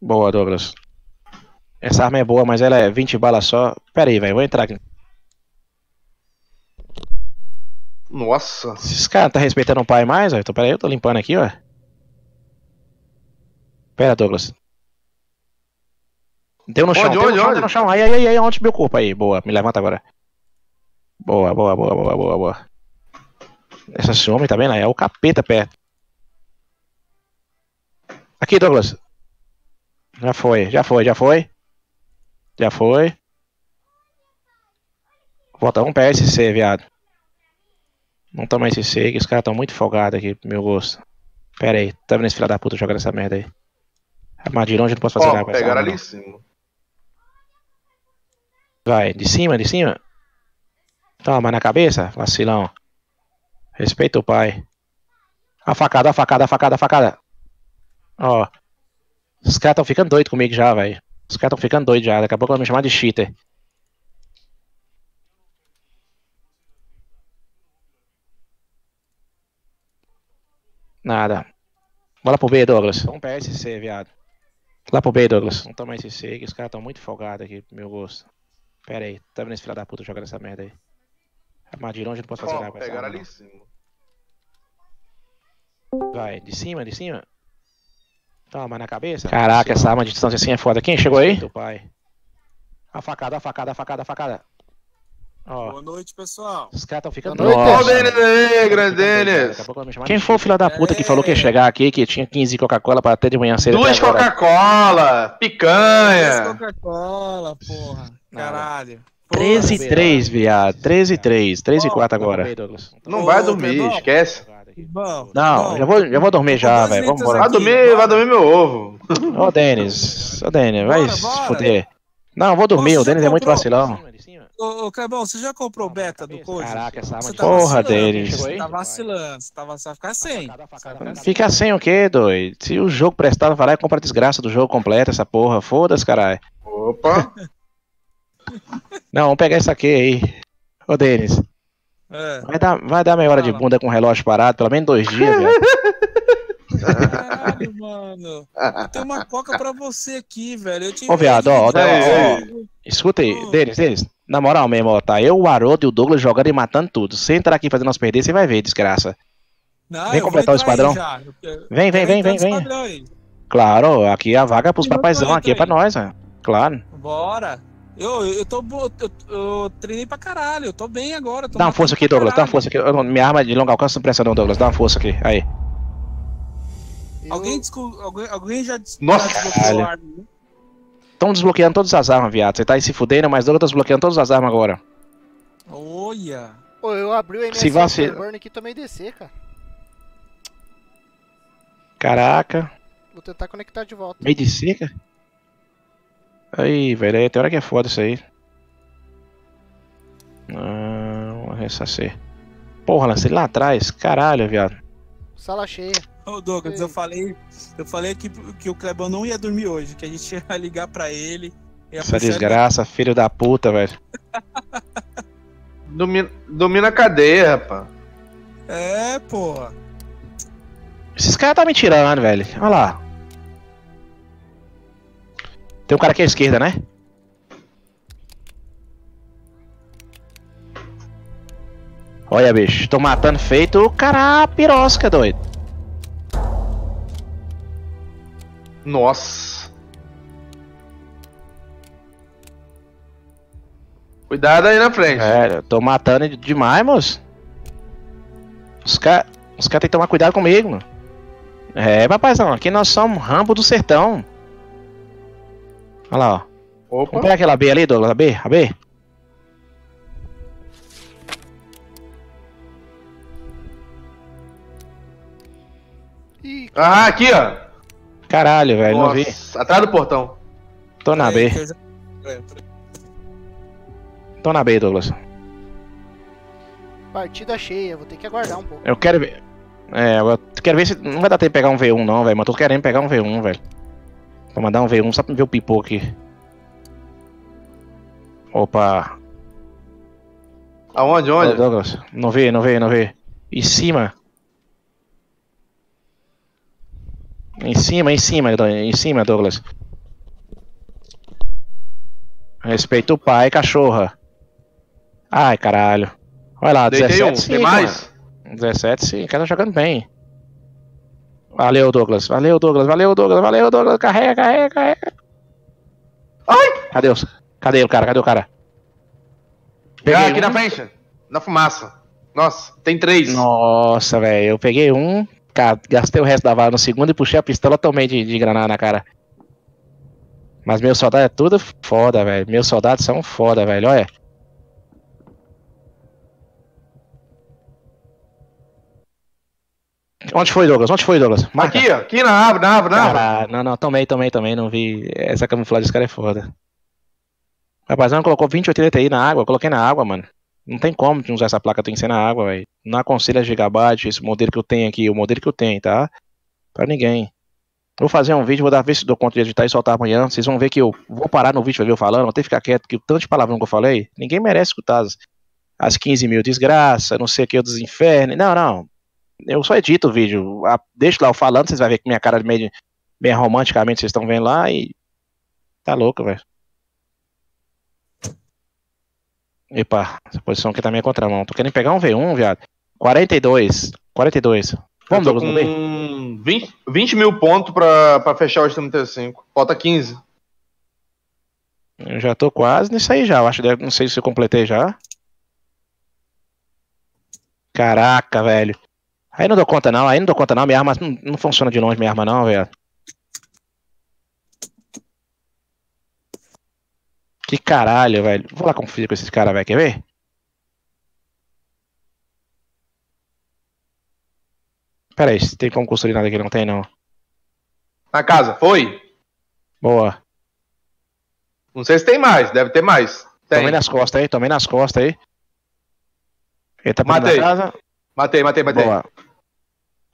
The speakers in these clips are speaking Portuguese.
Boa, Douglas. Essa arma é boa, mas ela é 20 balas só. Pera aí, velho. Vou entrar aqui. Nossa. Esses caras não tá respeitando o pai mais, velho. Então, pera aí, eu tô limpando aqui, ó. Pera, Douglas. Deu no chão, Onde, deu no chão, onde? deu no chão. Aí, aí, aí, onde meu corpo aí? Boa, me levanta agora. Boa, boa, boa, boa, boa, boa. Essa homem, tá vendo? É o capeta perto. Aqui, Douglas. Já foi, já foi, já foi. Já foi. Volta, vamos pegar esse C, viado. Não toma esse C, que os caras tão muito folgados aqui pro meu gosto. Pera aí, tá vendo esse filho da puta jogando essa merda aí? Mas de longe eu não posso fazer Ó, nada pegaram ali em cima. Vai, de cima, de cima. Toma, na cabeça, vacilão. Respeita o pai. A facada, a facada, a facada, a facada. Ó. Os caras tão ficando doidos comigo já, velho. Os caras tão ficando doidos já. Daqui a pouco vão me chamar de cheater. Nada. Bora pro B, Douglas. Vamos pegar esse C, viado. Lá pro B, Douglas. Vamos tomar esse C, que os caras tão muito folgados aqui pro meu gosto. Pera aí, tá vendo esse filho da puta jogando essa merda aí? Mas de longe eu não posso fazer nada com essa pegaram arma, ali em cima. Vai, de cima, de cima. Toma, na cabeça. Caraca, essa arma de distância assim é foda. Quem chegou aí? Teu pai. A facada, a facada, a facada, a facada. Ó, Boa noite, pessoal. os caras tão ficando Boa noite, Ó o Nossa, Denis aí, grande Denis. Quem foi o filho da puta que falou que ia chegar aqui, que tinha 15 Coca-Cola pra até de manhã cedo? Duas? Coca-Cola, picanha. Coca-Cola, porra. Caralho. Porra, 13 e 3, viado. 13 e 3. 13 e Ó, 4 agora. Não Ô, vai dormir, esquece. Bom, Não, bom. já vou, já vou dormir já, velho. Vamos embora. Vai dormir, bora. vai dormir meu ovo. Ô, Denis. Ô, Denis, vai Bora, se fuder. Não, eu vou dormir. Você O Denis é muito vacilão. Ô, ô Clebão, você já comprou o beta do Code? Caraca, essa arma de tá porra, Denis. Você tá vacilando, você tá vacilando. Vai ficar sem. Fica sem o quê, doido? Se o jogo prestar, vai lá e compra a desgraça do jogo completo, essa porra. Foda-se, caralho. Opa. Não, vamos pegar isso aqui aí. Ô, Denis. É. Vai dar, vai dar meia hora de bunda com o relógio parado, pelo menos dois dias, velho. Caralho, mano. Tem uma coca pra você aqui, velho. Eu te Ô, viado, ó, ó, ó, Escuta aí. Denis, Denis. Na moral mesmo, ó, tá eu, o Haroldo e o Douglas jogando e matando tudo. Se entrar aqui fazendo nós perder, você vai ver, desgraça. Não, Vem completar o esquadrão. Eu- Vem, vem, vem, vem, vem. Claro, aqui é a vaga pros papaizão, aqui é pra nós, velho. Claro. Bora. Eu, eu tô bo- eu, eu treinei pra caralho, eu tô bem agora. tô Dá uma força aqui, Douglas, dá uma caralho. força aqui. Eu Minha arma de longo alcance não presta não, Douglas. Dá uma força aqui. Aí. Eu- Alguém, desco- alguém, alguém já, des- Nossa, já desbloqueou caralho. a arma? né? Estão desbloqueando todas as armas, viado. Você tá aí se fudendo, mas Douglas tá desbloqueando todas as armas agora. Olha. Pô, eu abri o Se MSN vaci- Burn aqui e tomei DC, cara. Caraca. Vou tentar conectar de volta. Meio de seca. Aí, velho. Aí tem hora que é foda isso aí. Não, ressacei. Porra, lancei lá atrás. Caralho, viado. Sala cheia. Ô Douglas, Ei. eu falei, eu falei que, que o Clebão não ia dormir hoje, que a gente ia ligar pra ele. ia Essa desgraça, filho da puta, velho. Domina, domina a cadeia, rapaz. É, porra. Esses caras tá me tirando, velho. Olha lá. Tem um cara aqui à esquerda, né? Olha, bicho. Tô matando feito cará pirosca, doido. Nossa. Cuidado aí na frente. É, eu tô matando demais, moço. Os caras os cara tem que tomar cuidado comigo, mano. É, papaizão. Aqui nós somos Rambo do Sertão. Olha lá, ó. Vamos Opa. pegar aquela B ali, Douglas. A B, a B. Ih, Ah, aqui, ó. Caralho, velho. Não vi. Nossa, atrás do portão. Tô na B. Tô na B, Douglas. partida cheia, vou ter que aguardar um pouco. Eu quero ver. É, eu quero ver se. Não vai dar tempo de pegar um V1, não, velho. Mas tô querendo pegar um V1, velho. Vou mandar um V1 só pra ver o pipô aqui. Opa! Aonde, onde? Douglas, não vê, não vê, não vê. Em cima. Em cima, em cima, em cima, Douglas. Respeita o pai, cachorra. Ai, caralho. Olha lá, 17 um. sim, Tem mais? 17 sim, o cara tá jogando bem. Valeu, Douglas. Valeu, Douglas. Valeu, Douglas. Valeu, Douglas. Carrega, carrega, carrega. Ai! Cadê, os... Cadê o cara? Cadê o cara? Ah, Peguei aqui um. na frente. Na fumaça. Nossa, tem três. Nossa, velho. Eu peguei um, gastei o resto da bala no segundo e puxei a pistola, tomei de, de granada na cara. Mas meus soldados é tudo foda, velho. Meus soldados são foda, velho. Olha. Onde foi, Douglas? Onde foi, Douglas? Marca. Aqui, ó. Aqui na árvore, na árvore, na árvore. Caralho, não, não, tomei, tomei, tomei, não vi. Essa camuflagem desse cara é foda. Rapazão colocou 2080 aí na água, eu coloquei na água, mano. Não tem como de usar essa placa, tem que ser na água, velho. Não aconselho a gigabyte, esse modelo que eu tenho aqui, o modelo que eu tenho, tá? Pra ninguém. Vou fazer um vídeo, vou dar ver se dou conta de editar e soltar amanhã. Vocês vão ver que eu vou parar no vídeo pra ver eu falando, vou ter que ficar quieto, porque o tanto de palavrão que eu falei, ninguém merece escutar as, as 15 mil desgraça, não sei o que, dos infernos. Não, não. Eu só edito o vídeo. Deixo lá eu falando, vocês vão ver que minha cara meio, meio romanticamente vocês estão vendo lá e. Tá louco, velho. Epa, essa posição aqui tá meio contramão. Tô querendo pegar um V1, viado. 42. 42. Vamos, Douglas, com 20, 20 mil pontos pra, pra fechar os 35. Falta 15. Eu já tô quase nisso aí já. Eu acho que não sei se eu completei já. Caraca, velho. Aí não dou conta não, aí não dou conta não. Minha arma não, não funciona de longe, minha arma não, velho. Que caralho, velho. Vou lá conferir com esses caras, velho. Quer ver? Pera aí, se tem como construir nada aqui, não tem não. Na casa, foi? Boa. Não sei se tem mais, deve ter mais. Tem. Tomei nas costas aí, tomei nas costas aí. Ele tá Matei. casa. Matei, matei, matei. Boa.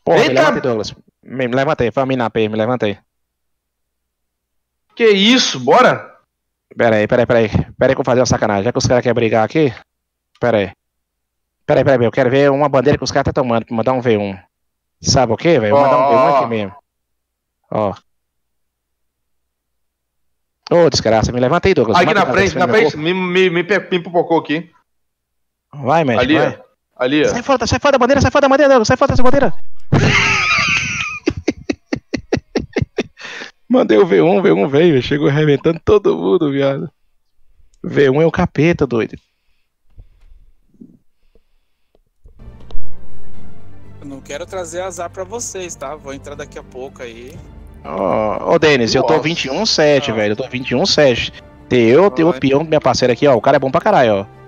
Porra, me Eita! levantei, Douglas. Me, me levantei, foi a mina P, me levantei. Que isso, bora? Pera aí, pera aí, pera aí. Pera aí que eu vou fazer uma sacanagem. Já que os caras querem brigar aqui. Pera aí. Pera aí, pera aí, eu quero ver uma bandeira que os caras estão tomando pra mandar um V1. Sabe o que, velho? Vou mandar um Ó, V1 ó. aqui mesmo. Ó. Ô, desgraça, me levanta aí, Douglas. Aqui na frente, na frente. Me, me, me, me pipocou aqui. Vai, médico, Ali, vai. Ali. Sai fora, sai fora da bandeira, sai fora da bandeira, Douglas. Sai fora dessa bandeira. Mandei o V1, o V1 veio, chegou arrebentando todo mundo, viado. V1 é o capeta, doido. Eu não quero trazer azar pra vocês, tá? Vou entrar daqui a pouco aí. Ó, ô Denis, eu tô Nossa. 21-7, Ah. velho. Eu tô 21-7. Tem eu, tem o peão minha parceira aqui, ó. O cara é bom pra caralho, ó.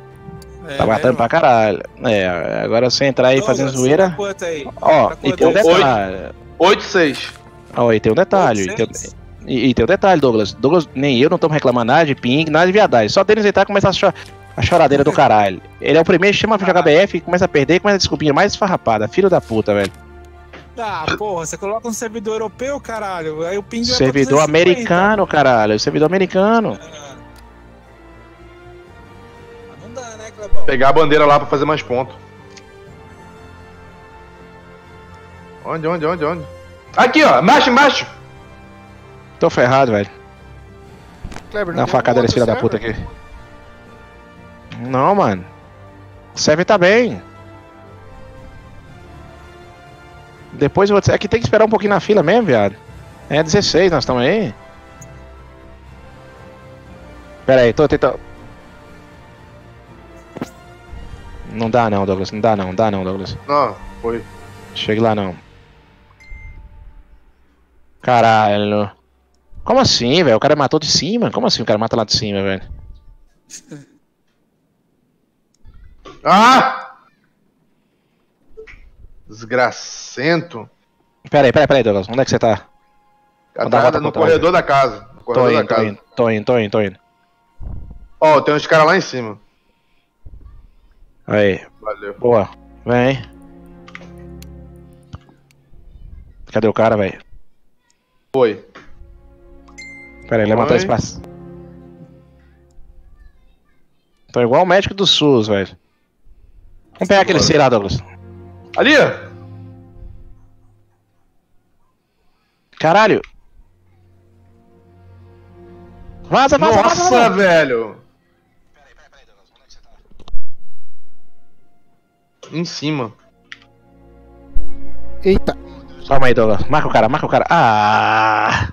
É, Tá matando né, pra caralho. É, agora você entrar aí Douglas, fazendo zoeira. tá quanto aí? Ó, tá e tem um detalhe. 8, 6. Ó, e tem um detalhe. E tem, Oitocentos? e, e tem um detalhe, Douglas. Douglas, nem eu não estamos reclamando nada de ping, nada de viadagem. Só Denis entrar e começa a, cho a choradeira do caralho. Ele é o primeiro que chama pra jogar BF, começa a perder, começa a desculpinha mais farrapada. Filho da puta, velho. Ah, porra, você coloca um servidor europeu, caralho. Aí o ping Servidor 250. americano, caralho. Servidor americano. Ah, Pegar a bandeira lá pra fazer mais pontos. Onde, onde, onde, onde? Aqui, ó. Embaixo, embaixo. Tô ferrado, velho. Kleber, tem facada filho outro da puta aqui. Não, mano. O server tá bem. Depois eu vou dizer. Aqui tem que esperar um pouquinho na fila mesmo, viado. É 16, nós estamos aí. Pera aí, tô tentando. Não dá não, Douglas. Não dá não, não dá não, Douglas. Não, foi. Chegue lá não. Caralho. Como assim, velho? O cara matou de cima? Como assim o cara mata lá de cima, velho? Ah! Desgracento. Pera aí, pera aí, pera aí, Douglas. Onde é que você tá? Volta no corredor da casa. No Tô corredor da indo, tô casa. indo, tô indo, tô indo, tô indo. Ó, tem uns caras lá em cima. Aí, Valeu. boa. Vem. Cadê o cara, velho? Foi. Pera aí, levanta Oi. esse passo. Tô igual o médico do SUS, velho. Vamos pegar aquele. C lá, Douglas. Ali. Caralho. Vaza, vaza, vaza, Nossa, vaza. velho. Em cima. Eita. Calma aí, Douglas. Marca o cara, marca o cara. Ah!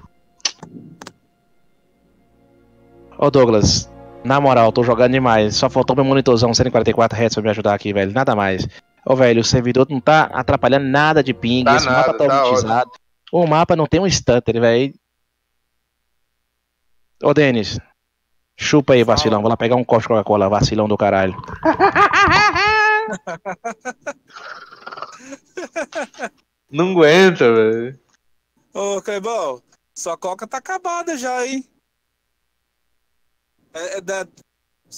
Ô, Douglas. Na moral, tô jogando demais. Só faltou meu monitorzão 144 Hz pra me ajudar aqui, velho. Nada mais. Ô, velho, o servidor não tá atrapalhando nada de ping. Tá Esse nada, mapa tá tá o mapa não tem um stutter, velho. Ô, Denis. Chupa aí, vacilão. Vou lá pegar um copo de Coca-Cola, vacilão do caralho. Não aguenta, velho. Ô, Clebão, sua coca tá acabada já, hein? É, é da,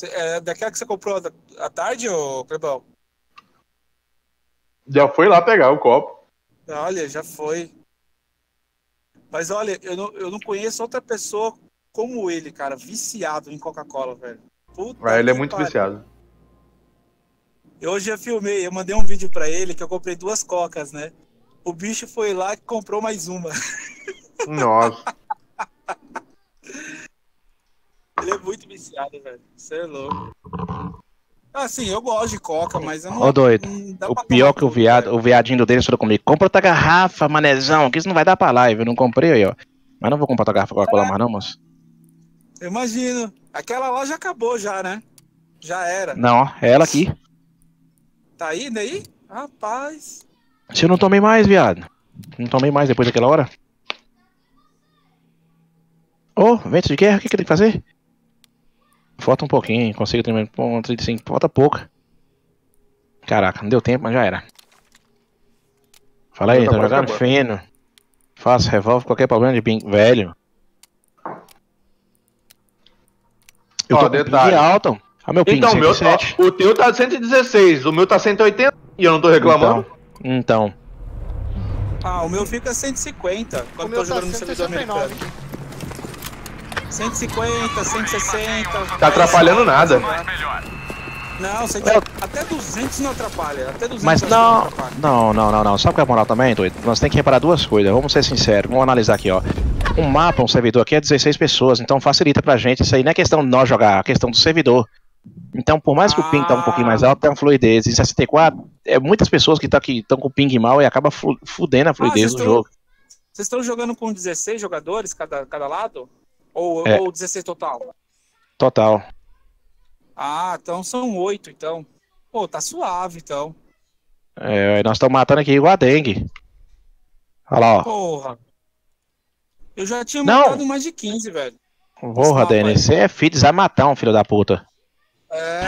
é daquela que você comprou da- à tarde, ô Clebão? Já foi lá pegar o copo. Olha, já foi. Mas olha, eu não, eu não conheço outra pessoa como ele, cara, viciado em Coca-Cola, velho. Puta Mas ele é muito pariu. viciado. Eu hoje já filmei, eu mandei um vídeo pra ele que eu comprei duas cocas, né? O bicho foi lá e comprou mais uma. Nossa. Ele é muito viciado, velho. Você é louco. Assim, eu gosto de coca, mas eu não. Ô, doido. não O pior que o viado, velho. o viadinho do Denis falou comigo, compra outra garrafa, manezão, que isso não vai dar pra live. Eu não comprei aí, ó. Mas não vou comprar outra garrafa Coca-Cola mais não, moço. Eu imagino. Aquela lá já acabou, já, né? Já era. Não, é ela aqui. Tá aí, daí? Rapaz. Se eu não tomei mais, viado. Não tomei mais depois daquela hora. Ô, vento de guerra, o que, que tem que fazer? Falta um pouquinho, consigo terminar com 35, falta pouca. Caraca, não deu tempo, mas já era. Fala aí, tá jogando fino. Faço revólver, qualquer problema de ping, velho. Eu Ó, tô com detalhe. ping alto. Ah, meu ping, Então, o meu, 107. ó, o teu tá 116, o meu tá 180 e eu não tô reclamando. Então, então. Ah, o meu fica 150 O quando meu tô tá jogando no servidor 169 americano. aqui. 150, 160. Tá atrapalhando nada. Não, você Eu- até 200 não atrapalha. Até 200 Mas que não, atrapalha. não, não, não, não. Sabe qual é a moral também, doido? Nós temos que reparar duas coisas. Vamos ser sinceros, vamos analisar aqui, ó. Um mapa, um servidor aqui é 16 pessoas, então facilita pra gente. Isso aí não é questão de nós jogar, é questão do servidor. Então, por mais que o ping tá um pouquinho mais alto, tem uma fluidez. Em 64, é muitas pessoas que estão com o ping mal e acaba fu- fudendo a fluidez vocês do jogo. Vocês estão jogando com 16 jogadores cada, cada lado? Ou, É. ou 16 total? Total. Ah, então são 8, então. Pô, tá suave, então. É, nós estamos matando aqui igual a dengue. Olha lá, ó. Porra. Eu já tinha Não. matado mais de 15, velho. Porra. Denis, você é filho de Zé Matão, filho da puta. É.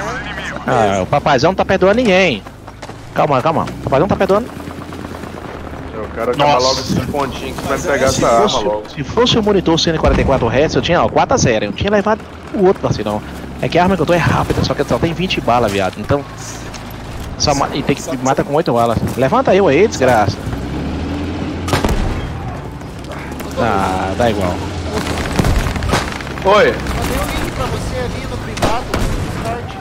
Ah, o papaizão não tá perdoando ninguém. Calma, calma. O papaizão não tá perdoando Eu quero acabar Nossa. logo esse pontinho que vai é pegar se essa arma fosse, logo. se fosse o monitor 144 Hz, eu tinha, ó, 4 a 0 Eu tinha levado o outro vacilão. É que a arma que eu tô é rápida, só que só tem 20 balas, viado. Então. Só ma- e tem que mata com 8 balas. Levanta eu aí, desgraça. Ah, dá igual. Oi, Mandei um link pra você ali no privado, no Discord.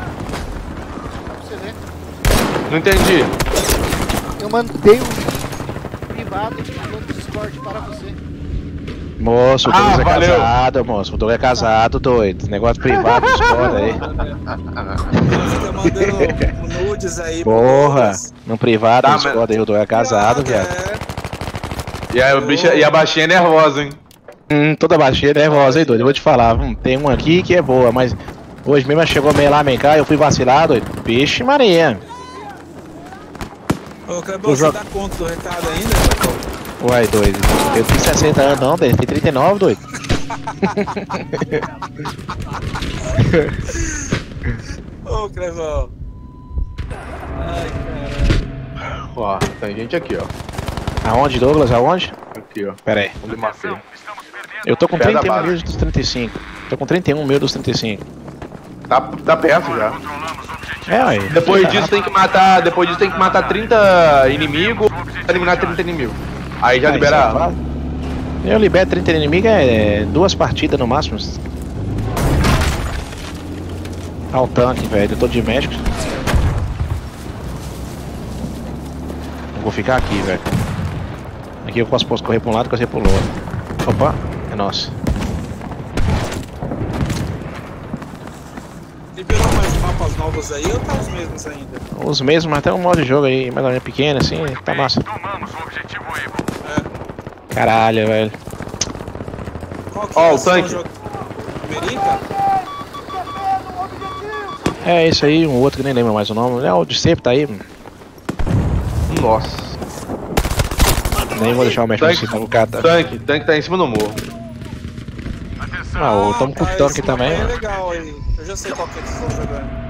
Pra você ver. Não entendi. Eu mandei um privado no Discord para você. Moço, o Ah, Douglas é valeu. casado, moço. O Douglas é casado, doido. Negócio privado, discorda aí. Você tá mandando nudes aí. Porra, no privado, Tá, discorda aí. O Douglas é casado, viado. É. E a, bicha, e a baixinha é nervosa, hein? Hum, toda baixinha nervosa, hein, doido? Eu vou te falar, hum, tem uma aqui que é boa, mas hoje mesmo chegou meio lá, meio cá, eu fui vacilado, doido. Vixe, Maria. Ô, Clebão, você jogo- dá conta do recado ainda, Clebão? Uai, doido. Eu tenho 60 anos, não, doido. Tem 39, doido. Ô, Clebão. Ai, caralho. Ó, tem gente aqui, ó. Aonde, Douglas? Aonde? Aqui, ó. Pera aí. Onde marquei. Eu tô com Pé da 31 base. mil dos 35. Tô com 31 mil dos 35. Tá, tá perto já. É, aí. Depois disso tem que matar. Depois disso tem que matar 30 inimigos, eliminar 30 inimigos. Aí já Aí, libera fala. Eu libero 30 inimigos, é duas partidas no máximo. Ao tanque, velho. Eu tô de México. Eu vou ficar aqui, velho. Aqui eu posso, posso correr pra um lado e correr pro outro. Opa, é nosso. Liberou mais mapas novos aí ou tá os mesmos ainda? Os mesmos, mas tem um modo de jogo aí, mais ou menos pequeno, assim, tá massa. Tomamos o objetivo Evo. Caralho, velho. Qual que Ó, é o tanque. É esse aí, um outro que nem lembro mais o nome. É o de sempre, tá aí. Nossa. Nem vou deixar o mestre assim, tá com o cara. tá- Tanque, tanque tá em cima do morro. Atenção. Ah, o tamo com o tá, tanque também. É legal aí. Eu já sei qual que é que vocês estão jogando.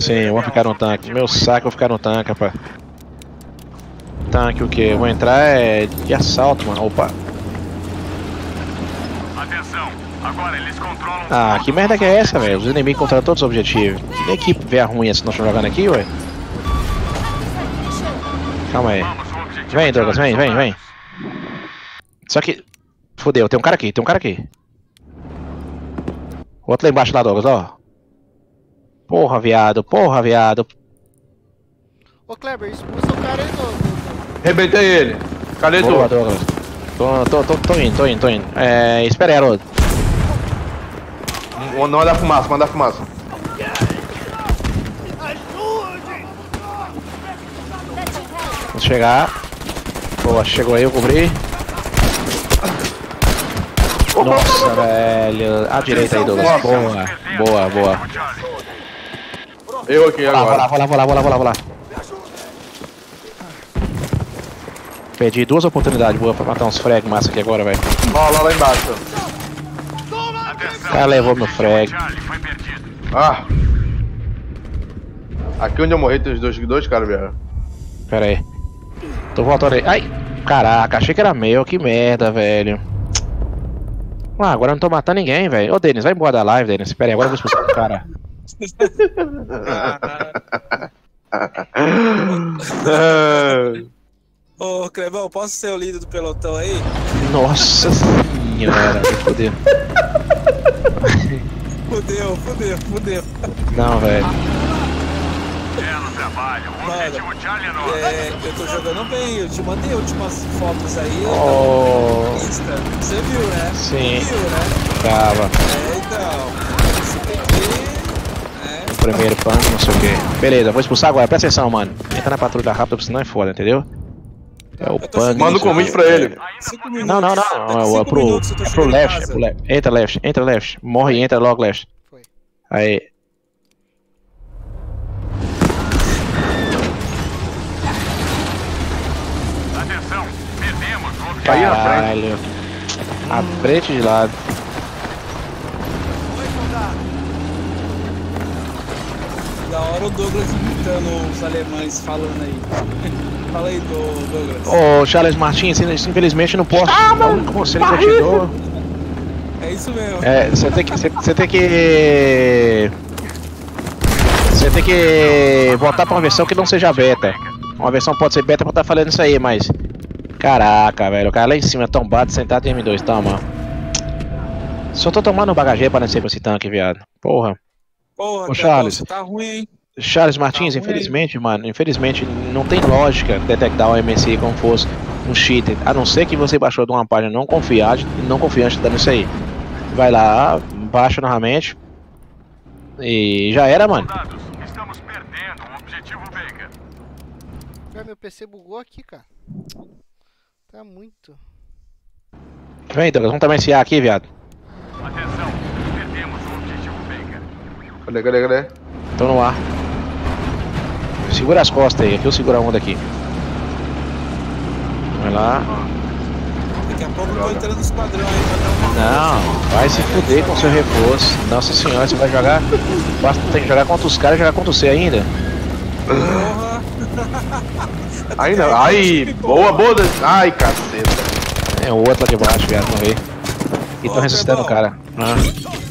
Sim, é eu vou ficar no tanque. Meu saco, eu vou ficar no tanque, rapaz. Tanque o quê? Eu vou entrar é de assalto, mano. Opa. Atenção. Agora eles controlam Ah, que merda que é essa, velho? Os inimigos controlam todos os objetivos. Que equipe véia ruim essa nós estamos jogando aqui, ué? Calma aí. Vem, Douglas, vem, vem, vem. Só que. Fodeu, tem um cara aqui, tem um cara aqui. Outro lá embaixo lá, Douglas, ó. Porra, viado, porra, viado. Ô Kleber, expulsa o cara aí do. Arrebentei ele. Cadê Boa, tu? Douglas. Tô, tô, tô, tô indo, tô indo, tô indo. É, espera aí, Haroldo. Manda fumaça, manda fumaça. Vamos chegar. Boa, chegou aí, eu cobri. Nossa, velho. À direita aí, Douglas. Boa, boa, boa. Eu aqui Vou vou lá, agora. vou lá, vou lá, vou lá, vou lá, vou lá. Perdi duas oportunidades boas pra matar uns frag massa aqui agora, velho. Ó, lá, lá embaixo. O cara levou meu frag. Ah. Aqui onde eu morri tem os dois, dois caras vieram. Pera aí. Tô voltando aí. Ai! Caraca, achei que era meu, que merda, velho. Ah, agora eu não tô matando ninguém, velho. Ô, Denis, vai embora da live, Denis. Pera aí, agora eu vou expulsar o cara. Ô, Clebão, posso ser o líder do pelotão aí? Nossa senhora, me fodeu. Fudeu, fudeu, fudeu. Não, velho. Belo trabalho. Objetivo Charlie é. É, eu tô jogando bem, eu te mandei últimas fotos aí. Oh, da Insta. Você viu, né? Sim. Viu, né? tava. É, então. Você tem que. Primeiro punk, não sei o que. Beleza, vou expulsar agora. Presta atenção, mano. Entra na patrulha rápida, porque senão é foda, entendeu? É o seguindo Manda o já, convite pra ele. Minutos. Não, não, não. Daqui É, cinco pro, minutos é pro left, é pro left. Entra left, entra left. Morre e entra logo left. Foi. Aí. Atenção. Perdemos. Caralho. A frente de lado. Hora o Douglas imitando os alemães falando aí. Fala aí, do Douglas. Ô, Charles Martins, infelizmente não posso. Ah, o único conselho que eu te dou. É isso mesmo. É, você tem que. Você tem que. Você tem que voltar pra uma versão que não seja beta. Uma versão pode ser beta pra estar falando isso aí, mas. Caraca, velho, o cara lá em cima tombado, sentado em M2, toma. Só tô tomando um bagageiro pra nascer com esse tanque, viado. Porra. Porra, Ô, Clebão, Charles. tá ruim, hein? Charles Martins, Tá ruim. infelizmente, mano, infelizmente não tem lógica detectar o MSI como fosse um cheater, a não ser que você baixou de uma página não confiante, não confiante dando isso aí. Vai lá, baixa novamente e já era, mano. Estamos perdendo o objetivo. Cara, meu PC bugou aqui, cara. Tá muito. Vem, Douglas, vamos tomar esse A aqui, viado. Atenção. Perdemos o objetivo Baker. Cadê, cadê, cadê? Tô no ar. Segura as costas aí, aqui eu seguro a onda aqui. Vai lá. Daqui a pouco eu tô entrando no esquadrão aí pra dar uma. Não, vai se fuder com seu reforço. Nossa senhora, você vai jogar. Basta tem que jogar contra os caras e jogar contra você ainda. Porra! Aí não. Aí, boa, boa. Ai, caceta. É o outro aqui embaixo, viado, morri. E Ô, tô ressuscitando o cara. Ah.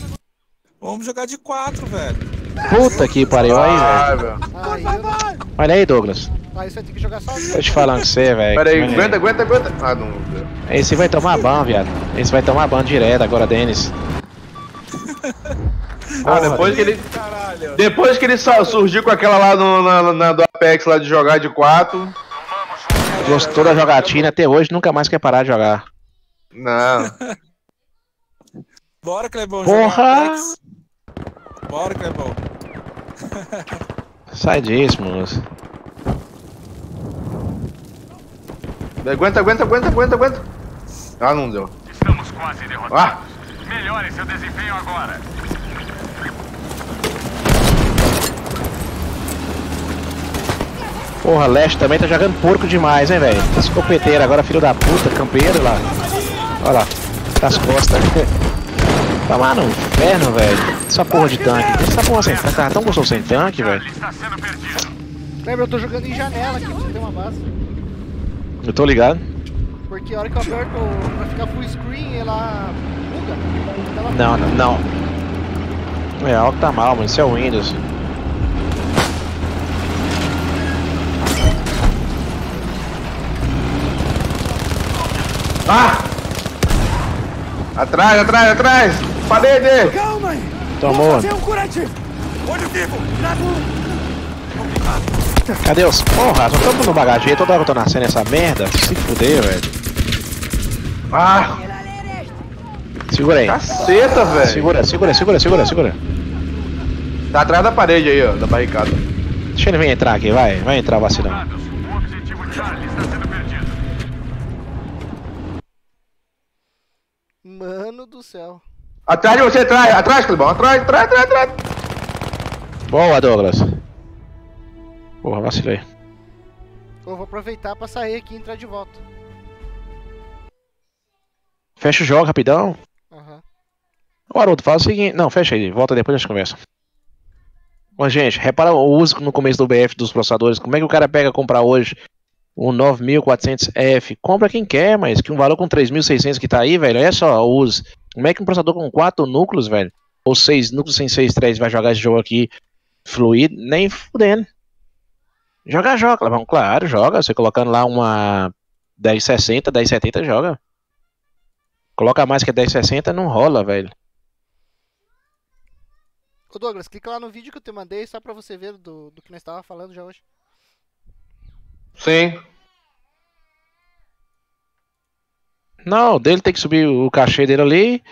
Vamos jogar de quatro, velho. Puta que pariu aí, velho. Ai, velho. Aí, eu. Olha aí, Douglas. aí você vai ter que jogar sozinho. Tô te falando que você, velho. Pera aí, aguenta, aguenta, aguenta. Ah, não. Esse vai tomar ban, viado. Esse vai tomar ban direto agora, Denis. Ah, depois que ele. Caralho. Depois que ele surgiu com aquela lá no, na, na- do Apex lá de jogar de 4. Gostou da jogatina até hoje, nunca mais quer parar de jogar. Não. Bora, Clebão. Porra! jogar Apex. Bora, Clebão. Sai disso, moço. Aguenta, aguenta, aguenta, aguenta, aguenta. Ah, não deu. Estamos quase derrotados. Ah, Melhore seu desempenho agora. Porra, Leste também tá jogando porco demais, hein, velho. Escopeteiro agora, filho da puta, campeiro lá. Olha lá, das costas. Tá no inferno, velho. Essa porra de tanque. Essa porra sem tanque, tava tão gostoso sem tanque, velho. Ele está sendo perdido. Lembra, eu tô jogando em janela aqui pra você ter uma base. Eu tô ligado. Porque a hora que eu aperto pra ficar full screen, ela buga. Ela Não, não, não. É, algo tá mal, mano. Isso é o Windows. ah! Atrás, atrás, atrás! Parede! Tomou. Cadê os. Porra, só tamo no bagageiro. Toda hora que eu tô nascendo essa merda. Se fuder, velho. Ah! Segura aí. Caceta, velho! Segura, segura, segura, segura, segura. Tá atrás da parede aí, ó, da barricada. Deixa ele vir entrar aqui, vai. Vai entrar, vacilão. O objetivo Charlie está sendo perdido. Mano do céu. Atrás de você, atrás, atrás, Clebão, atrás, atrás, atrás, atrás. Boa, Douglas. Porra, vacilei. Eu vou aproveitar pra sair aqui e entrar de volta. Fecha o jogo rapidão. Aham. Ô, Haroldo, fala o seguinte. Não, fecha aí. Volta depois a gente conversa. Mas, gente, repara o uso no começo do BF dos processadores. Como é que o cara pega comprar hoje um 9400F? Compra quem quer, mas que um valor com 3600 que tá aí, velho. Olha só o uso. Como é que um processador com 4 núcleos, velho? Ou 6 núcleos sem 6 threads vai jogar esse jogo aqui fluido? Nem fudendo. Joga, joga. Clavão, Claro, joga. Você colocando lá uma 1060, 1070, joga. Coloca mais que 1060, não rola, velho. Ô Douglas, clica lá no vídeo que eu te mandei só pra você ver do, do que nós estávamos falando já hoje. Sim. Não, dele tem que subir o cachê dele ali.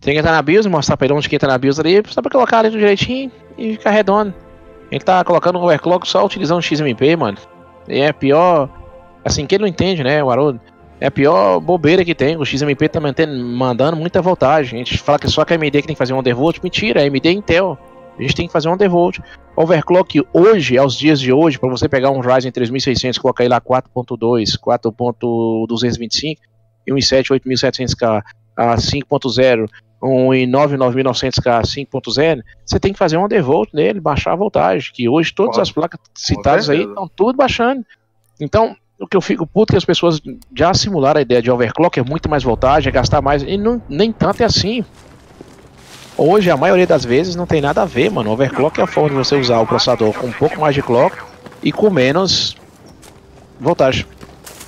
Tem que entrar na BIOS, mostrar pra ele onde que entra na BIOS ali, só pra colocar ali direitinho e ficar redondo. Ele tá colocando o overclock só utilizando XMP, mano. E é pior. Assim, quem não entende, né, o Haroldo? É a pior bobeira que tem. O XMP tá mantendo, mandando muita voltagem. A gente fala que só que a AMD que tem que fazer um undervolt. Mentira, a AMD é Intel. A gente tem que fazer um undervolt. Overclock hoje, aos dias de hoje, para você pegar um Ryzen 3600 e colocar aí lá 4.2, 4.225 e um i7 8700K a 5.0, um i9 9900K a 5.0, você tem que fazer um undervolt nele, baixar a voltagem, que hoje todas Com- as placas citadas aí estão tudo baixando. Então, o que eu fico puto é que as pessoas já simularam a ideia de overclock, é muito mais voltagem, é gastar mais, e não, nem tanto é assim. Hoje, a maioria das vezes, não tem nada a ver, mano. Overclock é a forma de você usar o processador com um pouco mais de clock e com menos voltagem.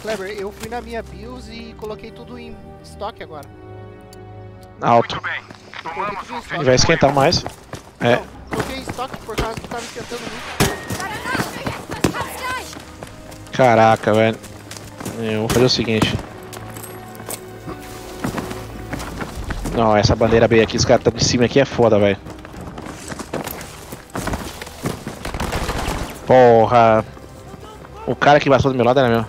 Kleber, eu fui na minha BIOS e coloquei tudo em estoque agora. Alto. E vai esquentar mais. É. Coloquei em estoque por causa que tava esquentando muito. Caraca, velho. Eu vou fazer o seguinte. Não, essa bandeira B aqui, os caras estão de cima aqui é foda, velho. Porra. O cara que passou do meu lado era meu.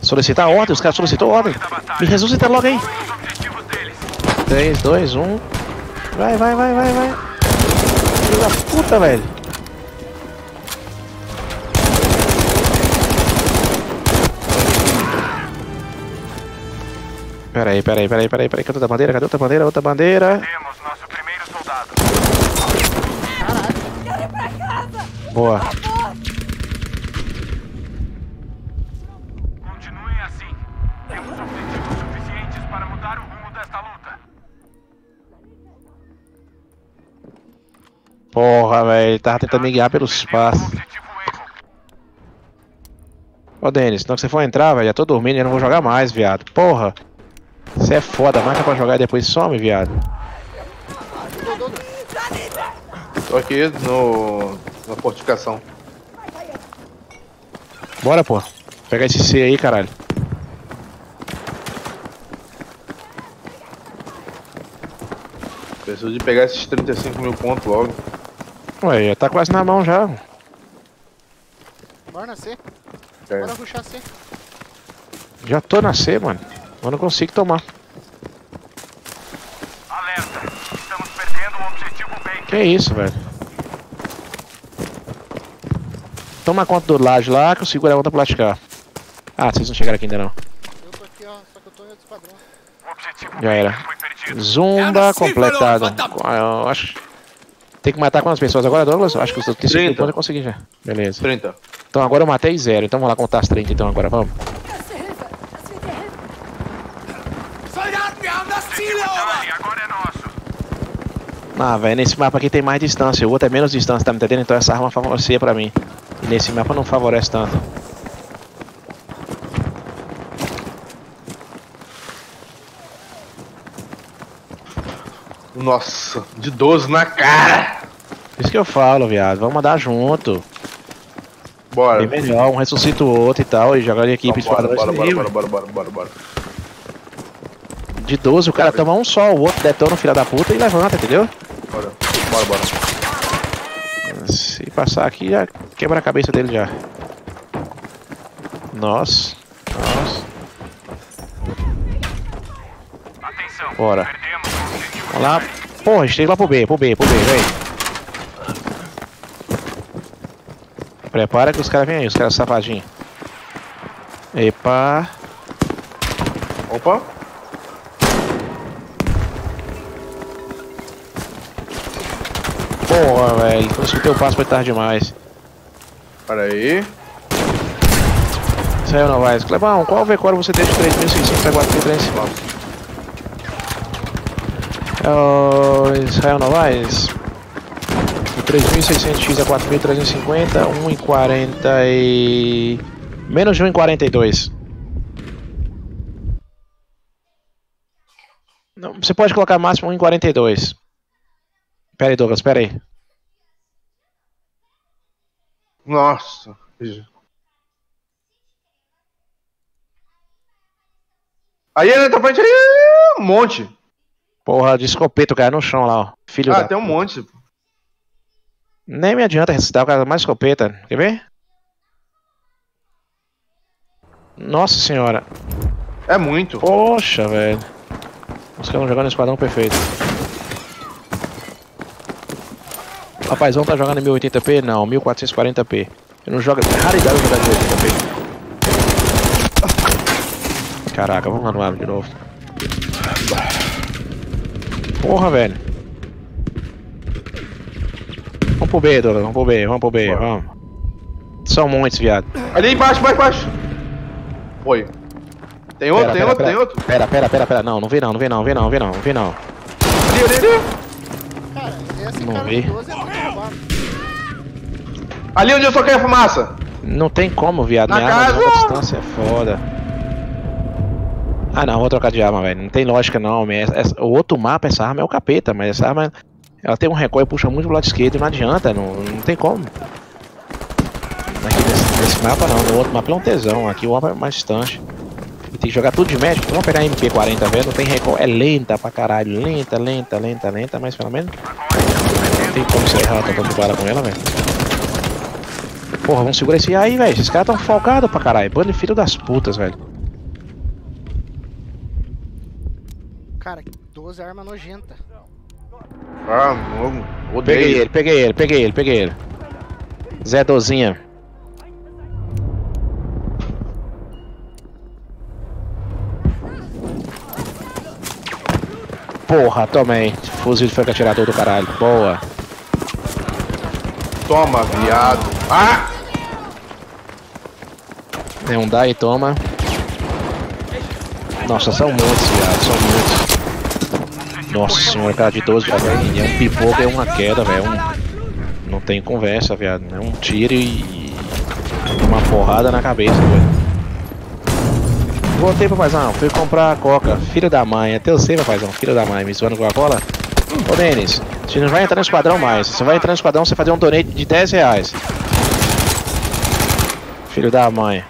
Solicitar ordem, os caras solicitou ordem. Me ressuscita logo aí. Os objetivos deles. 3, 2, 1. Vai, vai, vai, vai, vai. Filho da puta, velho. Peraí, peraí, peraí, peraí, peraí. Cadê outra bandeira? Cadê outra bandeira? Outra bandeira. Temos nosso primeiro soldado. Boa. Continuem assim. Temos objetivos suficientes para mudar o rumo desta luta. Porra, velho. Tava tentando me guiar pelo espaço. Ô, Denis, hora que você for entrar, velho, já tô dormindo e eu não vou jogar mais, viado. Porra. Você é foda, marca pra jogar e depois some, viado. Tô aqui no. na fortificação. Bora, pô. Pegar esse C aí, caralho. Preciso de pegar esses 35 mil pontos logo. Ué, já tá quase na mão já. Bora nascer. É. Bora ruxar C. Já tô na C, mano. Eu não consigo tomar. Alerta. Estamos perdendo o objetivo Baker. Que isso, velho? Toma conta do laje lá que eu seguro a conta pra platicar. Ah, vocês não chegaram aqui ainda não. Eu tô aqui, ó. Só que eu tô em outro esquadrão. O objetivo Já era. Baker foi perdido. Zumba completado. Ah, Eu acho. Tem que matar quantas pessoas agora, Douglas? Acho que os outros 30. pontos eu consegui já. Beleza. 30. Então agora eu matei zero. Então vamos lá contar as 30 então agora, vamos. Erste Hilfe! Das wird dir helfen! Soldaten, wir haben das Ziel erobert! Agora é nosso. Ah, velho, nesse mapa aqui tem mais distância. O outro é menos distância, tá me entendendo? Então essa arma favorecia pra mim. E nesse mapa não favorece tanto. Nossa, de 12 na cara. Isso que eu falo, viado. Vamos andar junto. Bora. Bem melhor, um ressuscita o outro e tal. E jogar de equipe Então, bora, bora, bora, bora, bora, bora, bora, bora. De 12 o cara toma um só, o outro detona o filho da puta e levanta, entendeu? Bora, bora, bora. Se passar aqui, já quebra a cabeça dele já. Nossa. Nossa. Atenção. Bora. Perdemos Vamos lá. Porra, a gente tem que ir lá pro B, pro B, pro B, vem. Prepara que os caras vêm aí, os caras safadinhos. Epa. Opa. Porra, velho. Quando escutei o passo foi tarde demais. Pera aí. Israel Novaes. Clebão, qual V-Core você deixa 3600 a 4300? É o Israel Novaes. O 3600X a 4350, 1,40 e... Menos de 1,42. Não, Você pode colocar máximo 1,42. Pera aí, Douglas, pera aí. Nossa. Aí ele tá frente aí. Um monte. Porra, de escopeta, o cara no chão lá, ó. Filho Ah, da... tem um monte. Nem me adianta ressuscitar o cara mais escopeta. Quer ver? Nossa senhora. É muito. Poxa, velho. Os caras estão jogando no esquadrão perfeito. Rapazão tá jogando em 1080p? Não, 1440p. Eu não jogo. É raridade eu jogar em 1080p. Caraca, vamos lá no ar de novo. Porra, velho. Vamos pro B, Douglas, vamos pro B, vamos pro B, vamos. São muitos, viado. Ali embaixo, embaixo, embaixo. Foi. Tem outro, tem outro, tem outro. Pera, pera, pera, pera. Não, não vem não, não vem não, vem não, vem não, vem não. Ali, ali, ali. Esse Não cara vi. de 12 é muito roubado. Ali onde eu soquei a fumaça. Não tem como, viado. Na Minha arma de casa! distância é foda. Ah não, vou trocar de arma, velho. Não tem lógica não. minha- essa- o outro mapa, essa arma é o capeta, mas essa arma. Ela tem um recoil e puxa muito pro lado esquerdo e não adianta, não, não tem como. Aqui nesse, nesse mapa não, no outro mapa é um tesão. Aqui o mapa é mais distante. E tem que jogar tudo de médico. Vamos pegar a MP40, velho. Não tem recoil. É lenta pra caralho. Lenta, lenta, lenta, lenta, mas pelo menos. Não tem como você errar bala com ela, velho. Porra, vamos segurar esse aí, velho. Esses caras tão folgados pra caralho. Bando de filho das putas, velho. Cara, 12 é arma nojenta. Ah, não. Peguei ele, peguei ele, peguei ele, peguei ele. Zé Dozinha. Porra, tomei. Fuzil de franco atirador do caralho. Boa. Toma, viado. Ah! Tem um dá e toma. Nossa, são muitos, viado. São muitos. Nossa senhora, cara de 12 velho. É um pipoco, é uma queda, velho. É um... Não tem conversa, viado. É um tiro e. Uma porrada na cabeça, velho. Voltei, papaizão. Fui comprar a coca. Filho da mãe. Até eu sei, papaizão. Filho da mãe. Me zoando Coca-Cola. Ô, Denis. Você não vai entrar no esquadrão mais. Você vai entrar no esquadrão, você fazer um donate de 10 reais. Filho da mãe.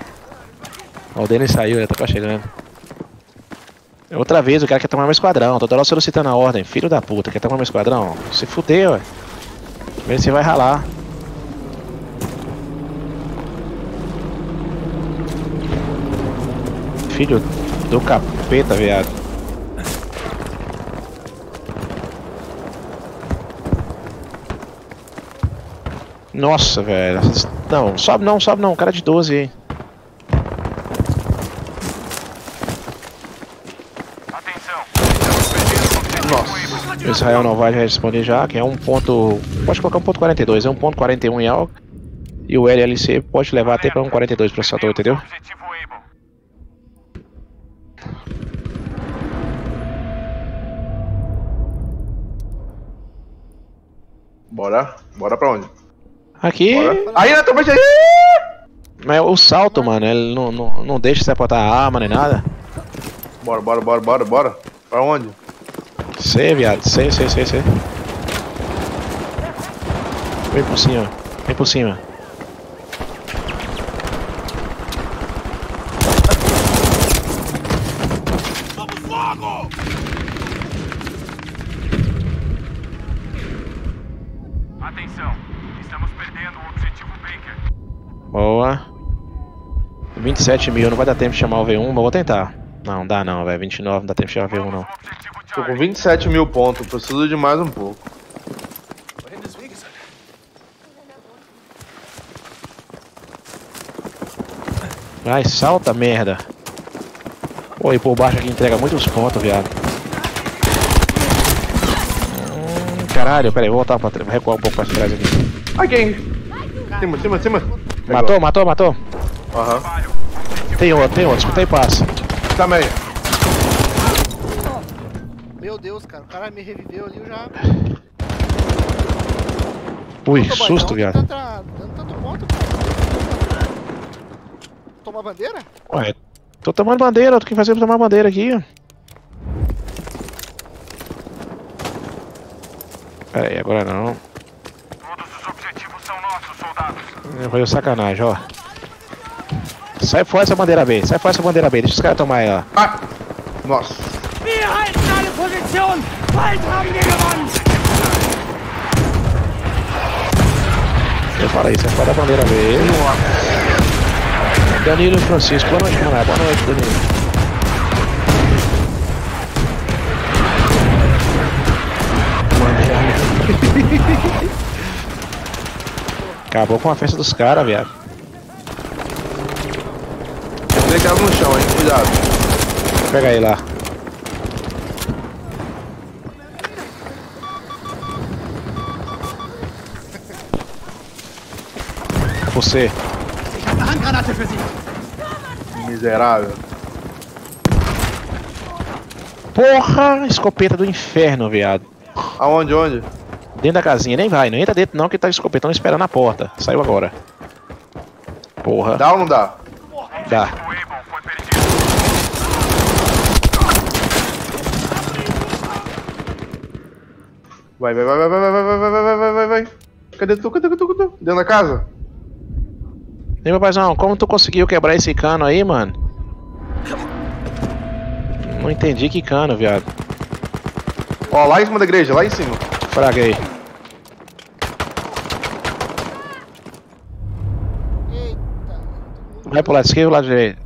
Ó, o Denis saiu, ele tá quase chegando. Outra vez, o cara quer tomar meu esquadrão. Toda hora solicitando a ordem. Filho da puta, quer tomar meu esquadrão? Se fudeu, ué. Se vai ralar. Filho do capeta, viado. Nossa, velho. Não, sobe não, sobe não. Cara de 12 aí. Atenção. Estamos perdendo o objetivo Able. O Israel não vai responder já, que é um ponto. Pode colocar um ponto 42, é um ponto 41 em algo. E o LLC pode levar até para um 42 processador, entendeu? Bora. Bora pra onde? Aqui, Bora. Aí, na tomate aí! mas o salto, mano, ele não, não, não deixa você apontar a arma nem nada. Bora, bora, bora, bora, bora. Pra onde? Sei, viado, sei, sei, sei, sei. Vem por cima, vem por cima. Boa. 27 mil, não vai dar tempo de chamar o V1, mas vou tentar. Não, dá não, velho. 29 não dá tempo de chamar o V1 não. Tô com Charlie. 27 mil pontos, preciso de mais um pouco. Vai, salta, merda. Pô, e por baixo aqui entrega muitos pontos, viado. Hum, caralho, pera aí, vou voltar pra trás, vou recuar um pouco pra trás aqui. Aqui? Cima, cima, cima. Matou, matou, matou. Aham. Tem outro, tem outro, escuta aí, passa. Também. Meu Deus, cara, o cara me reviveu ali, eu já. Ui, boy, susto, onde viado. tá dando tanto ponto, cara? Tomar bandeira? Ué, tô tomando bandeira, tô que fazer pra tomar bandeira aqui. ó. Pera aí, agora não. Todos os objetivos são nossos, soldados. Foi sacanagem, ó. Sai fora essa bandeira B, sai fora essa bandeira B, deixa os caras tomar aí, ó. Ah! Nossa. Wir halten alle Position! Bald haben wir gewonnen! Eu falei, sai fora da bandeira B. Danilo Francisco, boa noite, mano. Boa noite, Danilo. Acabou com a festa dos caras, viado. Tem deitado no chão, hein? Cuidado. Pega aí lá. Você. Miserável. Porra, escopeta do inferno, viado. Aonde, onde? Dentro da casinha, nem vai, não entra dentro não, que tá escopetão esperando na porta. Saiu agora. Porra, Dá ou não dá? dá. Vai, vai, vai, vai, vai, vai, vai, vai, vai, vai, vai, vai. Cadê tu? Cadê tu? Cadê tu? Dentro da casa? E meu paizão, como tu conseguiu quebrar esse cano aí, mano? Não entendi que cano, viado. Ó, lá em cima da igreja, lá em cima. Fraguei. Vai pro lado esquerdo ou lado direito?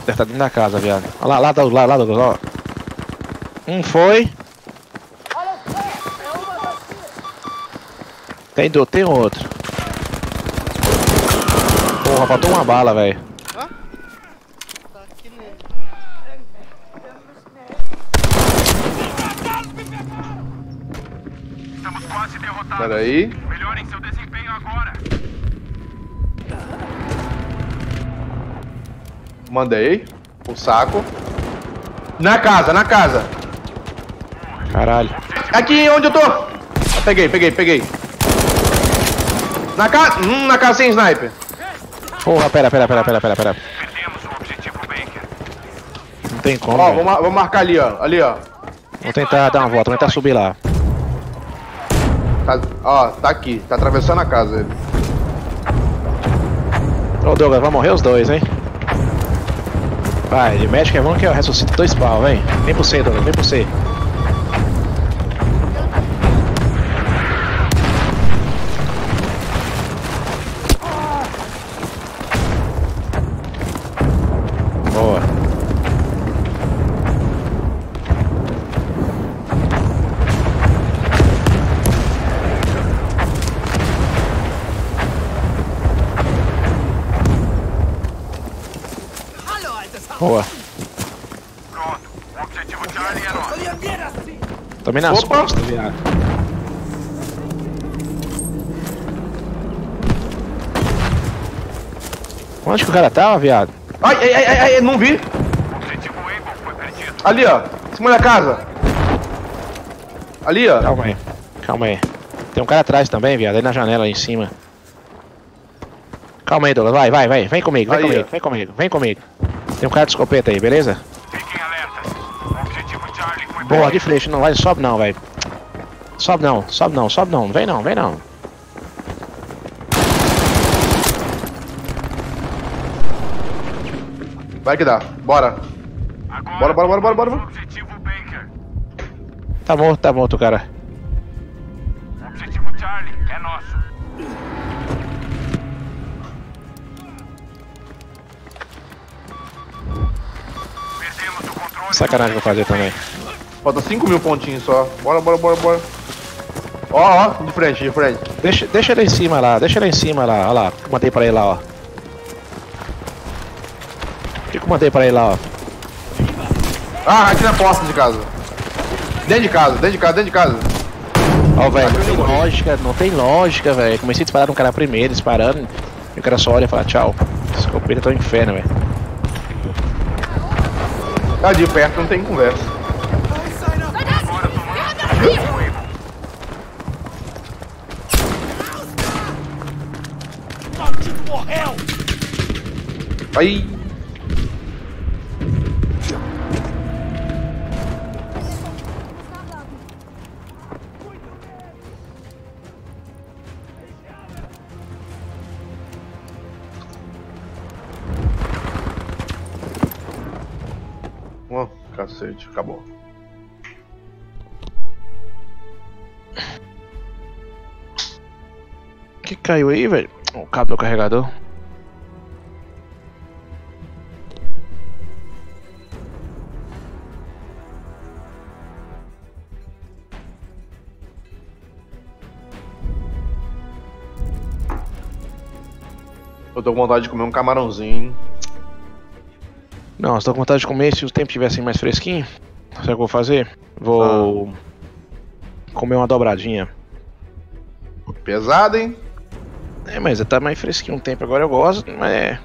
Deve estar dentro da casa, viado. Olha lá, lá, do- lá, lá, lá. Um foi. Tem do, tem outro. Porra, faltou uma bala, velho. Tá aqui nele. Estamos quase derrotados. Pera aí. Melhorem seu desempenho agora. Mandei. O saco. Na casa, na casa. Caralho. Aqui onde eu tô. Peguei, peguei, peguei. Na casa. Hum, na casa sem sniper. Porra, pera, pera, pera, pera, pera, pera. Perdemos o objetivo Baker. Não tem como. Ó, vou, mar- vou marcar ali, ó. Ali, ó. Vou tentar dar uma volta, vou tentar subir lá. Tá, ó, tá aqui. Tá atravessando a casa ele. Ô Douglas, vai morrer os dois, hein? Vai, de médico é bom que eu ressuscito dois pau, vem. Vem pro C, Douglas, vem pro C. Boa. Pronto. O objetivo Charlie é nosso. Tomei nas Opa! costas, viado. Onde que o cara tava, viado? Ai, ai, ai, ai, não vi. O objetivo Able foi perdido. Ali, ó. Em cima da casa. Ali, ó. Calma aí. Calma aí. Tem um cara atrás também, viado. Aí na janela, aí em cima. Calma aí, Douglas. Vai, vai, vai. Vem comigo, vem Aí, comigo, vem comigo, vem comigo. Tem um cara de escopeta aí, beleza? Fiquem alertas. O objetivo Charlie foi Boa, de flecha. Não vai, sobe não, velho. Sobe não, sobe não, sobe não. Vem não, vem não. Vai que dá. Bora. Agora, Bora, bora, bora, bora, bora. o objetivo Baker. Tá morto, tá morto, cara. Sacanagem que eu fazer também. Falta 5 mil pontinhos só. Bora, bora, bora, bora. Ó, ó. De frente, de frente. Deixa, deixa ele em cima lá, deixa ele em cima lá, olha lá. Eu mandei pra ele lá, ó. O que que eu mandei pra ele lá, ó? Ah, aqui na porta de casa. Dentro de casa, dentro de casa, dentro de casa. Ó, velho, não tem lógica, não tem lógica, velho. Comecei a disparar um cara primeiro, disparando. E o cara só olha e fala tchau. Escopeta tá um inferno, velho. Tá de perto, não tem conversa. Aí. Cacete, acabou. Que caiu aí, velho? O cabo do carregador. Eu tô com vontade de comer um camarãozinho. Não, estou com vontade de comer se o tempo tivesse mais fresquinho. Sabe o que eu vou fazer? Vou comer uma dobradinha. Pesado, hein? É, mas tá mais fresquinho um tempo agora eu gosto, mas é.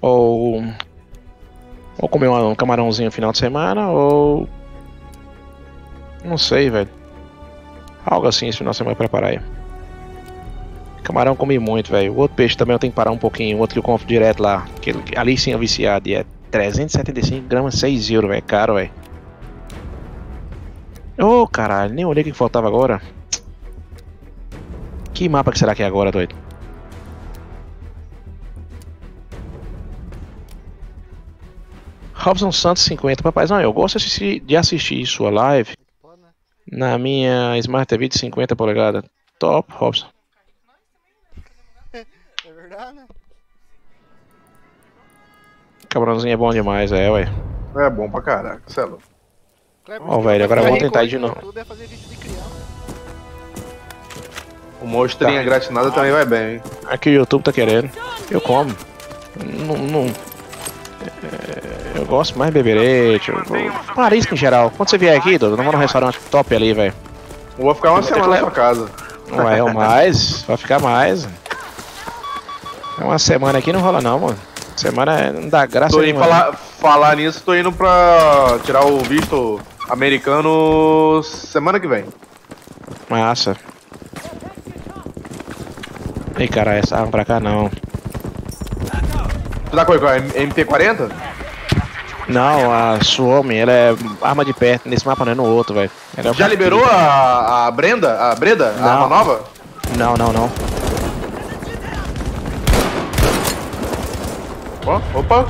Ou. Ou comer um camarãozinho no final de semana, ou. Não sei, velho. Algo assim esse final de semana preparar aí. Camarão eu comi muito, velho. O outro peixe também eu tenho que parar um pouquinho. O outro que eu compro direto lá. Que ali sim é viciado. E é 375 gramas, 6 euros, velho. Caro, velho. Ô, caralho. Nem olhei o que faltava agora. Que mapa que será que é agora, doido? Robson Santos 50. Papaizão, eu gosto de assistir, sua live né? na minha Smart TV de 50 polegadas. Top, Robson. Camarãozinho é bom demais, é, ué. É bom pra caraca, cê é louco. Ó, velho, agora vamos tentar ir de novo. É fazer vídeo de criança. Uma ostrinha Tá. gratinada também vai bem, hein? Aqui o YouTube tá querendo. Eu como. Não. não- é, eu gosto mais de beberete. eu- Marisco em geral. Quando você vier aqui, Dudu, vamos num restaurante top ali, velho. Eu vou ficar uma Vou semana na sua casa. Não é o mais, vai ficar mais. É uma semana aqui não rola não, mano. Semana é- não dá graça Tô indo nenhuma. falar, falar nisso, tô indo pra tirar o visto americano semana que vem. Massa. Ei, cara, essa arma pra cá não. Tu tá com a MP40? Não, a Suomi, ela é arma de perto. Nesse mapa não é no outro, velho. É Já liberou a, a Brenda? A Breda? A Não. arma nova? Não, não, não. Ó, opa.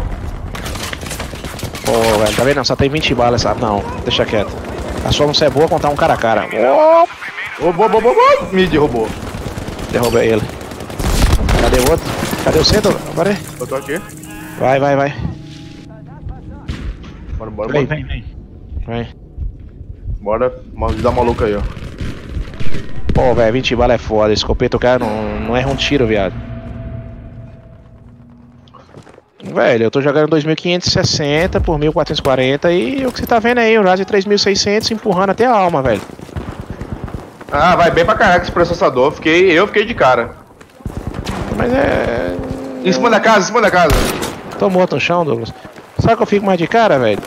Pô, velho, tá vendo? Só tem 20 balas, sabe? Não, deixa quieto. A sua não é boa contar um cara a cara. Ó, Roubou, roubou, roubou. Me derrubou. derrubei ele. Cadê o outro? Cadê o centro? Agora aí. Eu tô aqui. Vai, vai, vai. Bora, bora, Vem, bora. vem, vem. Vem. Bora, dá maluco aí, ó. Pô, velho, 20 balas é foda. Escopeta, o cara não, não erra um tiro, viado. Velho, eu tô jogando 2560 por 1440 e o que você tá vendo aí, o Ryzen 3600 empurrando até a alma, velho. Ah, vai bem pra caraca esse processador. Fiquei, eu fiquei de cara. Mas é. Em cima da casa, em cima da casa. Tô morto no chão, Douglas. Sabe que eu fico mais de cara, velho?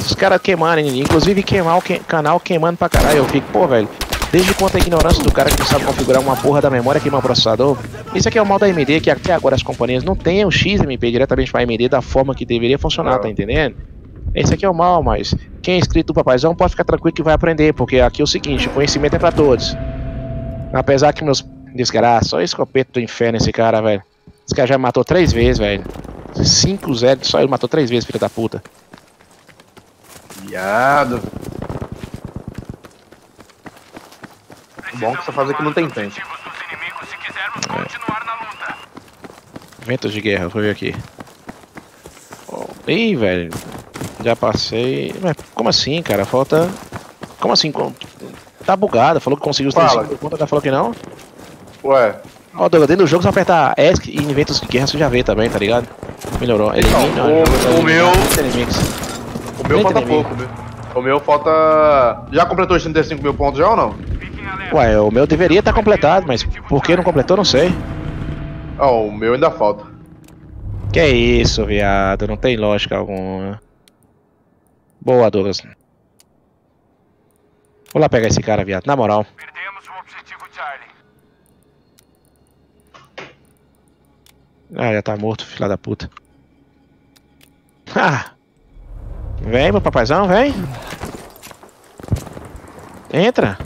Os caras queimarem, inclusive queimar o que- canal queimando pra caralho. Eu fico, pô, velho. Desde quanto a ignorância do cara que não sabe configurar uma porra da memória queimar o processador? Isso aqui é o mal da AMD, que até agora as companhias não têm o XMP diretamente pra AMD da forma que deveria funcionar, tá entendendo? Esse aqui é o mal, mas quem é inscrito do Papaizão pode ficar tranquilo que vai aprender, porque aqui é o seguinte, o conhecimento é pra todos. Apesar que meus desgraças, só escopeto do inferno esse cara, velho. Esse cara já matou três vezes, velho. 5-0, só ele matou três vezes, filho da puta. Viado. Bom que essa fase aqui não tem tempo. Luta. Ventos de guerra, vou ver aqui. Oh, Ih, velho. Já passei. Mas como assim, cara? Falta. Como assim? Tá bugado, falou que conseguiu os Fala. 35 mil pontos, já falou que não. Ué, Ó, Douglas, dentro do jogo, se apertar ESC e em Ventos de Guerra, você já vê também, tá ligado? Melhorou. Elimina. Então, o- o meu- Inimigos. o meu falta pouco, viu? O meu falta. Já completou os 35 mil pontos já ou não? Ué, o meu deveria estar completado, mas por que não completou, não sei. Ah, o meu ainda falta. Que isso, viado, não tem lógica alguma. Boa, Douglas. Vou lá pegar esse cara, viado, na moral. Perdemos o objetivo Charlie. Ah, já tá morto, filha da puta. Ah! Vem, meu papaizão, vem. Entra.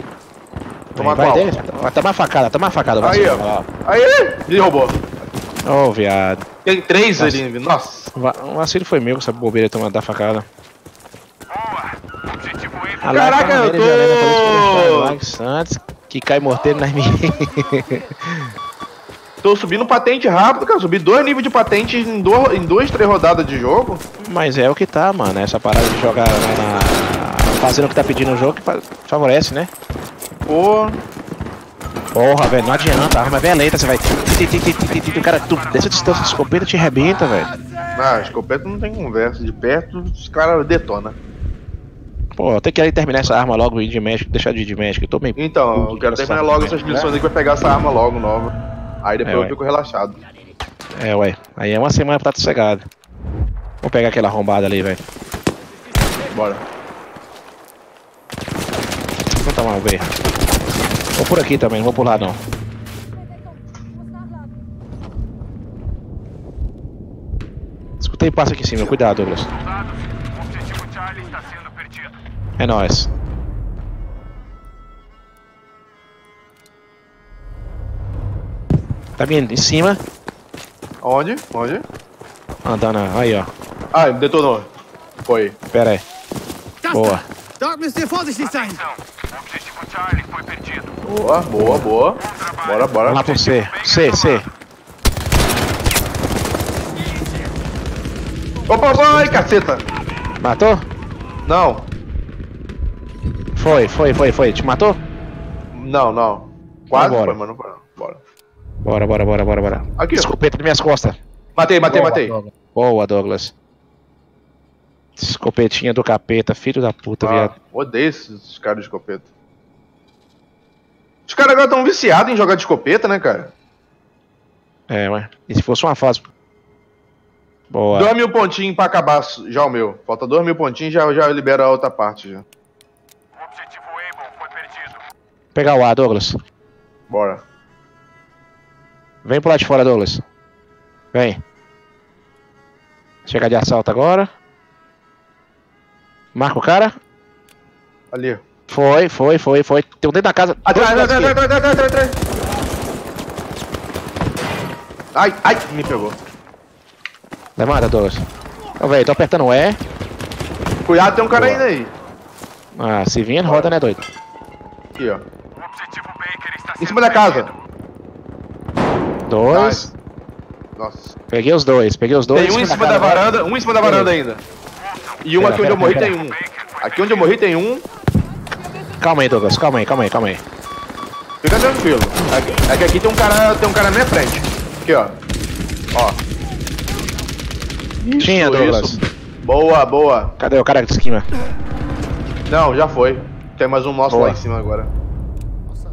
Toma vai dele. Vai tomar uma facada, toma uma facada. Aí, ó. Aí! Me roubou. Ô, viado. Tem três Nossa. ali, nossa. O va- O vacilo foi meu com essa bobeira tomar da facada. Boa. Objetivo Caraca, Laika eu tô- isso Santos, que cai morteiro na minha. Tô subindo patente rápido, cara. Subi dois níveis de patente em, do, em duas, três rodadas de jogo. Mas é o que tá, mano. Essa parada de jogar na. Fazendo o que tá pedindo o jogo que fa- favorece, né? Pô. Porra, velho, não adianta, a arma é bem lenta, você vai. O cara, tu, dessa distância de escopeta te arrebenta, velho. Ah, escopeta não tem conversa. De perto, os caras detonam. Pô, tem que terminar essa arma logo e de deixar de ir de México. Eu tô meio. Então, eu quero terminar logo essas missões aí que vai pegar essa arma logo nova. Aí depois É, eu ué. fico relaxado. É, ué. Aí é uma semana pra tá sossegado. Vou pegar aquela arrombada ali, velho. Bora. Vou tomar um ver. Vou por aqui também, não vou por lá não. Escutei passo aqui em cima, cuidado, Douglas. É nóis. Tá vindo em cima, Onde? Onde? andando aí, ó. Ah, detonou. Foi. Pera aí. Boa. Vorsichtig sein. Atenção, o objetivo Charlie foi perdido. Boa, boa, boa. Bora, bora. Vamos lá pro C. C, C. Opa, vai, caceta! Matou? Não, Foi, foi, foi, foi. Te matou? não, não. Quase foi, mas não foi. não. Bora. Bora, bora, bora, bora, bora. Aqui. Escopeta nas minhas costas. Matei, matei, Boa, matei. Douglas. Boa, Douglas. Escopetinha do capeta, filho da puta, Ah, viado. odeio esses caras de escopeta. Os caras agora estão viciados em jogar de escopeta, né, cara? É, ué. E se fosse uma fase. Boa. Dois mil pontinhos pra acabar já o meu. Falta dois mil pontinhos já já libera a outra parte já. O objetivo Able foi perdido. Pegar o A, Douglas. Bora. Vem pro lado de fora, Douglas. Vem. Chegar de assalto agora. Marca o cara. Ali. Foi, foi, foi, foi. Tem um dentro da casa. Atrás, atrás, atrás, atrás, atrás, atrás. Ai, ai, me pegou. Levanta, Douglas. Ô, velho, tô apertando o E. Cuidado, tem um cara Boa. ainda aí. Ah, se vir, roda, né, doido? Aqui, ó. Em cima da casa. Dois. Nossa. Peguei os dois, peguei os dois. Tem um em cima da cara. varanda, um em cima da varanda ainda. E um Pera, aqui onde eu morri pera. tem um. Aqui onde eu morri tem um. Calma aí, Douglas, calma aí, calma aí, calma aí. Fica tranquilo. Aqui, aqui, aqui tem um cara, tem um cara na minha frente. Aqui, ó. Ó. Tinha, Douglas. isso. Boa, boa. Cadê o cara de esquina? Não, já foi. Tem mais um nosso Boa. lá em cima agora.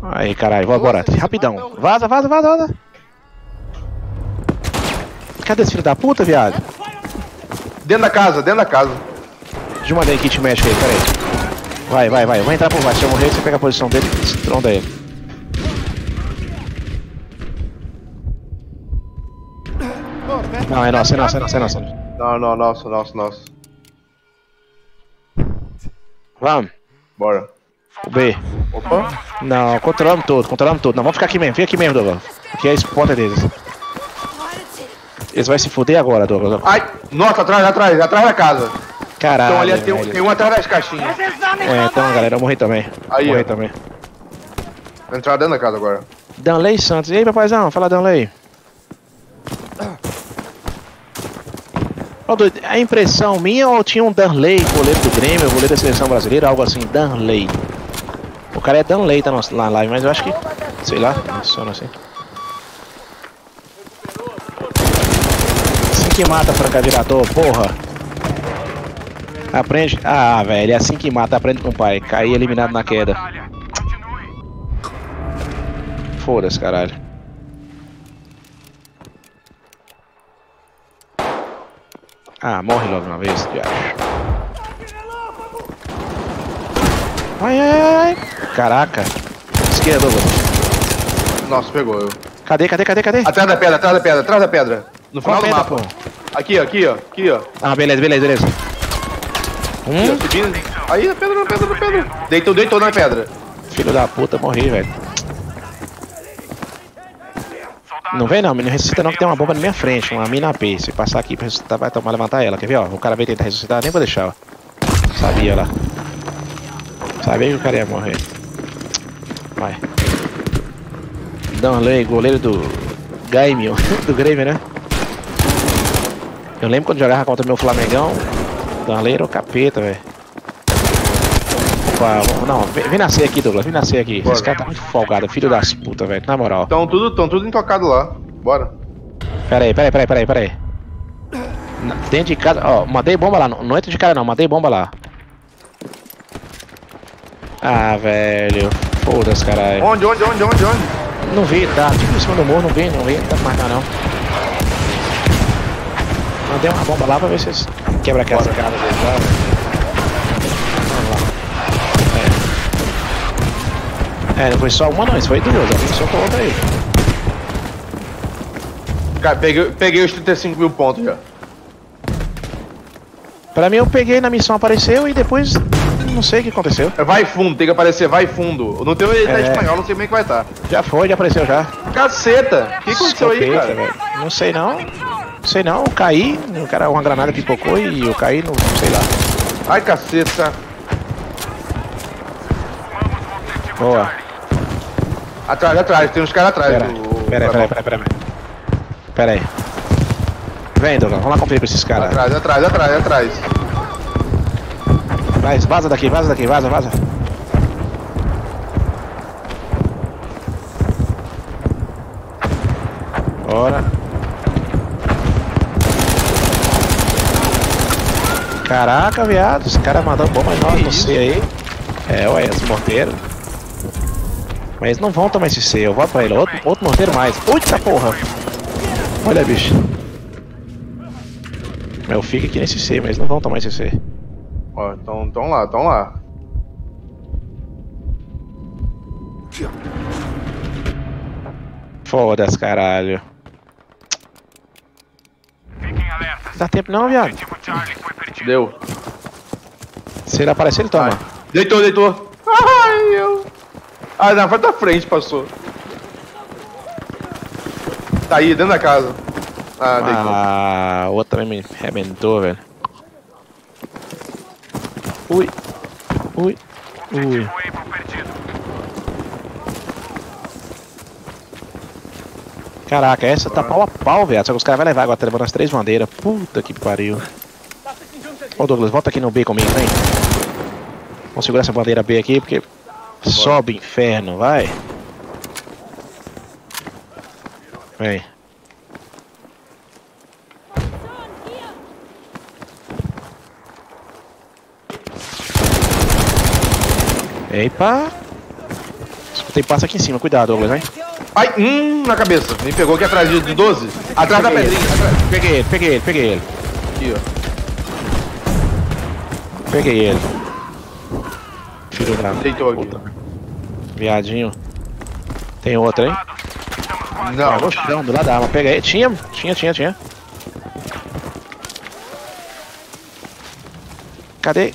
Aí, caralho, vambora. Rapidão. Vaza, vaza, vaza, vaza. Cadê esse filho da puta, viado? Dentro da casa, dentro da casa. Eu mandar aí kit médico aí, peraí. Vai, vai, vai. Vai entrar por baixo. Se eu morrer, você pega a posição dele e estronda ele. Não, é nosso, é nosso, é nosso, é nosso. Não, não, nosso, nosso, nosso. Vamos. Bora. O B. Opa. Não, controlamos tudo, controlamos tudo. Não, vamos ficar aqui mesmo. Fica aqui mesmo, Douglas. Aqui é a spot deles. Eles vão se fuder agora, Douglas. Ai, nossa, atrás, atrás, atrás da casa. Caralho. Então ali tem um, tem um atrás das caixinhas. É, então, galera, eu morri também. Aí, morri ó. também. Vai entrar dentro da casa agora. Danley Santos. E aí, papaizão? Fala, Danley. Ô, doido, a impressão minha ou tinha um Danley, goleiro do Grêmio, goleiro da seleção brasileira, algo assim, Danley. O cara é Danley, tá na live, mas eu acho que, sei lá, funciona assim. Assim que mata, francavirador, porra. Aprende. Ah, velho, é assim que mata, aprende com o pai. Cair eliminado na queda. Foda-se, caralho. Ah, morre logo uma vez, viado. Ai, ai, ai. Caraca. Esquerda, Douglas. Nossa, pegou eu. Cadê, cadê, cadê, cadê? Atrás da pedra, atrás da pedra, atrás da pedra. No final do mapa. Aqui, ó, aqui, ó, aqui, ó. Ah, beleza, beleza, beleza. Subindo. Aí, na pedra, na pedra, na pedra. Deitou, deitou na pedra. filho da puta, morri, velho. Não vem não, não ressuscita não que tem uma bomba na minha frente, uma mina AP. Se passar aqui pra ressuscitar, vai tomar levantar ela. Quer ver, ó? O cara veio tentar ressuscitar, nem vou deixar, ó. Sabia lá. Sabia que o cara ia morrer. Vai. Danley, goleiro do Gaimio, do Grêmio, né? Eu lembro quando jogava contra o meu Flamengão, Danley era o capeta, velho. Não, vem, nascer aqui, Douglas, vem nascer aqui. Bora. Esse cara tá muito folgado, filho das putas, velho, na moral. Tão tudo, tão tudo intocado lá. Bora. Pera aí, pera aí, pera aí, pera aí, pera aí. Dentro de casa, ó, mandei bomba lá, não, não entra de cara não, mandei bomba lá. Ah, velho, foda-se, caralho. Onde, onde, onde, onde, onde? Não vi, tá, tipo em cima do morro, não vi, não vi, não dá pra marcar não. Mandei uma bomba lá pra ver se eles quebram aquela cara lá, velho. Vamos lá. É. é, não foi só uma não, isso foi duas, alguém soltou outra aí. Cara, peguei, peguei os 35 mil pontos já. Pra mim eu peguei na missão, apareceu e depois não sei o que aconteceu. Vai fundo, tem que aparecer, vai fundo. Não tem ele tá É. espanhol, não sei como é que vai estar. Já foi, já apareceu já. Caceta! O que aconteceu aí, Escopeta, cara? velho. Não sei não. Sei não, eu caí, o cara, uma granada pipocou e eu caí no, sei lá. Ai, caceta. Boa. Atrás, atrás, tem uns caras atrás. Pera, do- pera aí, pera pera pera aí. Pera aí. Vem, Douglas, vamos lá conferir pra esses caras. Atrás, atrás, atrás, atrás. Vai, vaza daqui, vaza daqui, vaza, vaza. Bora. Caraca, viado, esse cara mandou bomba em nós, você aí. É, ué, os morteiros. Mas eles não vão tomar esse C, eu voto pra ele. Outro, outro morteiro mais. Eita porra! Olha, bicho. Eu fico aqui nesse C, mas eles não vão tomar esse C. Ó, então, tão lá, tão lá. Foda-se, caralho. Alertas. Dá tempo não, viado. Deu. Se ele aparecer, ele toma. Vai. Deitou, deitou. Ai, eu. Ah, na frente da frente passou. Tá aí, dentro da casa. Ah, deitou. Ah, o outro também me arrebentou, velho. Ui. Ui. Ui. Objetivo Able perdido. Caraca, essa tá pau a pau, viado. Só que os caras vão levar agora, tá levando as três bandeiras. Puta que pariu. Ô Douglas, volta aqui no B comigo, vem. Vamos segurar essa bandeira B aqui, porque sobe inferno, vai. Vem. Epa! Escutei passo aqui em cima, cuidado, Douglas, vem. Ai, hum, na cabeça. Me pegou aqui atrás de de 12. Atrás da pedrinha. Atrás. Peguei ele, peguei ele, peguei ele. Aqui, ó. Peguei ele. Filho da Deitou aqui. puta. Viadinho. Tem outro, hein? Não, No chão, do lado da arma. Pega aí. Tinha, tinha, tinha, tinha. Cadê?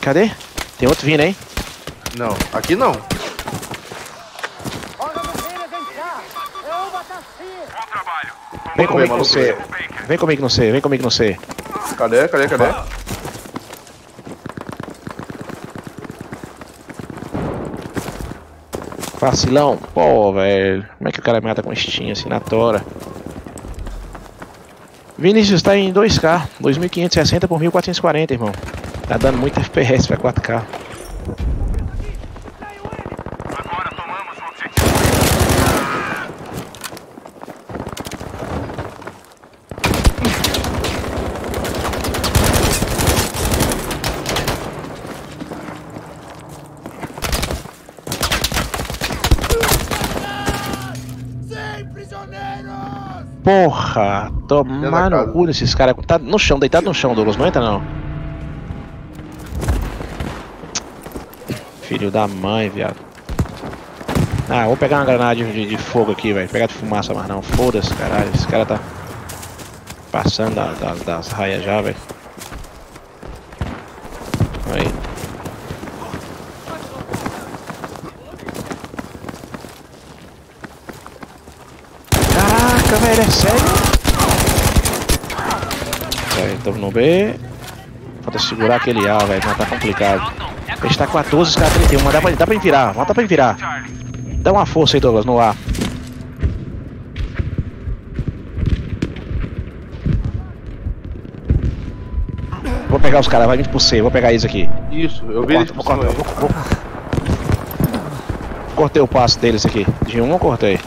Cadê? Tem outro vindo, hein? não. Aqui não. Bom trabalho. Vem comigo no. C. Vem comigo no C, vem comigo no C. Cadê? Cadê? Cadê? Vacilão. Pô, velho. Como é que o cara mata com estinha assim na tora? Vinícius tá em 2K. 2560 por 1440, irmão. Tá dando muito FPS pra 4K. Porra! Tomar no cu desses caras. Tá no chão, deitado no chão, Douglas. Não entra não. Filho da mãe, viado. Ah, vou pegar uma granada de, de fogo aqui, velho. Pegar de fumaça, mas não. Foda-se, caralho. Esse cara tá passando da- da- das raias já, velho. Aí. Caraca, velho, é sério? Aí, tamo no B. Falta segurar aquele A, velho, mas tá complicado. A gente tá 14, os caras 31, mas dá pra, dá pra virar, volta pra virar. Dá uma força aí, Douglas, no A. Vou pegar os caras, vai vir pro C, vou pegar eles aqui. Isso, eu vi eles por vou cortar, vou- vou- Cortei o passo deles aqui. De um eu cortei.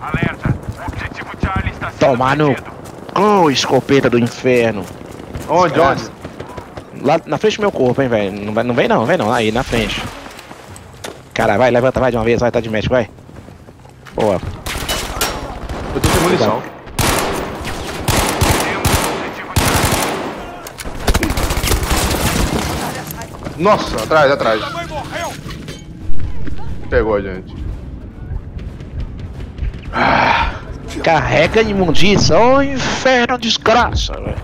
Alerta. O objetivo Charlie está sendo Tomar no-. Oh, escopeta do inferno. Onde? Onde? Lá na frente do meu corpo, hein, velho. Não, vai- não vem não, vem não. Aí, na frente. Cara, vai, levanta, vai de uma vez, vai, tá de médico, vai. Boa. Eu tô sem munição. Nossa, atrás, atrás. Pegou a gente. Carrega imundícia, ô inferno, desgraça, velho.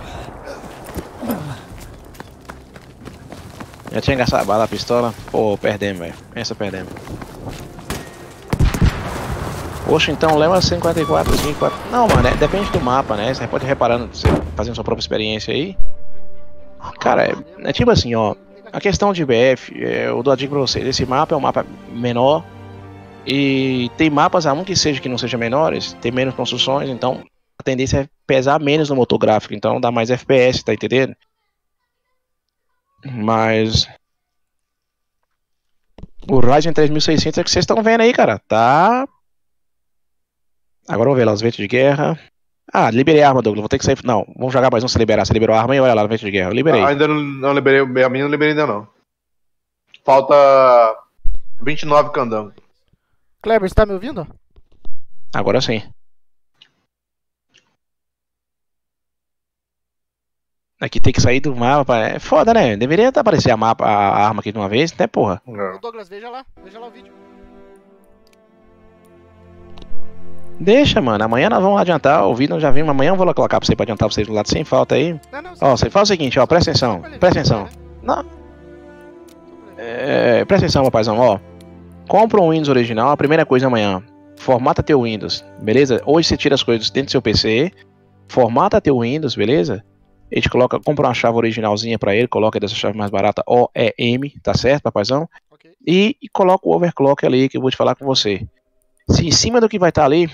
Já tinha gastado a bala, a pistola. Pô, perdemos, velho. Essa perdemos. Poxa, então leva 54, 54. Não, mano, é- depende do mapa, né? Você pode ir reparando, fazendo sua própria experiência aí. Cara, é, é tipo assim, ó. A questão de BF, é, eu dou a dica pra vocês. Esse mapa é um mapa menor. E tem mapas, a um que seja que não seja menores, tem menos construções, então a tendência é pesar menos no motor gráfico, então dá mais FPS, tá entendendo? Mas. O Ryzen 3600 é que vocês estão vendo aí, cara. Tá. Agora vamos ver lá os ventos de guerra. Ah, liberei a arma, Douglas. Vou ter que sair. Não, vamos jogar mais um se liberar. Você liberou a arma e olha lá vento de guerra. Eu liberei. Ah, ainda não, não liberei, a minha não liberei ainda não. Falta 29 candango. Kleber, você tá me ouvindo? Agora sim. Aqui tem que sair do mapa. É foda, né? Deveria aparecer a, mapa, a arma aqui de uma vez, né, porra? Ô Douglas, veja lá. Veja lá o vídeo. Deixa, mano. Amanhã nós vamos adiantar. O vídeo já vimos. Amanhã eu vou colocar pra você pra adiantar vocês do lado sem falta aí. Não, não. Ó, você faz o seguinte, ó. Presta atenção. Presta atenção. Não. É, presta atenção, rapazão, ó. Compra um Windows original, a primeira coisa amanhã. Formata teu Windows, beleza? Hoje você tira as coisas dentro do seu PC, formata teu Windows, beleza? A gente coloca, compra uma chave originalzinha pra ele, coloca dessa chave mais barata OEM, tá certo, papaizão? Ok. E, e coloca o overclock ali que eu vou te falar com você. Se em cima do que vai estar ali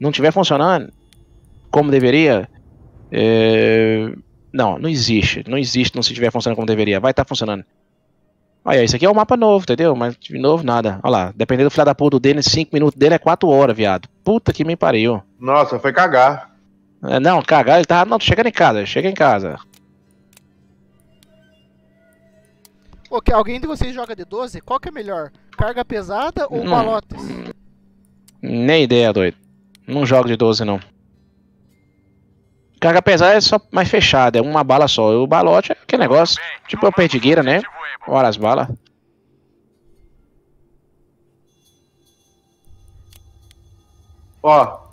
não estiver funcionando como deveria, é, não, não existe. Não existe não se estiver funcionando como deveria. Vai estar funcionando. Olha, esse aqui é o mapa novo, entendeu? Mas de novo, nada. Olha lá, dependendo do filho da puta do dele, 5 minutos dele é 4 horas, viado. Puta que me pariu. Nossa, foi cagar. É, não, cagar, ele tá. Não, tô chegando em casa, chega em casa. Ok, alguém de vocês joga de 12? Qual que é melhor? Carga pesada ou Não. balotes? Nem ideia, doido. Não jogo de 12, não. Carga pesada é só mais fechada, é uma bala só. O balote é aquele negócio, tipo a perdigueira, né? Ora as balas. Ó,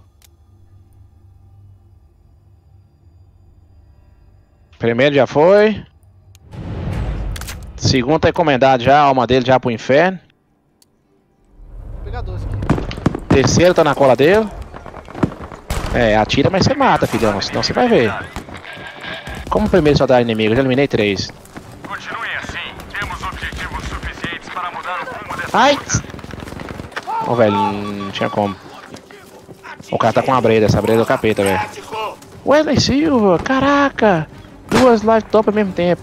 Primeiro já foi. Segundo tá encomendado já, a alma dele já pro inferno. Vou pegar 12 aqui. Terceiro tá na cola dele. É, atira, mas você mata, filhão. Senão você vai ver. Como o primeiro só dá inimigo, eu já eliminei três. Assim. Temos objetivos suficientes para mudar o rumo dessa Ai! Ô, velho, não tinha como. O cara tá com uma breda, essa breda é do capeta, velho. Wesley Silva, caraca! Duas live top ao mesmo tempo.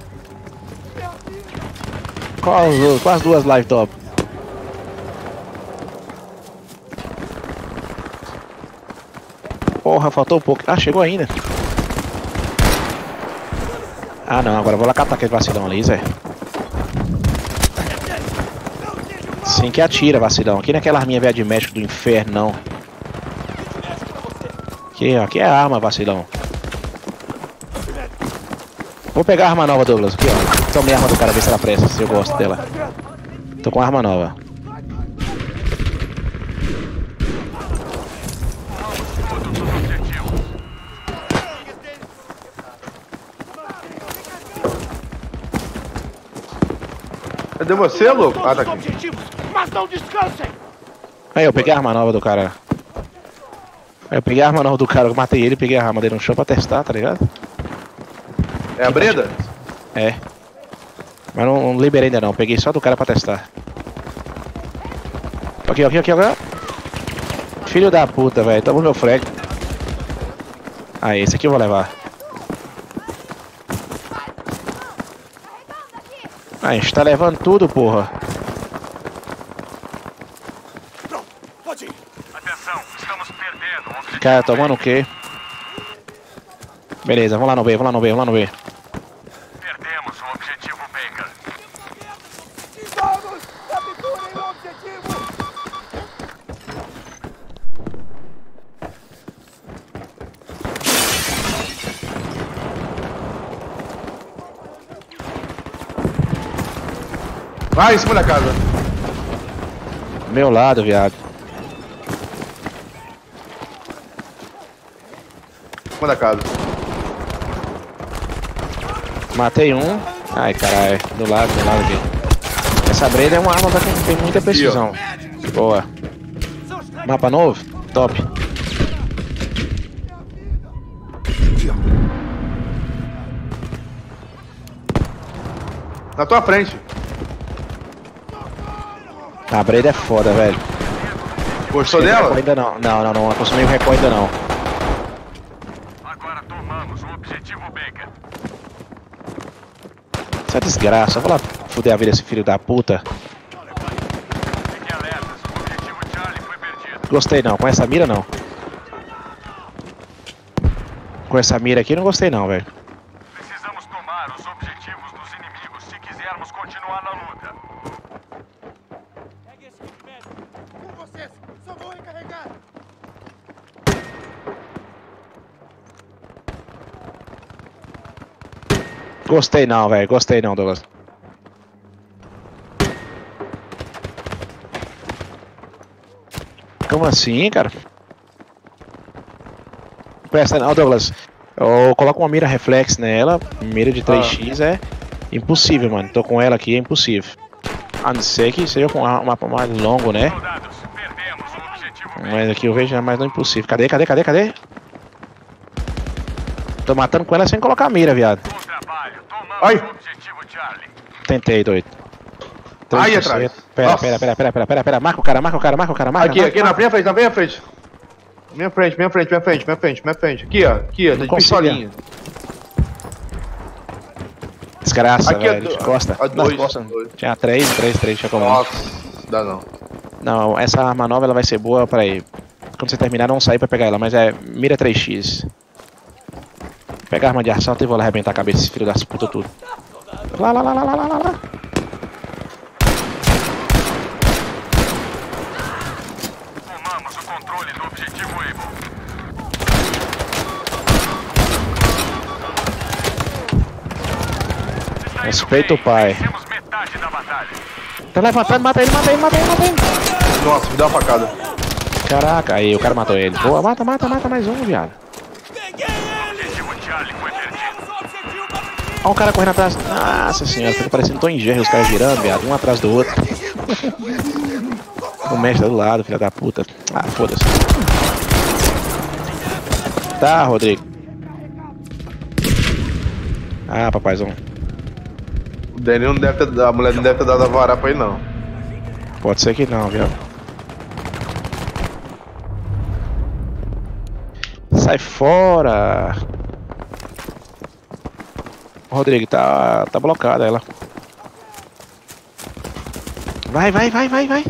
Qual as duas- Quais duas live top? Porra, faltou um pouco. Ah, chegou ainda. Ah não, agora vou lá catar aquele vacilão ali, Zé. Sim que atira, vacilão. Aqui não é aquela arminha velha de médico do inferno, não. Aqui, ó, aqui é arma, vacilão. Vou pegar a arma nova, Douglas. Aqui, ó. Tomei a arma do cara, ver se ela presta, se eu gosto dela. Tô com a arma nova. Cadê você, louco? Ah, tá aqui. objetivos, mas não descansem! Aí, eu peguei a arma nova do cara. Aí, eu peguei a arma nova do cara, eu matei ele, peguei a arma dele no chão pra testar, tá ligado? É a Breda? É. Mas não, não liberei ainda não, peguei só do cara pra testar. Aqui, aqui, aqui, agora. Filho da puta, velho. Tamo no meu frag. Ah, esse aqui eu vou levar. A gente tá levando tudo, porra. Pode ir! Atenção, estamos perdendo. Cara, tomando o quê? Beleza, vamos lá no B, vamos lá no B, vamos lá no B. Vai em cima da casa. Meu lado, viado. Em cima da casa. Matei um. Ai, caralho. Do lado, do lado aqui. Essa breda é uma arma pra quem tem muita precisão. Boa. Mapa novo? Top. Na tua frente. A breda é foda, velho. Gostou Record dela? Ainda não. Não, não, não. Não consumi o recorde ainda não. Agora tomamos o objetivo Baker. Essa desgraça. Vou lá fuder a vida desse filho da puta. Gostei não. Com essa mira não. Com essa mira aqui não gostei não, velho. Precisamos tomar os objetivos dos inimigos se quisermos continuar na luta. Pegue esse equipamento! Com vocês! Só vou recarregar! Gostei não, velho. Gostei não, Douglas. Como assim, cara? Presta não, Douglas. Eu coloco uma mira reflex nela. Mira de 3x é impossível, mano. Tô com ela aqui, é impossível. A não ser que seja com um mapa mais longo, né? Mas aqui eu vejo é mais não impossível. Cadê, cadê, cadê, cadê? tô matando com ela sem colocar a mira, viado. Ai. Tentei, doido. Aí 3%. atrás. Pera, pera, pera, pera, pera, pera, pera. Marca o cara, marca o cara, marca o cara, marca. Aqui, marca, aqui na minha frente, na minha frente. Minha frente, minha frente, minha frente, minha frente, minha frente. Aqui, ó. Aqui, ó. Tá de pistolinha. Desgraça, Aqui, ó, velho. do- De costa. Nas dois, costas. dois. Tinha três, três, três, tinha como. Nossa, dá não. Não, essa arma nova ela vai ser boa pra aí. Quando você terminar, não sair pra pegar ela, mas é mira 3x. Pega a arma de assalto e vou lá arrebentar a cabeça desse filho das puta tudo. Lá, lá, lá, lá, lá, lá, lá, lá. Tomamos o controle do objetivo Able. Está indo Respeita o pai. Tá levantando, mata ele, mata ele, mata ele, mata ele. Nossa, me dá uma facada. Caraca, aí o cara matou ele. Boa, mata, mata, mata mais um, viado. Objetivo Charlie foi perdido. Olha um cara correndo atrás. Nossa senhora, fica parecendo Tom e Jerry, os caras girando, viado, um atrás do outro. O mestre tá do lado, filha da puta. Ah, foda-se. Tá, Rodrigo. Ah, papaizão. O Danny não deve ter, a mulher não deve ter dado a vara pra ele, não. Pode ser que não, viu? Sai fora! Rodrigo, tá, tá blocada ela. Vai, vai, vai, vai, vai.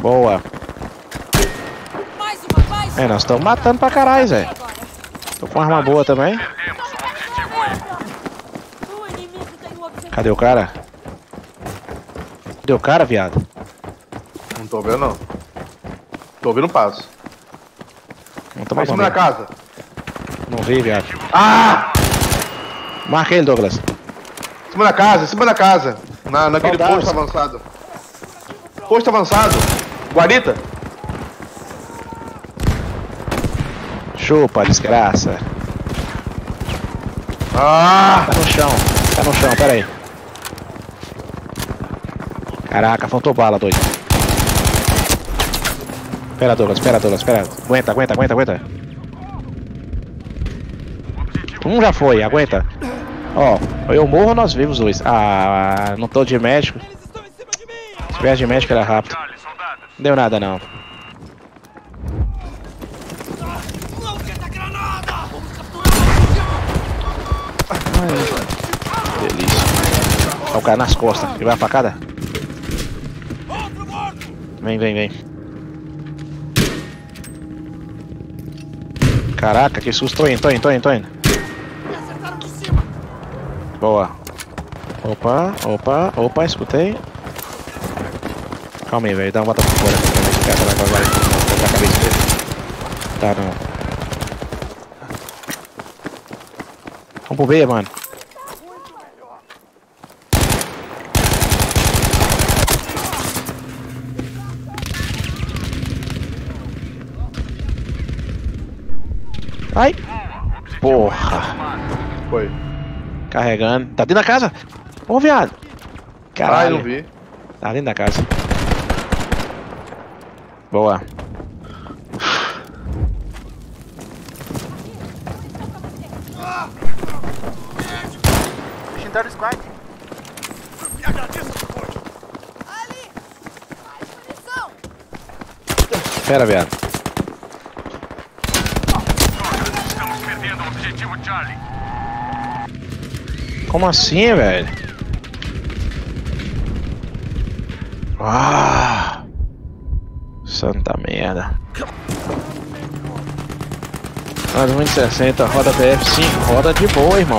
Boa. Mais uma, mais É, nós estamos matando pra caralho, Zé. Tô com arma boa também. Cadê o cara? Cadê o cara, viado? Não tô vendo, não. Tô ouvindo um passo. Não Tá cima da comigo. casa. Não vi, viado. Ah! Marca ele, Douglas. Em cima da casa, em cima da casa. Na, naquele posto avançado. Posto avançado. Guarita. Chupa, desgraça. Ah! Tá no chão, tá no chão, pera aí. Caraca, faltou bala, doido. Pera, Douglas, pera, Douglas, pera. Aguenta, aguenta, aguenta, aguenta. Um já foi, aguenta. Ó, eu morro nós vivos dois. Ah, não tô de médico. Se tivesse de médico era rápido. Deu nada não. Ai, delícia. Olha o cara nas costas. Ele vai a facada? Vem, vem, vem. Caraca, que susto. Tô indo, tô indo, tô indo, tô indo. Boa. Opa, opa, opa, escutei. Calma aí, velho. Dá uma bota por fora. Cara vai agora. Vou pra cabeça dele. Tá, não. Vamos pro B, mano. Ai! Porra! Foi. Carregando. Tá dentro da casa? Ô, viado! Caralho. não vi. Tá dentro da casa. Boa. Legendário Squad. Ali! Mais munição! Pera, viado. Estamos perdendo o objetivo Charlie. Como assim, velho? Ah! Santa merda. Ah, 2060, roda BF5, roda de boa, irmão.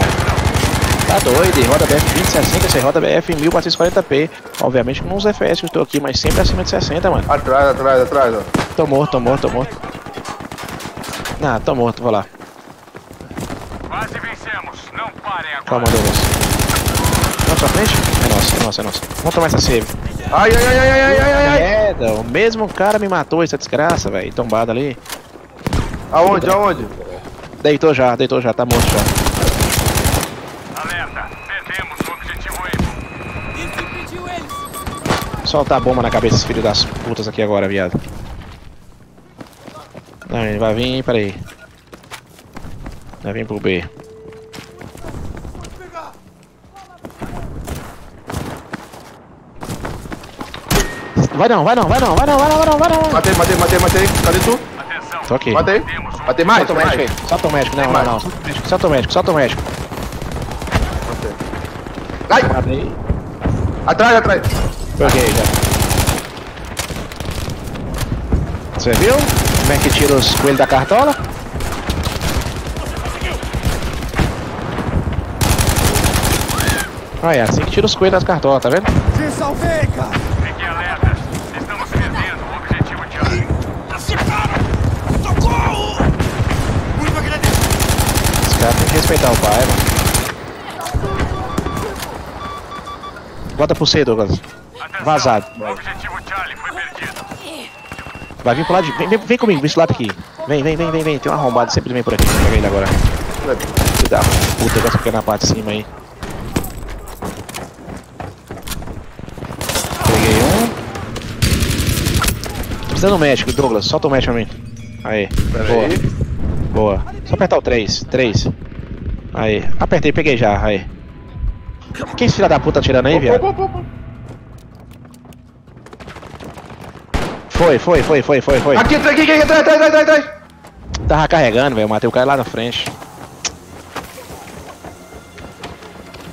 Tá doido, roda BF 2060, você roda BF 1440p. Obviamente com uns FPS que eu tô aqui, mas sempre acima de 60, mano. Atrás, atrás, atrás, ó. Tô morto, tô morto, tô morto. Ah, tô morto, vou lá. Quase vencemos. Não parem agora. Calma, Douglas. Na sua frente? É nossa, é nossa, é nossa. Vamos tomar essa save. Ai, ai, ai, ai, ai, ai, ai, ai. Merda, o mesmo cara me matou, essa desgraça, velho. Tombado ali. Aonde, aonde? Deitou já, deitou já, tá morto já. Alerta. Perdemos o objetivo Able. Eles! Soltar a bomba na cabeça desse filho das putas aqui agora, viado. Não, ele vai vir, peraí. Nós vem pro B. Vai não, vai não, vai não, vai não, vai não, vai não, vai não. Matei, matei, matei, matei. Cadê tu? Atenção. Tô aqui. Matei. Matei mais, Solta o mais. médico aí. Solta o médico, não, não, não. Solta o médico, solta o médico, médico. Ai, Matei. atrás, atrás. Joguei já. Você viu? Como é que tira os coelhos da cartola? Ah, é assim que tira os coelhos das cartolas, tá vendo? Te salvei, cara! Respeitar o pai, mano. Bota pro C, Douglas. Vazado. O objetivo Charlie foi perdido. Vai vir pro lado de... Vem, vem, vem comigo, desse lado aqui. Vem, vem, vem, vem, vem. Tem um arrombado, sempre vem por aqui. Pega ele agora. Filho da puta, com essa pequena parte de cima aí. Peguei um. Tô precisando do médico, Douglas. Solta o médico pra mim. Aí. Pera Boa. aí. Boa. Só apertar o 3. 3. Aí. Apertei, peguei já. Aí. Quem esse filho da puta tá tirando aí, viado? Foi, foi, foi, foi, foi, foi. Aqui, atrás, aqui, aqui, atrás, atrás, atrás, atrás. Tava carregando, velho. Matei o cara lá na frente.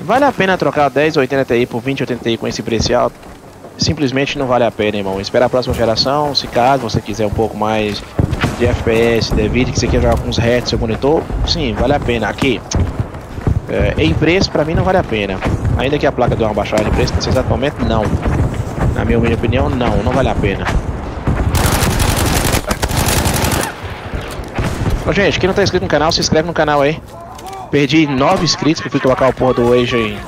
Vale a pena trocar 1080 Ti por 2080 Ti com esse preço alto? Simplesmente não vale a pena, irmão. Esperar a próxima geração, se caso você quiser um pouco mais de FPS, de vídeo, que você quer jogar com uns hertz seu monitor, sim, vale a pena. Aqui, é, em preço, pra mim não vale a pena. Ainda que a placa dê uma baixada de preço, nesse exato momento, não. Na minha opinião, não, não vale a pena. Ô, gente, quem não tá inscrito no canal, se inscreve no canal aí. Perdi 9 inscritos que fui colocar o porra do Age em.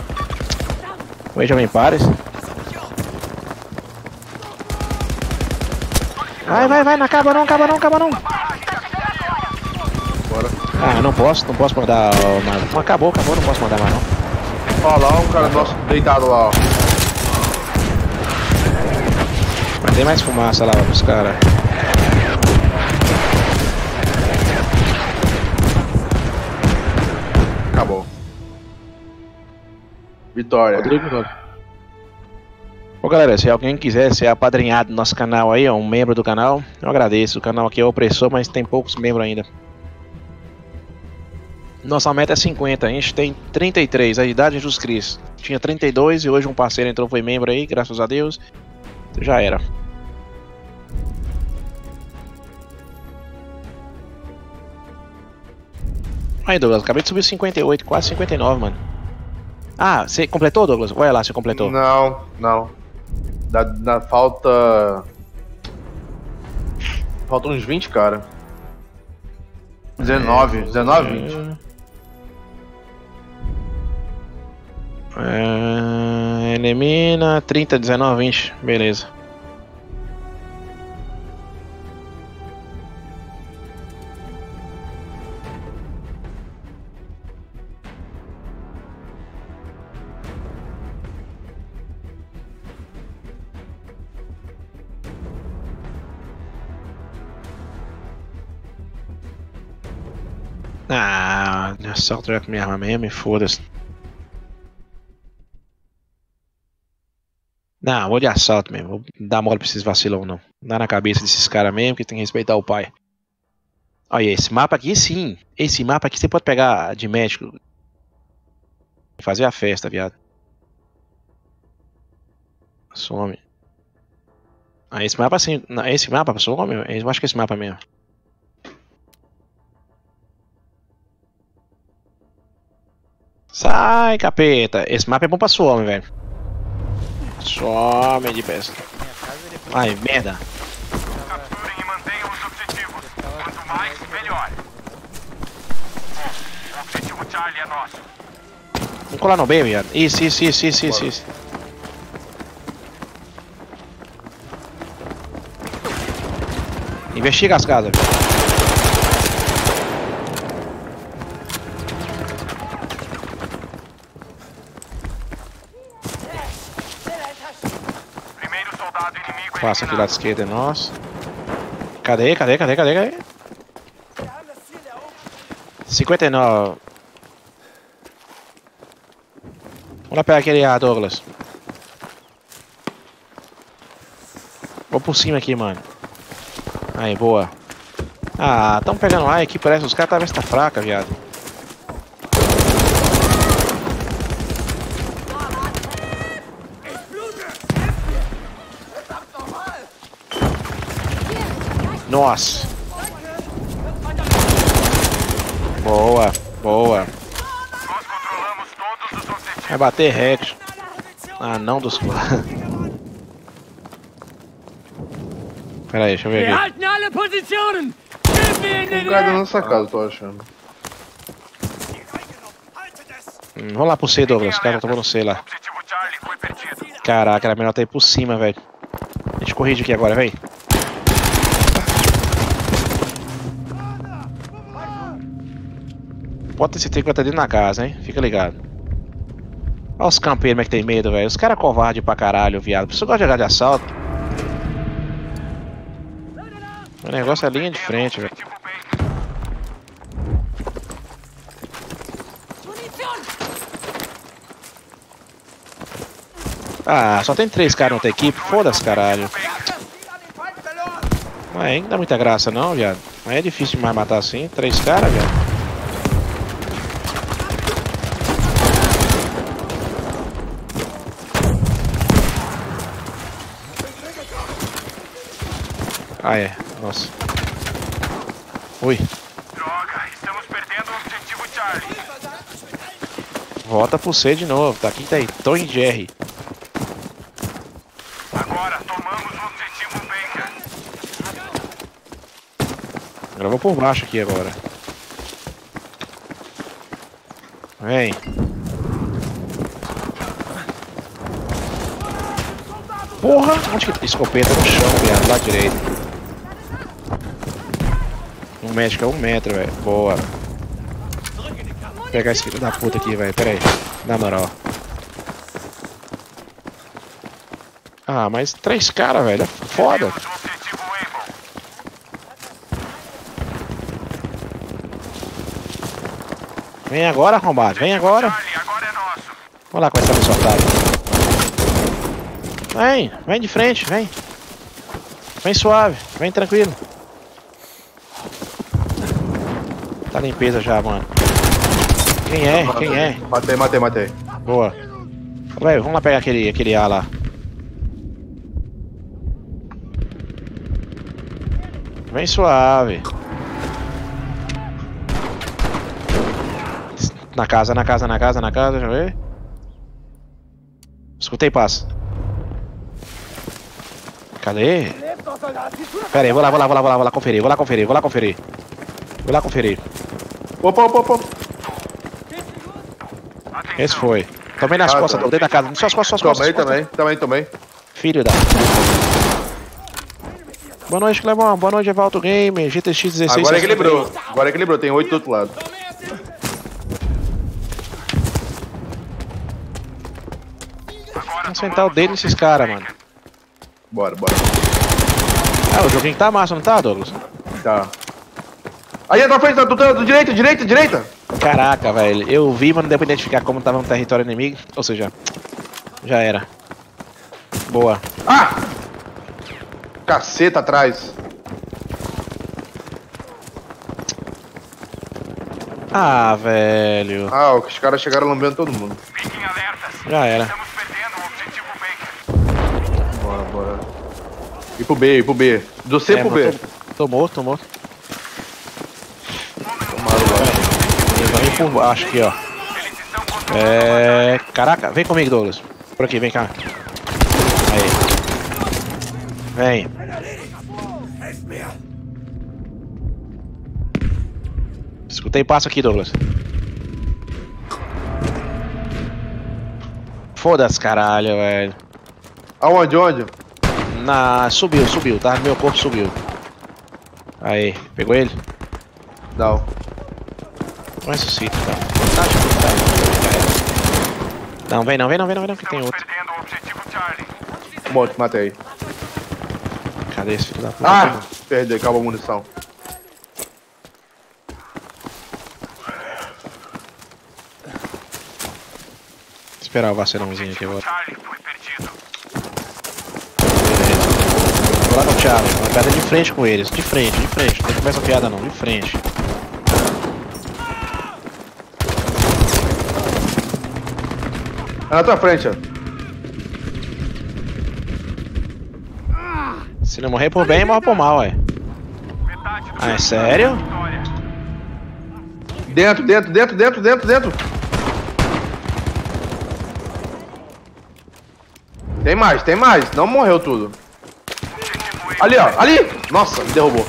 O Age of Vai, vai, vai, não acaba não, acaba não, acaba não. Bora. Ah, não posso, não posso mandar mais. Não, acabou, acabou, não posso mandar mais não. Ó lá, um cara nosso deitado lá, ó. Mas tem mais fumaça lá pros caras. Acabou. Vitória. Rodrigo Ô galera, se alguém quiser ser apadrinhado do nosso canal aí, ó, um membro do canal, eu agradeço. O canal aqui é opressor, mas tem poucos membros ainda. Nossa meta é 50, a gente tem 33, a idade de Jesus Cristo. Tinha 32 e hoje um parceiro entrou, foi membro aí, graças a Deus. Já era. Aí Douglas, acabei de subir 58, quase 59, mano. Ah, você completou, Douglas? Olha lá se completou. Não, não. Da, da falta. Falta uns 20, cara. 19, 19, 20. É, elimina 30, 19, 20. Beleza. Ah, assalto já com minha arma mesmo e foda-se. Não, vou de assalto mesmo. Vou dar mole pra esses vacilão não. Dá na cabeça desses caras mesmo que tem que respeitar o pai. Olha, esse mapa aqui sim. Esse mapa aqui você pode pegar de médico. Fazer a festa, viado. Some. Ah, esse mapa sim. Esse mapa some? Eu acho que é esse mapa mesmo. Sai, capeta. Esse mapa é bom pra some, velho. Some de foi Ai, merda. Capturem e mantenham os objetivos. Quanto mais, melhor. O objetivo Charlie é nosso. Vamos colar no B, viado. Isso, isso, isso, isso, isso, isso. Investiga as casas, velho. Passa aqui eliminado. lado esquerdo é nosso. Cadê, cadê, cadê, cadê, cadê? 59. Vamos lá pegar aquele A, Douglas. Vou por cima aqui, mano. Aí, boa. Ah, tão pegando A aqui, parece. Os caras tá vendo tá fraca, viado. Nossa. Boa, boa. Vai bater Rex. Ah, não dos Pera aí, deixa eu ver aqui. um cara Lärm! nessa casa, eu tô achando. Hum, vamos lá pro C, Douglas. Os caras tomando C lá. Caraca, era melhor tá aí por cima, velho. A gente corrige aqui agora, vem. Bota esse trigo tá dentro na casa, hein? Fica ligado. Olha os campeiros é que tem medo, velho. Os caras é covarde pra caralho, viado. Você gosta de jogar de assalto? O negócio é linha de frente, velho. Ah, só tem três caras na outra equipe. Foda-se, caralho. Mas não dá muita graça não, viado. Aí é difícil demais matar assim. Três caras, viado. Ah, é. Nossa. Ui. Droga, estamos perdendo o objetivo Charlie. Volta pro C de novo. Tá aqui, tá aí. Tony Jerry. Agora tomamos o objetivo Baker. Agora vou por baixo aqui agora. Vem. Porra! Onde que escopeta no chão, viado? Lá direito. Médico é um metro, velho. Boa. Vou pegar esse filho da puta aqui, velho. Pera aí. Na moral. Ah, mas três caras, velho. É foda. Vem agora, arrombado. Vem agora. Vamos lá com essa missão. Vem, vem de frente, vem. Vem suave, vem tranquilo. Limpeza já, mano. Quem é? Quem é? Matei, matei, matei. Boa. Velho, vamos lá pegar aquele, aquele A lá. Vem suave. Na casa, na casa, na casa, na casa, deixa eu ver. Escutei, passa. Cadê? Pera aí, vou lá, vou lá, vou lá, vou lá, vou lá conferir, vou lá conferir, vou lá conferir. Vou lá conferir. Opa, opa, opa. Esse foi. Tomei nas Ah, costas, tá. dentro da casa. Suas costas, suas costas. Tomei costas. também, também, tomei. Filho da. Boa noite, Clebão. Boa noite, Evaldo Game. GTX 16. Agora equilibrou. Agora equilibrou, tem oito do outro lado. Vamos sentar o dedo nesses caras, mano. Bora, bora. Ah, o joguinho tá massa, não tá, Douglas? Tá. Aí, na frente, do, do, do direita, direita, direita. Caraca, velho. Eu vi, mas não deu pra identificar como tava no território inimigo. Ou seja, já era. Boa. Ah! Caceta atrás. Ah, velho. Ah, os caras chegaram lambendo todo mundo. Fiquem alertas. Já era. Estamos perdendo o objetivo Baker. Bora, bora. E pro B, e pro B. Do C É, pro B. Tô, tô morto, tô morto. Tomaram lá. Vem por baixo aqui, ó. É. Caraca, vem comigo, Douglas. Por aqui, vem cá. Aí. Vem. Escutei passo aqui, Douglas. Foda-se, caralho, velho. Aonde, onde? Na. Subiu, subiu, tá? Meu corpo subiu. Aí, pegou ele? Não. Não tá? Fantástico, tá? Não, vem não, vem não, vem não, vem não, que tem outro. Morto, matei. Cadê esse filho da puta? Ah! Perdi, acabou a munição. esperar o vacilãozinho aqui agora. Vou lá no Thiago, uma piada de frente com eles, de frente, de frente, não começa a piada não, de frente. Na tua frente, ó. Se não morrer por bem, morre por mal, ué. Ah, é sério? Dentro, dentro, dentro, dentro, dentro, dentro. Tem mais, tem mais. Não morreu tudo. Ali, ó. Ali. Nossa, me derrubou.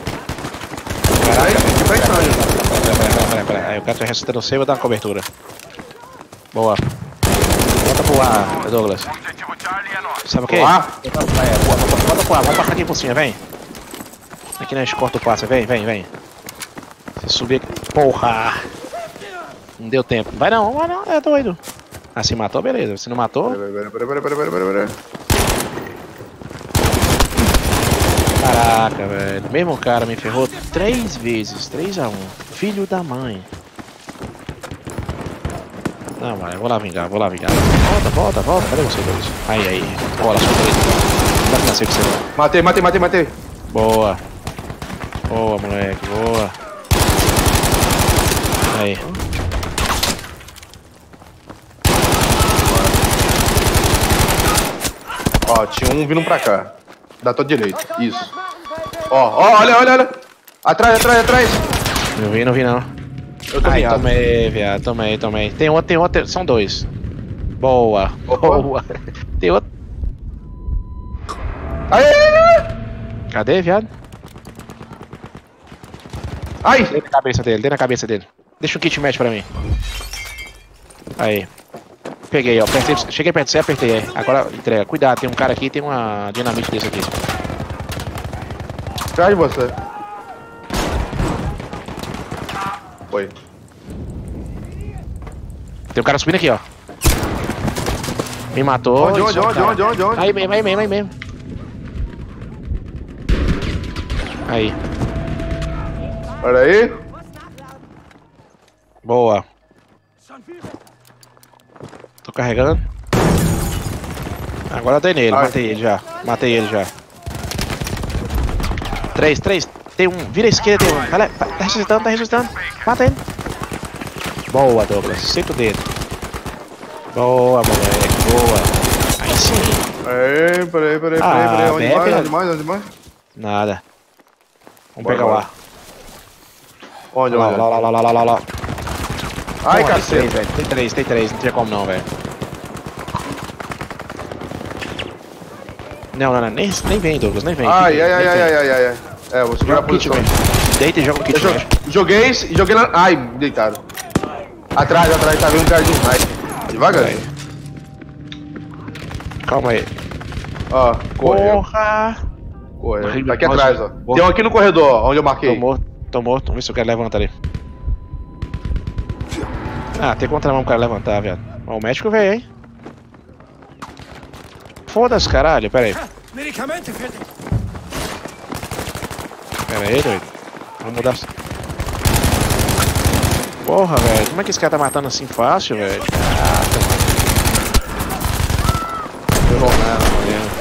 Caralho, que impressionante. Pera, pera, pera, pera, pera. Aí o cara tá ressuscitando você e vou dar uma cobertura. Boa. Volta pro ar, Douglas. Sabe o quê? Olá. É, boa, volta, volta pro ar. Vamos passar aqui por cima, vem. Aqui nós corta o passo, vem, vem, vem. Se subir aqui. Porra! Não deu tempo. Vai não, vai não, é doido. Ah, se matou, beleza. Se não matou, pera, pera, pera, pera, pera, pera. caraca, velho. Mesmo cara me ferrou três vezes. 3 a 1 Filho da mãe. Não, eu vou lá vingar, vou lá vingar. Volta, volta, volta. Cadê você, Douglas? Aí, aí. Bola, solta ele. Não dá pra nascer com você não. Matei, matei, matei, matei. Boa. Boa, moleque, boa. Aí. Ó, tinha um vindo pra cá. Da tua direita. Isso. Ó, ó, olha, olha, olha. Atrás, atrás, atrás. Não vi, não vi não. Eu Aí, mirrado. tomei, viado, tomei, tomei. Tem outro, tem outro, são dois. Boa, Opa. boa. Tem outro. Aí, Cadê, viado? aí. Dei na cabeça dele, dei na cabeça dele. Deixa um kit match pra mim. Aí. Peguei, ó. Apertei, cheguei perto de você, apertei aí. Agora entrega. Cuidado, tem um cara aqui, tem uma dinamite desse aqui. Atrás de você. Foi. Tem um cara subindo aqui, ó. Me matou. Onde, onde, onde, onde, onde, onde? Aí mesmo, aí mesmo, aí mesmo. Aí. Pera aí. Boa. Tô carregando. Agora eu dei nele, Ai. matei ele já. Matei ele já. Três, três. Tem um. Vira a esquerda, tem um. Galera, tá ressuscitando, tá ressuscitando. Mata ele. Boa, Douglas. Senta o dedo. Boa, moleque. Boa. Aí sim. Aí, peraí, peraí, Ah, peraí, peraí. Onde mais, onde mais, onde mais? Nada. Vamos Bora, pegar o bora. ar. Onde, Lá, onde? lá, lá, lá, lá, lá, lá, lá. Ai, Porra, tem três, cacete. velho. Tem três, tem três. Não tinha como não, velho. Não, não, não. Nem, nem vem, Douglas. Nem vem. Ai, ai, ai, ai, ai, ai, ai. É, vou segurar a posição. velho. Deita e joga o kit, Eu jo- velho. joguei e joguei lá. Ai, deitado. Atrás, atrás, tá vindo um cara de sniper. Devagar. Aí. Calma aí. Ó, correu. Porra! Correu. Tá aqui atrás, ó. porra. Tem um aqui no corredor, ó, onde eu marquei. Tô morto, tô morto. Vamos ver se o cara levanta ali. Ah, tem contramão pro cara levantar, viado. Ó, o médico veio, hein? Foda-se, caralho. Pera aí. Medikamente fertig. Pera aí, doido. Vamos mudar. Porra, velho. Como é que esse cara tá matando assim fácil, velho? Caraca, mano. Vou nada, mano.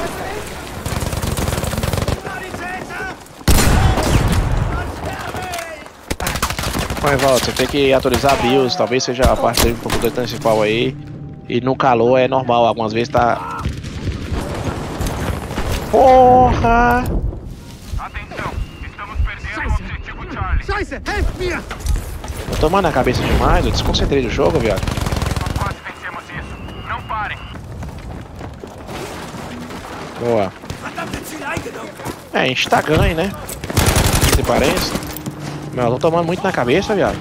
Mas volta, você tem que atualizar a BIOS, talvez seja a parte um pouco do principal aí. E no calor é normal, algumas vezes tá. Porra! Tô tomando a cabeça demais, eu desconcentrei do jogo, viado. Nós quase vencemos isso. Não parem. Boa. É, a gente tá ganho, né? Se parece. Meu, eu tô tomando muito na cabeça, viado.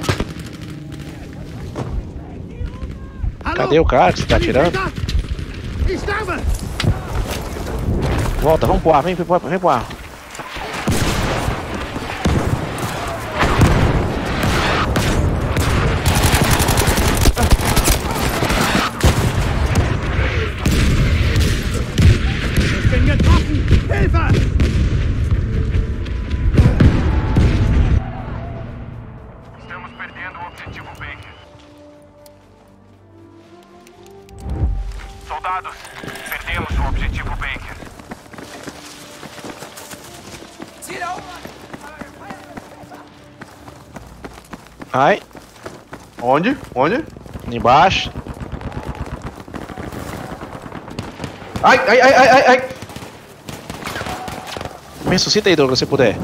Cadê o cara que você tá atirando? Volta, vamos pro ar, vem, vem, pro ar, Ai, Onde? Onde? embaixo. Ai, ai, ai, ai, ai, ai. Me ressuscita aí, Douglas, se puder.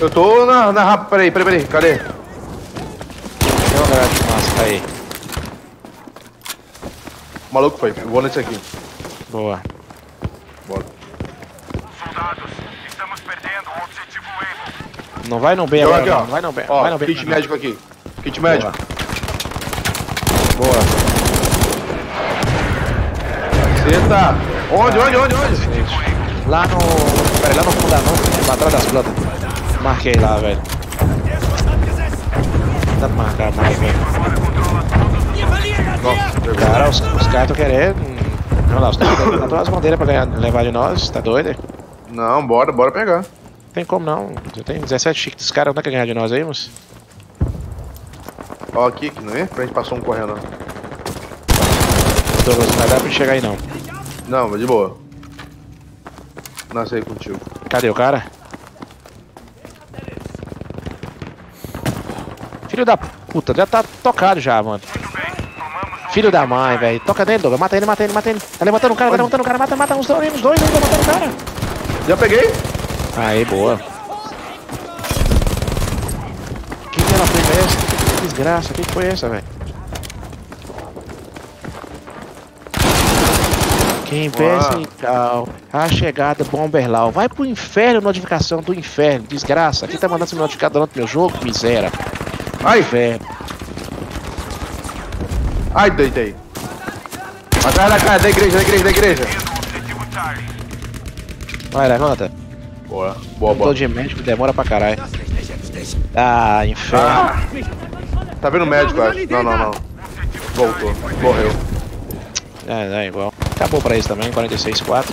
Eu tô na, na rapa. Peraí, peraí, peraí. Cadê? Tem uma granada de massa, tá aí. O maluco foi. Eu vou nesse aqui. Boa. Bora. Soldados, estamos perdendo o objetivo Able. Não vai no B agora, aqui, ó. não. Vai no B. Ó, vai no B. kit não. médico aqui. Kit médico. Boa. Senta. Onde, onde, onde, onde? Lá no. Peraí, lá no fundo da mão, lá atrás das plantas. Marquei lá, velho. Dá pra marcar mais, velho. Cara, os, os caras estão querendo. Olha lá, os caras estão tatuando as bandeiras pra ganhar, levar de nós, tá doido? Não, bora, bora pegar. Tem como não. Já tem 17 chiques, os caras não querem ganhar de nós aí, moço. Ó, aqui, que não é? Pra gente passar um correndo. não vai dar pra chegar aí não. Não, mas de boa. Nasci aí contigo. Cadê o cara? Filho da puta, já tá tocado já, mano. Filho da mãe, velho. Toca nele, Douglas. Mata ele, mata ele, mata ele. Tá levantando o cara, tá levantando o cara. Mata, mata os dois, os dois, tá levantando o cara. Já peguei? Aí, boa. Que que ela foi essa? Que desgraça, que foi essa, velho? Quem pensa em tal, a chegada Bomberlau. Vai pro inferno, notificação do inferno, desgraça. Aqui tá mandando essa notificação do meu jogo, miséria. Ai, Inferno. ai, deitei. Atrás da casa, da igreja, da igreja, da igreja. Vai, levanta. Boa, boa, Tô boa. de médico, demora pra caralho. Ah, inferno. Tá vendo o médico, acho. Não, não, não. Voltou. Morreu. É, é igual. Acabou pra isso também, 46-4.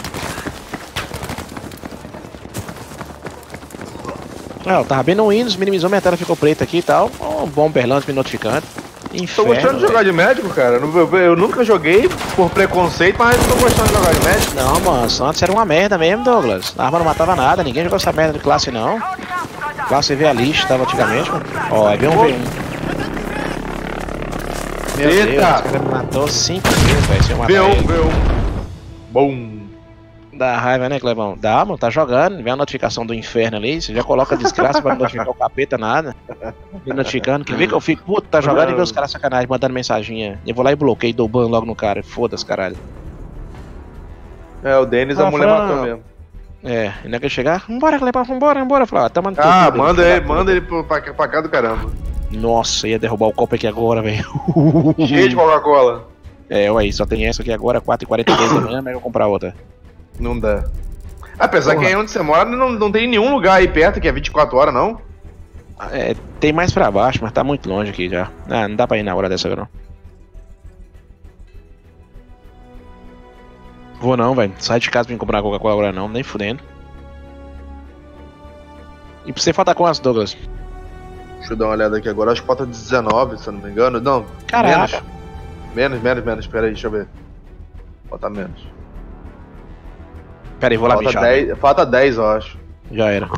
Ah, eu tava bem no Windows, minimizou minha tela, ficou preta aqui e tal. Um Bomberland me notificando. Tô Inferno. gostando de jogar de médico, cara. Eu, eu- nunca joguei por preconceito, mas tô gostando de jogar de médico. Não, mano, antes era uma merda mesmo, Douglas. A arma não matava nada, ninguém jogou essa merda de classe não. Classe V a lixo, tava antigamente, mano. Ó, é B1 V1. Meu Deus, Eita! me matou 5 vezes, velho. Se eu matar V1, ele. V1. Bom. Dá raiva, né, Clebão? Dá, mano, tá jogando, vem a notificação do inferno ali, você já coloca desgraça pra não notificar o capeta, nada. Me notificando, quer ver que eu fico, puto, tá jogando e vê os caras sacanagem, mandando mensaginha. Eu vou lá e bloqueio, dou ban logo no cara, foda-se, caralho. É, o Denis Ah, a mulher matou mesmo. É, ainda quer chegar? Vambora, Clebão, vambora, vambora. Falar, tá mandando Ah, tudo, manda ele, da manda ele pra cá do caramba. Nossa, ia derrubar o copo aqui agora, velho. Cheio de Coca-Cola. É, ué, só tem essa aqui agora, 4h42 da manhã, mas eu vou comprar outra. Não dá. Apesar Porra. que aí onde você mora não, não tem nenhum lugar aí perto que é 24 horas, não. É, tem mais pra baixo, mas tá muito longe aqui já. Ah, não dá pra ir na hora dessa, não. Vou não, velho. Sai de casa pra me comprar Coca-Cola agora não, nem fudendo. E pra você falta quantos, Douglas? Deixa eu dar uma olhada aqui agora. Acho que falta 19, se eu não me engano. Não, Caraca. menos. Menos, menos, menos. Pera aí, deixa eu ver. Falta menos. Pera aí, vou lá Falta bichar. 10, falta 10, eu acho. Já era.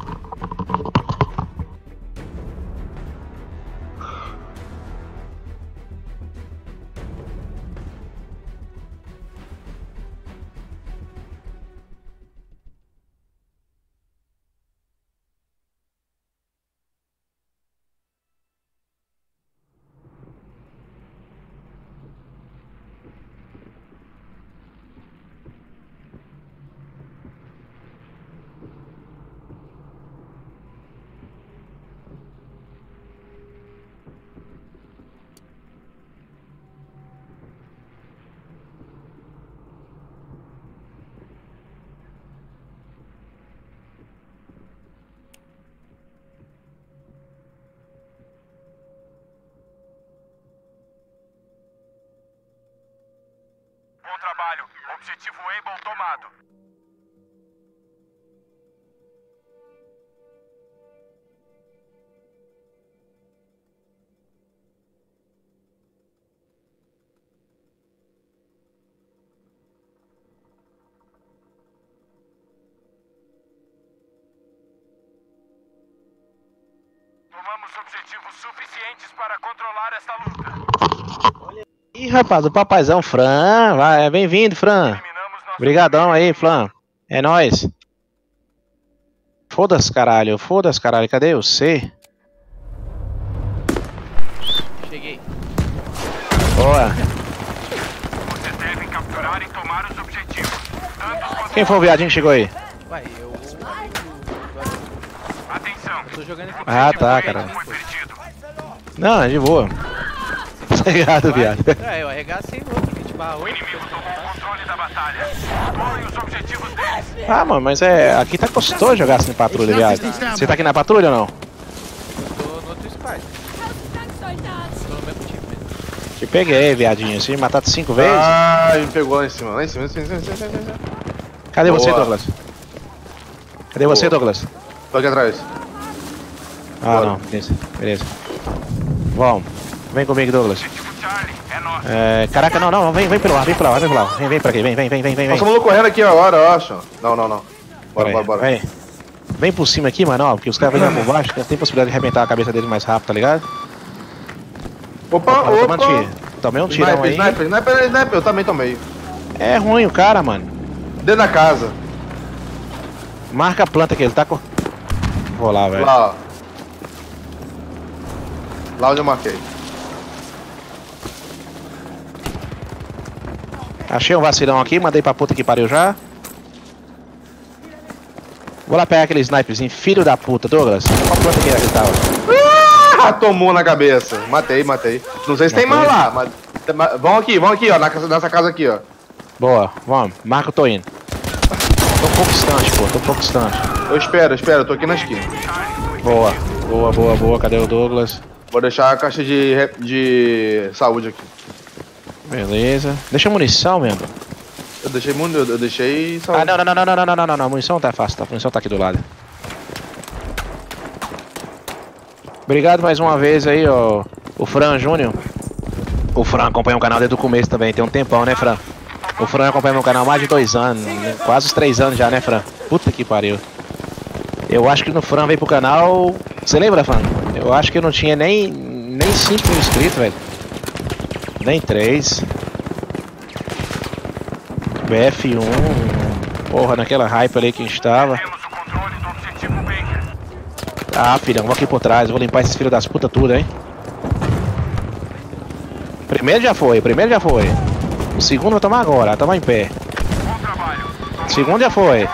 Objetivo Able tomado. Tomamos objetivos suficientes para controlar esta luta. Ih, rapaz, o papazão Fran. É bem-vindo, Fran. Obrigadão aí, Fran. É nóis. Foda-se, caralho. Foda-se, caralho. Cadê o C? Cheguei. Boa. Vocês devem capturar e tomar os objetivos. Tantos. Quem foi o viadinho que chegou aí? Vai, eu. Atenção. Eu tô jogando aqui. Ah, tá, cara. Não, é de boa. Obrigado, viado. É, eu arregacei no outro 20 barra 8. Inimigo tomou o controle da batalha. Tomem os objetivos deles. Ah, mano, mas é. Aqui tá gostoso jogar assim em patrulha, viado. Você tá aqui na patrulha ou não? Tô no outro squad. Tô no mesmo time mesmo. Te peguei, viadinho. Você me mataram cinco vezes? Ah, me pegou lá em cima, lá em cima, lá em cima, lá em cima, lá em cima. Cadê você, boa. Douglas? Cadê você, Boa. Douglas? Tô aqui atrás. Ah, Bora. não. Beleza. Beleza. Vamos. Vem comigo, Douglas. É caraca, não, não. Vem, vem pelo lá, vem pelo lá, vem pelo lá. Vem, vem pra aqui. Vem, vem, vem, vem, vem. Nossa, o maluco correndo aqui agora, eu acho. Não, não, não. Bora, bora, bora. Vem. Vem por cima aqui, mano, ó, porque os caras vêm por baixo, tem possibilidade de arrebentar a cabeça deles mais rápido, tá ligado? Opa, Opa, um opa. tiro. Tomei um tirão Sniper, aí. sniper, sniper, sniper, eu também tomei. É ruim o cara, mano. Dentro da casa. Marca a planta que ele tá com. Vou lá, velho. Lá, ó. Lá onde eu marquei. Achei um vacilão aqui, mandei pra puta que pariu já. Vou lá pegar aquele sniperzinho, filho da puta, Douglas. Qual planta que ele tava? Ah, tomou na cabeça. Matei, matei. Não sei se tem mais lá, mas. mas- Vão aqui, vão aqui, ó. Nessa casa aqui, ó. Boa, vamos. Marca, eu tô indo. Tô um pouco distante, pô, tô um pouco distante. Eu espero, eu espero, eu tô aqui na esquina. Boa, boa, boa, boa. Cadê o Douglas? Vou deixar a caixa de, de saúde aqui. Beleza. Deixa munição mesmo. Eu deixei muito. Eu deixei. Ah, não, não, não, não, não, não, não, não, não. A munição tá fácil, tá? A munição tá aqui do lado. Obrigado mais uma vez aí, ó. O Fran Júnior. O Fran acompanha o canal desde o começo também, tem um tempão, né, Fran? O Fran acompanha meu canal há mais de dois anos, né? quase os três anos já, né, Fran? Puta que pariu. Eu acho que no Fran veio pro canal. Você lembra, Fran? Eu acho que eu não tinha nem, nem 5 mil inscritos, velho. Nem 3. BF1. Porra, naquela hype ali que a gente tava. Ah, filhão, vou aqui por trás, vou limpar esses filhos das putas tudo, hein? Primeiro já foi, primeiro já foi. O segundo vai tomar agora, tomar em pé. O segundo já foi.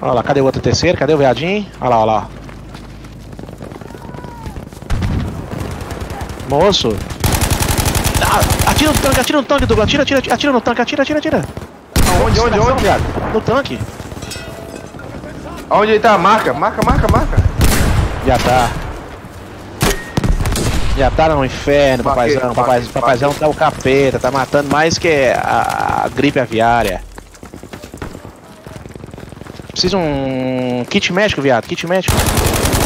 Olha lá, cadê o outro terceiro? Cadê o viadinho? Olha lá, olha lá. Moço. Atira no tanque, atira no tanque, Douglas. Atira, atira, atira no tanque, atira, atira, atira. Onde, onde, onde? viado. No tanque. Aonde ele tá? Marca, marca, marca, marca. Já tá. Já tá no inferno, Marquei, papaizão. marquei, papaizão tá o capeta, tá matando mais que a, a gripe aviária. Precisa um kit médico, viado, kit médico.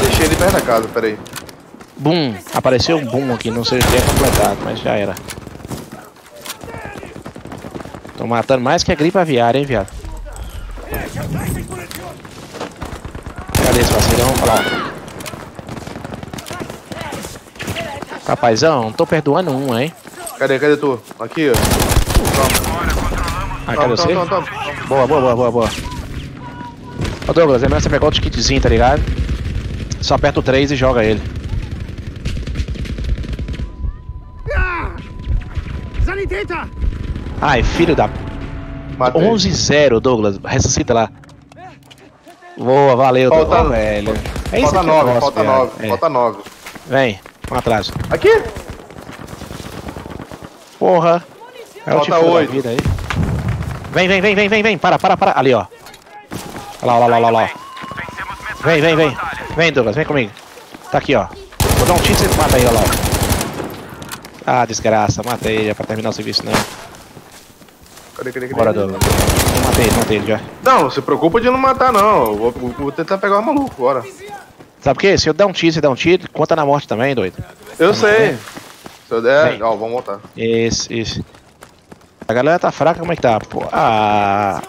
Deixei ele perto da casa, peraí. Boom, apareceu um boom aqui, não sei se é completado, mas já era. Tô matando mais que a gripe aviária, hein, viado. Cadê esse vacilão? Olha lá. ó. Papaizão, não tô perdoando um, hein? Cadê, cadê tu? Aqui, ó. Ah, cadê Toma, você? toma, toma, toma. Boa, boa, boa, boa, boa. Ô Douglas, é melhor você pegar outro kitzinho, tá ligado? Só aperta o 3 e joga ele. Sanitäter! Ai, filho da Matei. 11-0, Douglas. Ressuscita lá. Boa, valeu, Falta- Douglas. velho. É isso Falta que eu nove, gosto, falta viado. nove, É. falta nove. Vem, um atrás. Aqui? Porra. É o Falta tipo da oito. vida aí. Vem, vem, vem, vem, vem, vem. Para, para, para. Ali, ó. Olha lá, olha lá, olha lá, lá. Vem, vem, vem. Vem, Douglas, vem comigo. Tá aqui, ó. Vou dar um tiro e você mata ele, olha lá. Ah, desgraça. Matei é pra terminar o serviço, não. Cadê, cadê, cadê? Bora, Douglas. Eu matei ele, matei ele já. Não, se preocupa de não matar, não. Eu Vou, vou- tentar pegar o maluco, bora. Sabe por quê? Se eu der um tiro, você der um tiro, conta na morte também, doido. Eu sei. Se eu der, ó, vamos voltar. Isso, isso. A galera tá fraca, como é que tá? Pô, ah.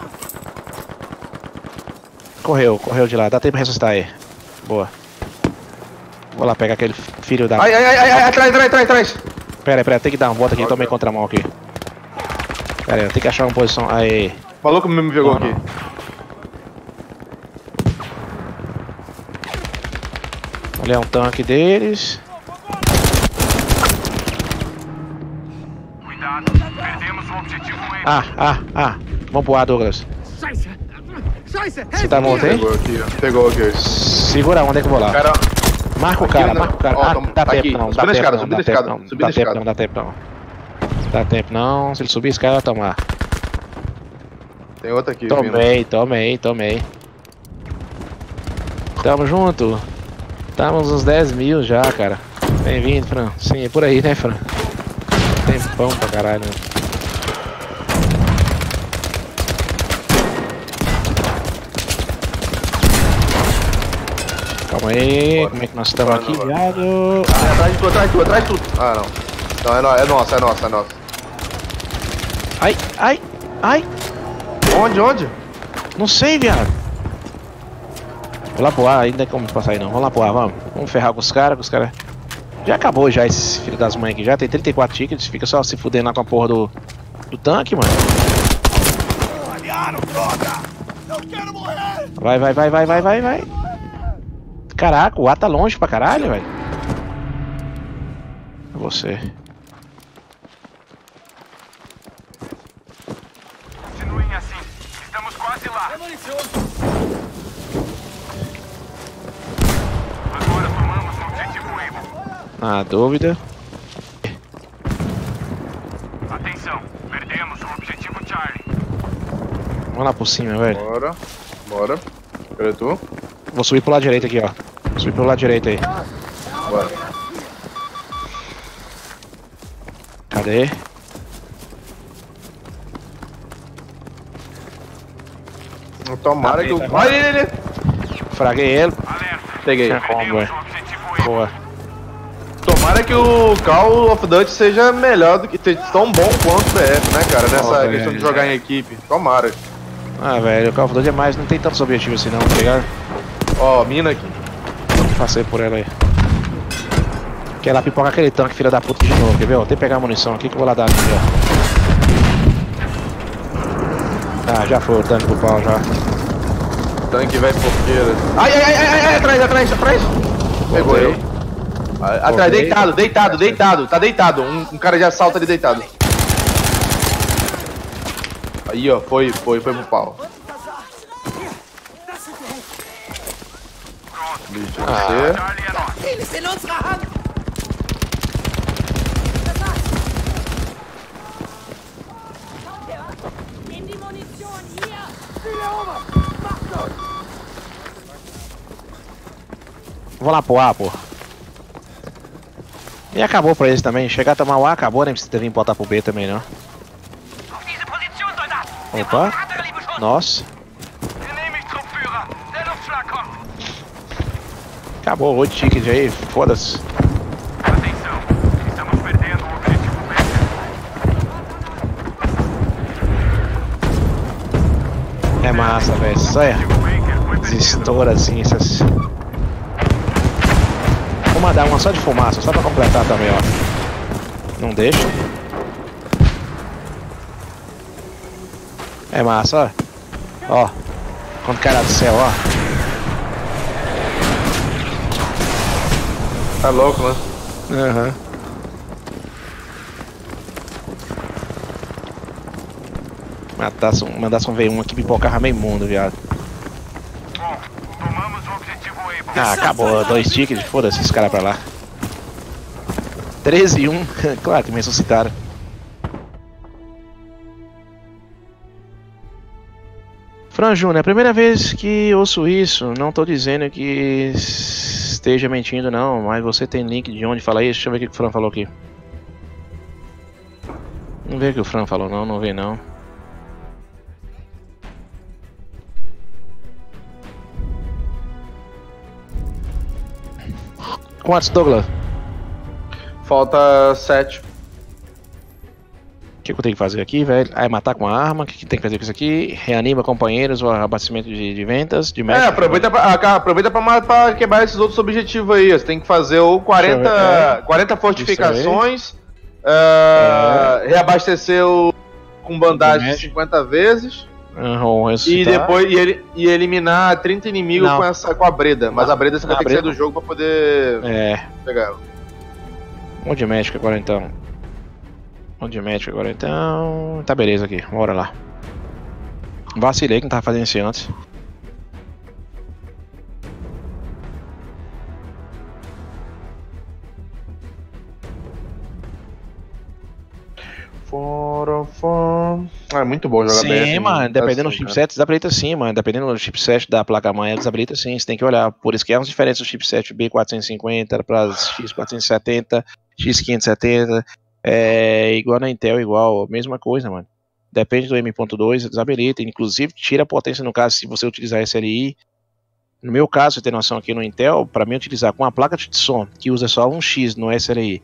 Correu, correu de lá. Dá tempo pra ressuscitar aí. Boa. Vou lá pegar aquele filho da. Ai, ai, ai, ai, ai, atrás, atrás, atrás, atrás. Pera aí, pera aí, tem que dar uma volta aqui, Ok. tomei contramão aqui. Pera aí, tem que achar uma posição. Aí. O maluco me pegou aqui. Ali é um tanque deles. Cuidado, perdemos o objetivo. Ah, ah, ah. Vamos pro ar, Douglas. Você tá morto aí? Pegou aqui, ó. Pegou aqui. Segura onde é que eu vou lá. Cara, Marca o cara, marca o cara. Ó, Ah, dá tempo não, Subindo dá tempo não, dá escada, tempo não, dá tempo escada. não, dá tempo não. Se ele subir a escada vai tomar. tem outra aqui. vindo. Tomei, tomei, tomei. Tamo junto. Estamos uns 10 mil já, cara. Bem-vindo, Fran. Sim, é por aí, né, Fran? Tempão pra caralho. né? Calma aí, Bora. como é que nós estamos aqui, viado? Ah, atrás de tu, atrás de tu, atrás de tu. Ah, não. Não, é, no, é nossa, é nossa, é nossa. Ai, ai, ai, Onde, onde? não sei, viado. Vou lá pro ar, ainda é como passar aí não. Vamos lá pro ar, vamos. Vamos ferrar com os caras, com os caras. Já acabou já esse filho das mães aqui, já tem 34 tickets, fica só se fudendo lá com a porra do, do tanque, mano. Vai, vai, vai, vai, vai, vai, vai. Caraca, o ar tá longe pra caralho, velho. É Você. Na dúvida. Atenção, perdemos o objetivo Charlie. Vamos lá por cima, velho. Bora. Bora. Cadê tu? Vou subir pro lado direito aqui, ó. Vou subir pro lado direito aí. Bora. Cadê? Tomara Tá que bem, tá Olha ele, ele. Fraguei ele. Alerta, Peguei. Como, perdemos velho. Boa. Tomara que o Call of Duty seja melhor do que. tão bom quanto o BF, né, cara? Nessa Ó, questão de jogar em equipe. Tomara. Ah, velho, o Call of Duty é mais, não tem tantos objetivos assim não, tá ligado? Ó, mina aqui. Passei por ela aí. Quer lá pipocar aquele tanque, filha da puta, de novo, quer ver? ó? Tem que pegar a munição aqui que eu vou lá dar ali, ó. Ah, já foi o tanque do pau já. Tanque velho porqueira. Ai, ai, ai, ai, ai, atrás, atrás, atrás. Pegou eu. Ah, Atrás, deitado, deitado, deitado. Tá deitado. Um, um cara de assalto ali deitado. Aí, ó, foi, foi, foi pro pau. Die Munition hier! Vou lá pro A, pô. E acabou pra eles também. Chegar a tomar o A, acabou, nem precisa vir botar pro B também, não. Wir Opa. Nossa. Acabou, 8 tickets aí, foda-se. O. É massa, velho. Só é. O assim, essas. Vou mandar uma só de fumaça, só pra completar também, ó. Não deixa. É massa, ó. Ó. Quando cai lá do céu, ó. Tá louco, né? Aham. Matasse um, mandasse um V1 aqui pipocava meio mundo, viado. Bom, tomamos o objetivo A. Ah, acabou. Dois tickets, foda-se esse cara pra lá. 13 e 1. claro que me ressuscitaram. Fran Júnior, é a primeira vez que ouço isso. Não tô dizendo que esteja mentindo, não. Mas você tem link de onde fala isso? Deixa eu ver o que o Fran falou aqui. Não vê o que o Fran falou, não. Não vê, não. Quantos, Douglas? Falta sete. que, que eu tenho que fazer aqui, velho? Ah, é matar com a arma. O que, que tem que fazer com isso aqui? Reanima companheiros, o abastecimento de, de vendas, de É, médico. aproveita pra, ah, aproveita pra, pra quebrar esses outros objetivos aí. Você tem que fazer ou 40, Deixa eu ver, 40 fortificações, ah, reabastecer o, com bandagem Médico. 50 vezes Aham, e ressuscitar. depois e, ele- e eliminar 30 inimigos Não. com, essa, com a Breda. Mas a Breda você vai ter que sair do jogo pra poder É, pegar ela. vamos de médico agora então. Vamos de médico agora então. Tá beleza aqui, bora lá. Vacilei que não tava fazendo isso antes. Fora, fora. Ah, é muito bom jogar Sim, BF, mano, dependendo do assim, chipset, desabilita sim, mano. Dependendo do chipset da placa-mãe, desabilita sim. Você tem que olhar. Por isso que há umas diferenças do chipset B450 para X470, X570. É igual na Intel, igual, mesma coisa, mano. Depende do M.2, desabilita. Inclusive, tira a potência no caso se você utilizar SLI. No meu caso, você tem noção aqui no Intel, para mim utilizar com uma placa de som que usa só 1x no SLI,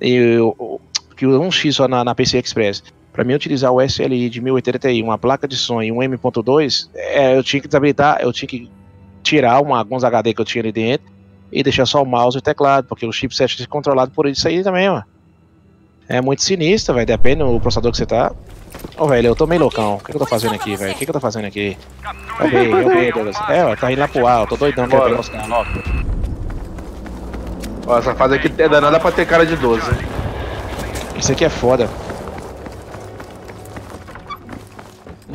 eu- que usa 1x só na, na PCI Express, para mim utilizar o SLI de 1080 Ti, uma placa de som e um M.2, é, eu tinha que desabilitar, eu tinha que tirar uma, alguns HD que eu tinha ali dentro e deixar só o mouse e o teclado, porque o chipset é controlado por isso aí também, ó. É muito sinistro, velho, depende do processador que você tá. Ô, velho, eu tô meio loucão. O que, que eu tô fazendo aqui, velho? O que, que eu tô fazendo aqui? Eu vi, eu vi, Douglas. É, ó, tá indo lá pro ar, eu tô doidão, Bora. os caras. Ó, essa fase aqui é danada pra ter cara de 12. Isso aqui é foda.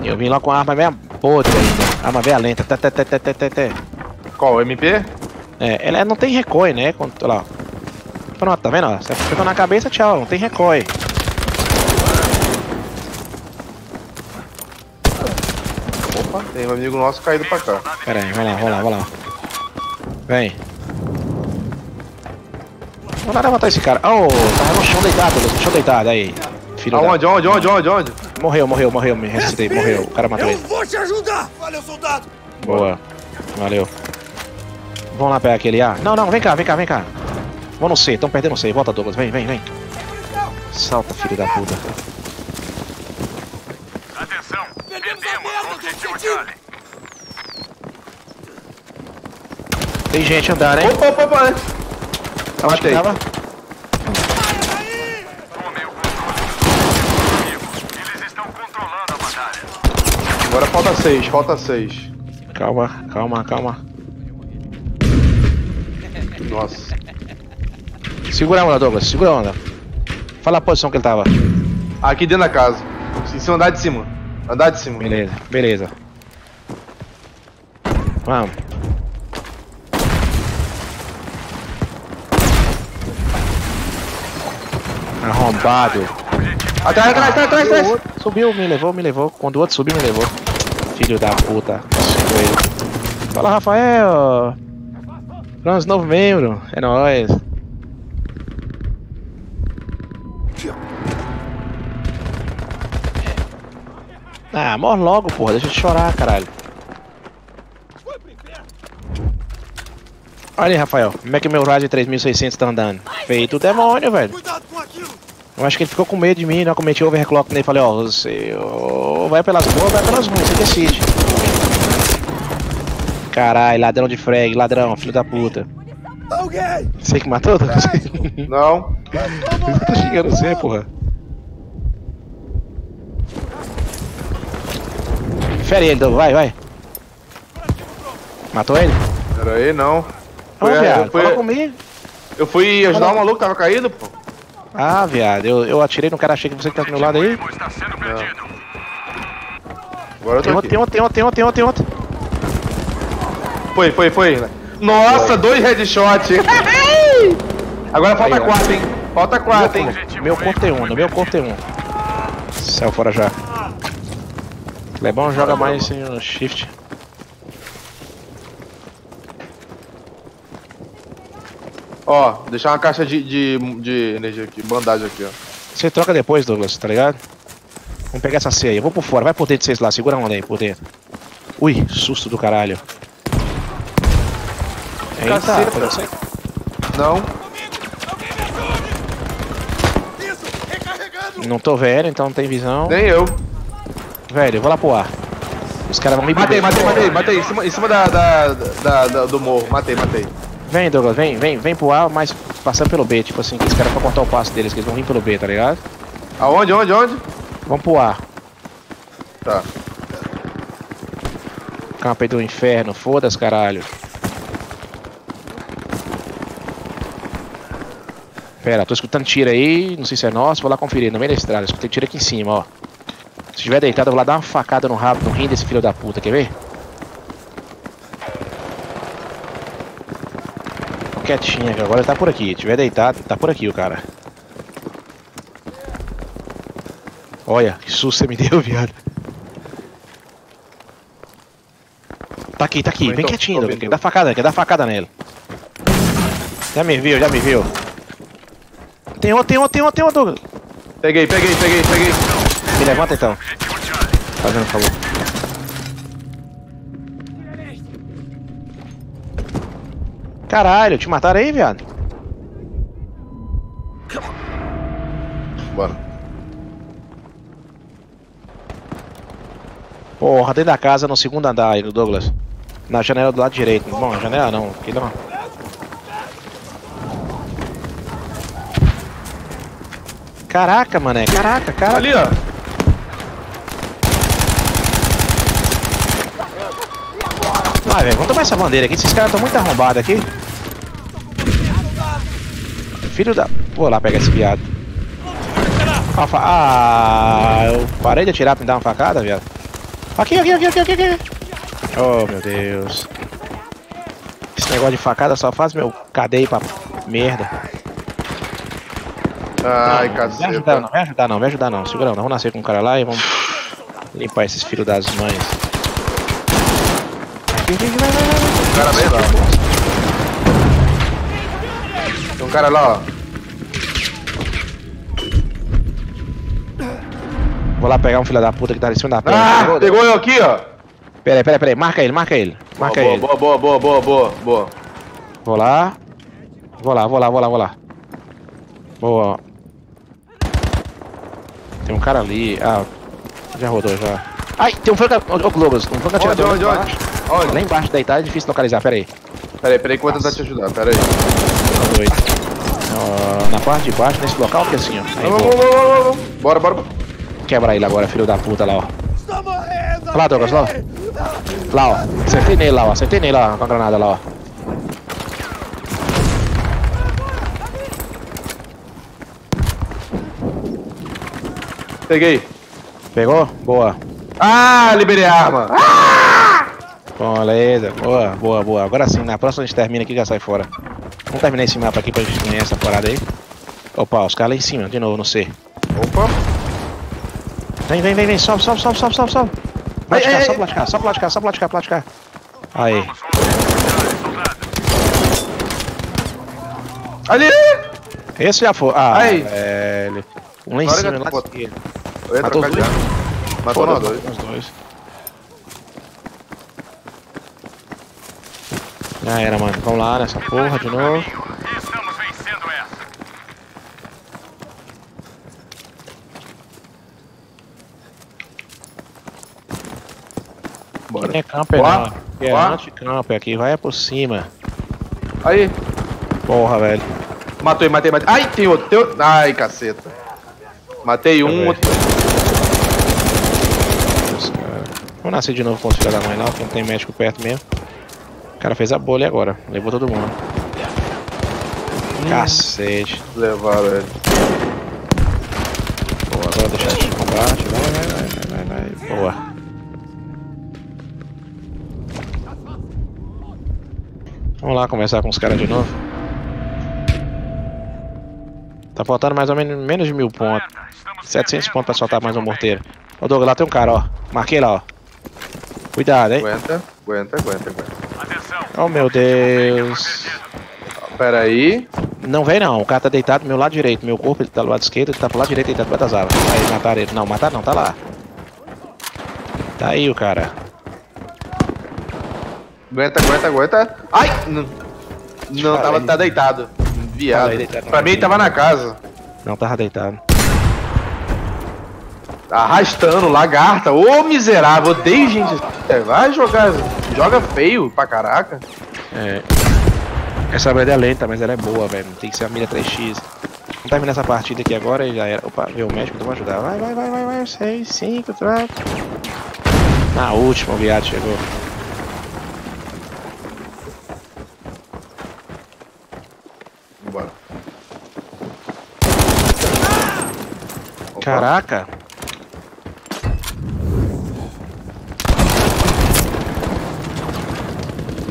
Eu vim lá com a arma meia podre ainda. Arma meia lenta. Tê, tê, tê, tê, tê, tê. Qual? MP? É, ela não tem recoil, né? Quando, olha lá. Pronto, tá vendo? Você apertou na cabeça, tchau. Não tem recoil. Opa, tem um amigo nosso caído pra cá. Pera aí, vai lá, vai lá, vai lá. Vem. Vamos lá levantar esse cara. Oh, tá no chão deitado, no chão deitado. Aí. Filho da- Aonde, aonde, aonde, aonde, aonde? Morreu, morreu, morreu. Me ressuscitei, morreu. O cara matou ele. vou te ajudar! Valeu, soldado! Boa. Valeu. Vamos lá pegar aquele A. Não, não, vem cá, vem cá, vem cá. Vamos no C, estão perdendo o C. Volta, Douglas. Vem, vem, vem. Salta, filho da puta. Atenção! Perdemos a Perdemos merda o do objetivo. Charlie. Tem gente andando, hein? Opa, opa, opa. Que Matei. tava? Tomem o controle do inimigo. Eles estão controlando a batalha. Agora falta 6, falta 6. Calma, calma, calma. Nossa. Segura a onda, Douglas. Segura a onda. Fala a posição que ele tava. Aqui dentro da casa. Em cima, andar de cima. Andar de cima. Beleza, beleza. Vamos. Arrombado. Atrás, atrás, atrás, atrás, atrás. Subiu, me levou, me levou. Quando o outro subiu, me levou. Filho da puta. Fala, Rafael. Vamos, novo membro. É nóis. Ah, morre logo, porra. Deixa de chorar, caralho. Olha aí, Rafael. Como é que meu Ryzen 3600 tá andando? Feito demônio, velho. Cuidado! Eu acho que ele ficou com medo de mim, né? Eu cometi overclock nele. Falei, ó, você ou vai pelas boas vai pelas ruins, você decide. Caralho, ladrão de frag, ladrão, filho da puta. Você que matou? Douglas? Não. Eu tô xingando você, porra. Fere ele, Douglas, vai, vai. Matou ele? Pera aí, não. Foi, viado, eu, fui, comigo. eu fui ajudar o maluco que tava caído, pô. Ah, viado, eu, eu atirei no cara, achei que você que tá do meu lado aí. Agora eu Tem tô outro, aqui. tem outro, tem outro, tem outro, tem outro, tem outro. Foi, foi, foi. Nossa, dois headshot. Agora falta Aí, ó. quatro, hein? Falta quatro, hein? Meu corpo tem um, no meu corpo tem um. Saiu fora já. Lebão joga mais assim, no shift. Ó, deixar uma caixa de, de, de energia aqui, bandagem aqui, ó. Você troca depois, Douglas, tá ligado? Vamos pegar essa C aí. Eu vou por fora, vai por dentro de vocês lá, segura a onda aí, por dentro. Ui, susto do caralho. Eita, Caceta. você? Não. Não tô vendo, então não tem visão. Nem eu. Velho, eu vou lá pro ar. Os caras vão me Matei, matei, matei, matei. Em cima, em cima da, da, da- da- do morro. Matei, matei. Vem, Douglas, vem, vem, vem pro ar, mas passando pelo B, tipo assim, que os caras vão cortar o passo deles, que eles vão vir pelo B, tá ligado? Aonde, onde, onde? Vamos pro ar. Tá. Campo aí do inferno, foda-se, caralho. Pera, tô escutando tiro aí, não sei se é nosso, vou lá conferir, no meio da estrada, escutei tiro aqui em cima, ó. Se estiver deitado, eu vou lá dar uma facada no rabo, no rim desse filho da puta, quer ver? Tô Quietinho, que agora ele tá por aqui, se estiver deitado, tá por aqui o cara. Olha, que susto você me deu, viado. Tá aqui, tá aqui, vem quietinho, vendo. quer dar facada, quer dar facada nele. Já me viu, já me viu. Tem outro, tem outro, tem outro, tem outro, Douglas. Peguei, peguei, peguei, peguei. Me levanta então. Fazendo favor. Caralho, te mataram aí, viado? Bora. Porra, dentro da casa, no segundo andar aí, do Douglas. Na janela do lado direito. Bom, janela não, aqui não. Caraca, mané, caraca, cara. Ali, ó. Vai, velho, vamos tomar essa bandeira aqui, esses caras estão muito arrombados aqui. Filho da. Vou lá pegar esse viado. Ah, fa- Ah, eu parei de atirar pra me dar uma facada, viado. Aqui, aqui, aqui, aqui, aqui, aqui. Oh, meu Deus. Esse negócio de facada só faz meu cadeio pra merda. Ai, Não, Vai ajudar não, caceta. vai ajudar não, vai ajudar não. Segura não, vamos nascer com o cara lá e vamos limpar esses filhos das mães. O cara vem lá. Cara lá, ó. Vou lá pegar um filho da puta que tá em cima da pedra. Ah, pegou eu aqui, ó. Pera aí, pera aí, pera aí. Marca ele, marca ele. Marca boa, ele. boa, boa, boa, boa, boa, boa. Vou lá. Vou lá, vou lá, vou lá, vou lá. Boa. Tem um cara ali. Ah, já rodou já. Ai, tem um franca. Ô, Globos, um franca Onde, onde, onde? Onde? Lá embaixo deitado é difícil localizar, pera aí. Pera aí, pera aí que eu vou tentar te ajudar, pera aí. Tá doido. Ó, na parte de baixo, nesse local que é assim, ó. Aí, Vamos, vamos, vamos, vamos. Bora, bora. bora. Quebra ele agora, filho da puta lá, ó. Estou morrendo! Olha lá, Douglas, lá, ó. Lá, ó. Acertei nele lá, ó. Acertei nele lá, com a granada lá, ó. Peguei. Pegou? Boa. Ah, liberei a arma. Ah! Bom, beleza. Boa, boa, boa. Agora sim, na próxima a gente termina aqui e já sai fora. Vamos terminar esse mapa aqui pra gente ganhar essa parada aí. Opa, os caras lá em cima, de novo, não sei. Opa. Vem, vem, vem, vem. Sobe, sobe, sobe, sobe, sobe, sobe. Cá, sobe lá de cá, lá de cá. Aí. Ali! Esse já foi. Ah, Aí. velho. Um lá em cima, lá tô de esquerda. Eu ia Matou trocar de dois? Matou nós dois. Os dois. Já era, mano. Vamos lá nessa porra de novo. Estamos vencendo essa. Bora. Não é camper Lá? não. Aqui é Lá? anti-camper, aqui vai é por cima. Aí. Porra, velho. Matei, matei, matei. Ai, tem outro. Tem outro. Ai, caceta. Matei um, ver. outro. Deus. Vou nascer de novo com os filhos da mãe não, porque não tem médico perto mesmo. O cara fez a bolha agora. Levou todo mundo. Cacete. Levaram ele. Boa, agora deixar de combate. Vai, vai, vai, vai, vai, vai. Boa. Vamos lá começar com os caras de novo. Tá faltando mais ou menos menos de mil pontos. Estamos 700 pontos pra soltar mais um morteiro. Ô Douglas, lá tem um cara, ó. Marquei lá, ó. Cuidado, hein. Aguenta, aguenta, aguenta, aguenta. Atenção. Oh meu Deus. Pera aí. Não vem não, o cara tá deitado do meu lado direito. Meu corpo ele tá do lado esquerdo, ele tá pro lado direito deitado debaixo das árvores. Aí mataram ele. Não, mataram não, tá lá. Tá aí o cara. Aguenta, aguenta, aguenta. Ai! Não, não tava, tá deitado. Viado. aí, deitado. Pra mim ele tava na casa. Não tava deitado. Arrastando, lagarta. Ô miserável, odeio gente. É, vai jogar. Joga feio pra caraca. É. Essa habilidade é lenta, mas ela é boa, velho. Tem que ser a mira 3x. Vamos terminar essa partida aqui agora e já era. Opa, veio o médico, então vamos ajudar. Vai, vai, vai, vai, vai. 6, 5, 4. Na última, o viado chegou. Bora. Opa. Caraca!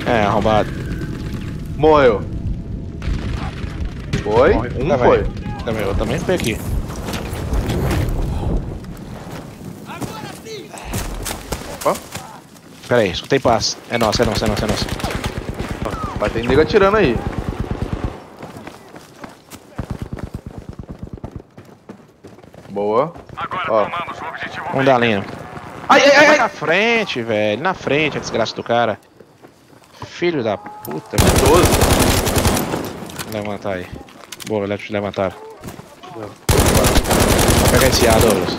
É, arrombado. Morreu. Foi? Um Tá, foi. Também, eu também fui aqui. Opa. Pera aí, escutei passo. É nosso, é nosso, é nosso, é nosso. Vai ter nego atirando aí. Boa. Agora Ó. tomamos o objetivo Vamos dar linha. Ai, ai, ai, ai. na frente, velho. Na frente, a desgraça do cara. Filho da puta, velho. 12. Levantar aí. Boa, le- levantaram. Vou pegar esse A, Douglas.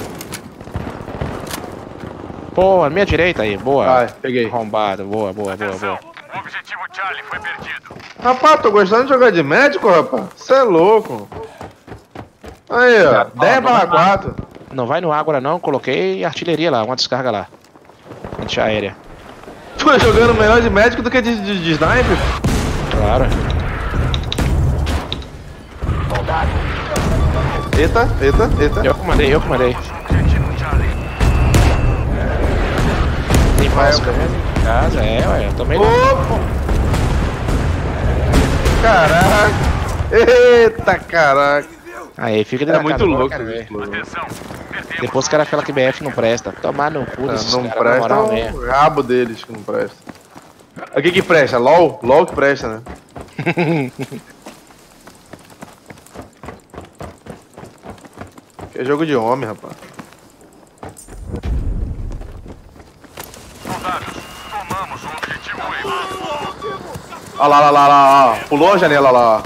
Pô, na minha direita aí, boa. Vai, peguei. Arrombado, boa, boa, boa, Atenção, boa. o objetivo Charlie foi perdido. Rapaz, tô gostando de jogar de médico, rapaz. Você é louco. Aí, ó. 10 barra 4. Não vai no Ágora não, coloquei artilharia lá, uma descarga lá. Antiaérea. Tô jogando melhor de médico do que de, de, de sniper. Claro. Eita, eita, eita. Eu comandei, eu comandei. Charlie. Tem Vai, mais eu- em casa, é, ué, eu tomei. Opa! Caraca! Eita, caraca! Aí, fica É dentro da muito louco. Atenção, perdemos. Depois que era aquela que BF não presta. Tomar no cu desses Não caras, na presta moral é o rabo deles que não presta. O que que presta? LOL? LOL que presta, né? Que é jogo de homem, rapaz. Soldados, tomamos o objetivo A. Olha lá, lá, lá, lá, lá. Pulou a janela lá, ó.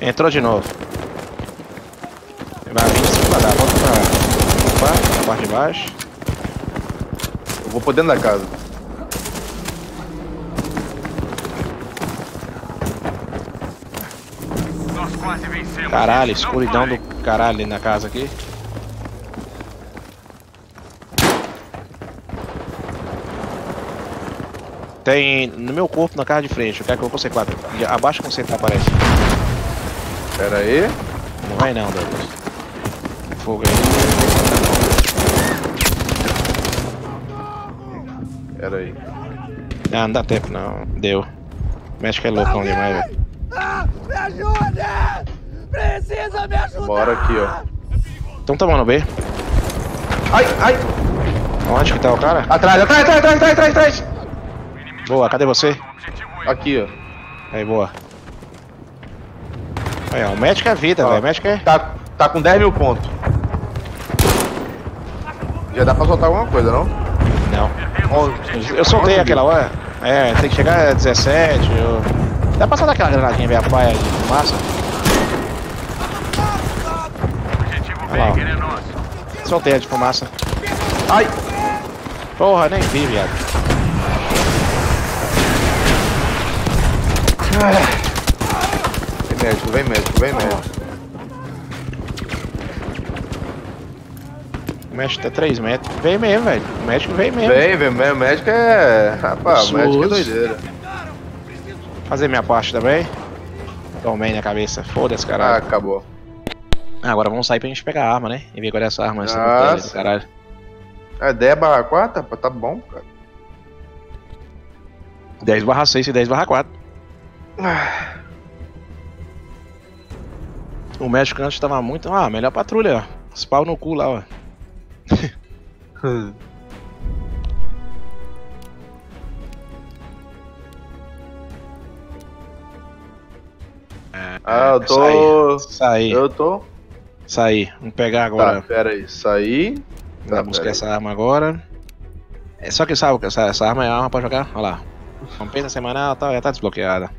Entrou de novo. Vai vir em cima da volta pra. Opa, na parte de baixo. Eu vou por dentro da casa. Caralho, escuridão do caralho na casa aqui. Tem no meu corpo na casa de frente, eu quero que eu você quatro. E Abaixo com você tá aparece. Pera aí. Não vai não, Douglas. Fogo aí. Pera aí. Ah, não dá tempo não. Deu. O médico é loucão demais, velho. Ah, me ajude! Precisa me ajudar! Bora aqui, ó. Então tomando B. Ai, ai! Onde que tá o cara? Atrás, atrás, atrás, atrás, atrás, atrás, atrás! Boa, cadê você? Aqui, ó. Aí, boa. Aí, ó, o médico é vida, velho. O médico é. Tá, tá com 10 mil pontos. Já dá pra soltar alguma coisa, não? Eu soltei aquela hora. É, tem que chegar a 17. Eu... Dá pra soltar aquela granadinha velho, paia de fumaça? Olha lá, ó. É. Soltei a de fumaça. Ai! Porra, nem vi, viado. Vem médico, vem médico, vem médico. O médico tá 3 metros. Veio mesmo, velho. O médico veio mesmo. Vem, vem, vem, o médico é. Rapaz, o médico é doideira. Fazer minha parte também. Tomei na cabeça. Foda-se, Ah, caralho. acabou. Ah, agora vamos sair pra gente pegar a arma, né? E ver qual é essa arma. Essa Ah, do sim. caralho. É 10 barra 4? Tá, tá bom, cara. 10 barra 6 e 10 barra 4. O médico antes tava muito. Ah, melhor patrulha, ó. Os pau no cu lá, ó. Ah, eu tô. Saí. Eu tô. Saí. Vamos pegar Tá, agora. pera aí. Saí. Tá, buscar pera essa arma agora. É só que sabe que essa, essa arma é arma pra jogar. Olha lá. Compensa semanal e tal, já tá desbloqueada.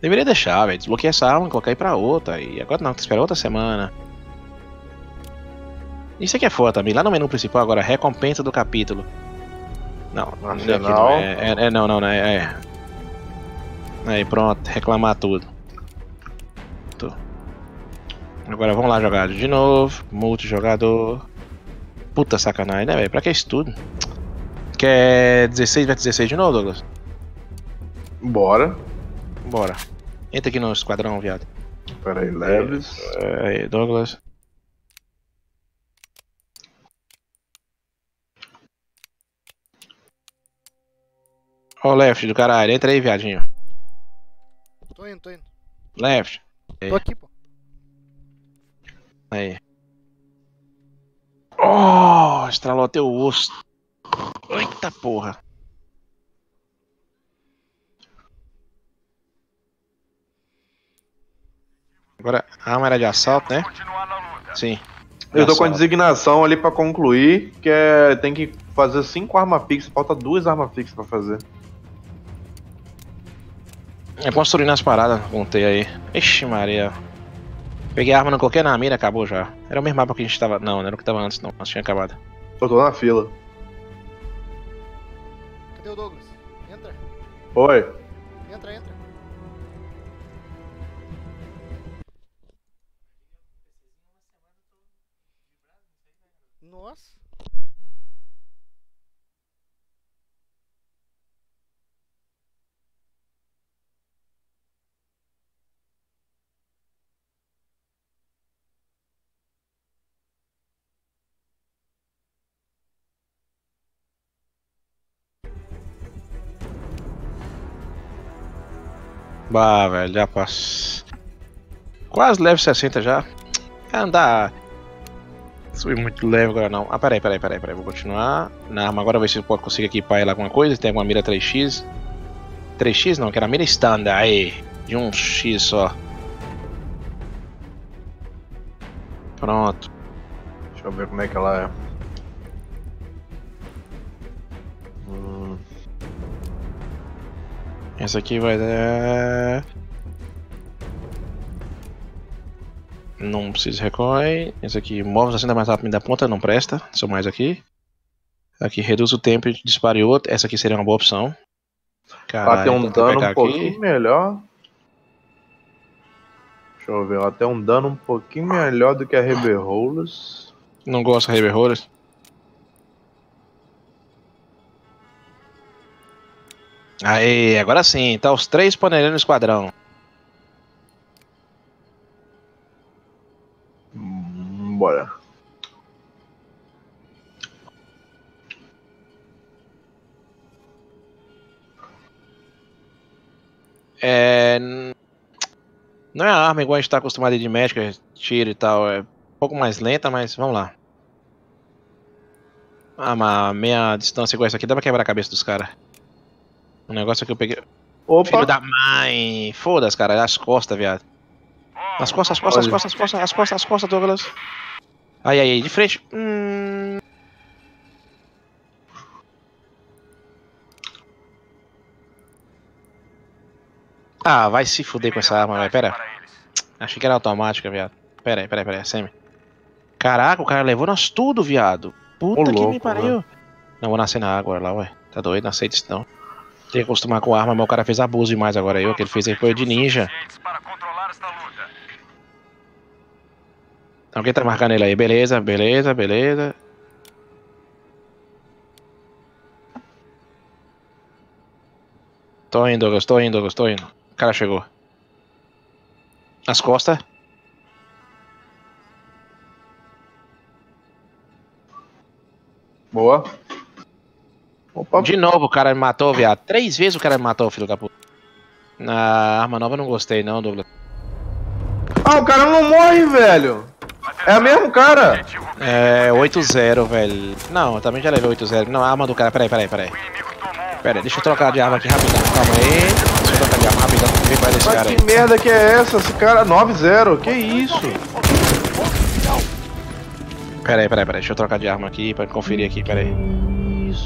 Deveria deixar, velho. Desbloquear essa arma e colocar aí pra outra. E agora não, tem que esperar outra semana. Isso aqui é foda também. Lá no menu principal agora, recompensa do capítulo. Não, não é, não, é, é, é- não, não, não, é, é. Aí pronto, reclamar tudo. Tô. Agora vamos lá jogar de novo. Multijogador. Puta sacanagem, né, velho? Pra que isso tudo? Quer 16 vai 16 de novo, Douglas? Bora. Bora. Entra aqui no esquadrão, viado. Pera aí, leves. É, aí, Douglas. Ó o left do caralho, entra aí, viadinho. Tô indo, tô indo. Left. Tô aqui, pô. Aí. Oh, estralou teu osso. Eita porra. Agora, a arma era de assalto, né? Sim. Eu tô com a designação ali pra concluir, que é. Tem que fazer cinco armas fixas, falta duas armas fixas pra fazer. É construindo as paradas, contei aí. Ixi, Maria. Peguei a arma, não coloquei na mira, acabou já. Era o mesmo mapa que a gente tava. Não, não era o que tava antes, não. Nós tinha acabado. Eu tô na fila. Cadê o Douglas? Entra, Oi. Bah, velho, já passou. Quase leve 60 já. Andar. Subi muito leve agora não. Ah, peraí, peraí, peraí, peraí. Vou continuar. Na arma agora ver se eu posso conseguir equipar ela alguma coisa. Tem alguma mira 3x. 3x não, que era mira standard. Aí. De um X só. Pronto. Deixa eu ver como é que ela é. Essa aqui vai dar. Não precisa recorre. Esse aqui move acenda mais rápido da ponta, não presta. Só mais aqui. Aqui reduz o tempo e outro. Essa aqui seria uma boa opção. ela tem um então dano um aqui. pouquinho melhor. Deixa eu ver, ela tem um dano um pouquinho melhor do que a Reberrolas. Não gosto de Rollers. Aí, agora sim. Tá os três panelinhos no esquadrão. Hum, Bora. É. Não é a arma igual a gente tá acostumado de médica, tiro e tal. É um pouco mais lenta, mas vamos lá. Ah, mas meia distância igual essa aqui dá pra quebrar a cabeça dos caras. O negócio é que eu peguei. Opa! Filho da mãe! Foda-se, cara. As costas, viado. As costas, as costas, as costas, as costas, as costas, as costas, Douglas. Aí, aí, de frente. Hum... Ah, vai se fuder com essa arma, velho. Pera. Achei que era automática, viado. Pera aí, pera aí, pera aí, Semi. Caraca, o cara levou nós tudo, viado. Puta Ô, que louco, me pariu. Não vou nascer na água lá, ué. Tá doido? Não aceita isso não. Tem que acostumar com arma, mas o cara fez abuso demais agora. Eu, que ele fez foi de ninja. Alguém tá marcando ele aí. Beleza, beleza, beleza. Tô indo, Douglas, tô indo, Douglas, tô indo. O cara chegou. As costas. Boa. Opa, De novo o cara me matou, viado. Três vezes o cara me matou, filho da puta. Na arma nova eu não gostei, não, Douglas. Ah, o cara não morre, velho. É o mesmo cara. É 8-0, velho. Não, eu também já levei 8-0. Não, a arma do cara, peraí, peraí, peraí. inimigo tomou. Pera aí, deixa eu trocar de arma aqui rapidão. Calma aí. Deixa eu trocar de arma rapidão. Vem pra desse Mas cara aí. que merda que é essa? Esse cara 9-0. Que isso? Pera aí, pera aí, pera aí. Deixa eu trocar de arma aqui pra conferir aqui, pera aí.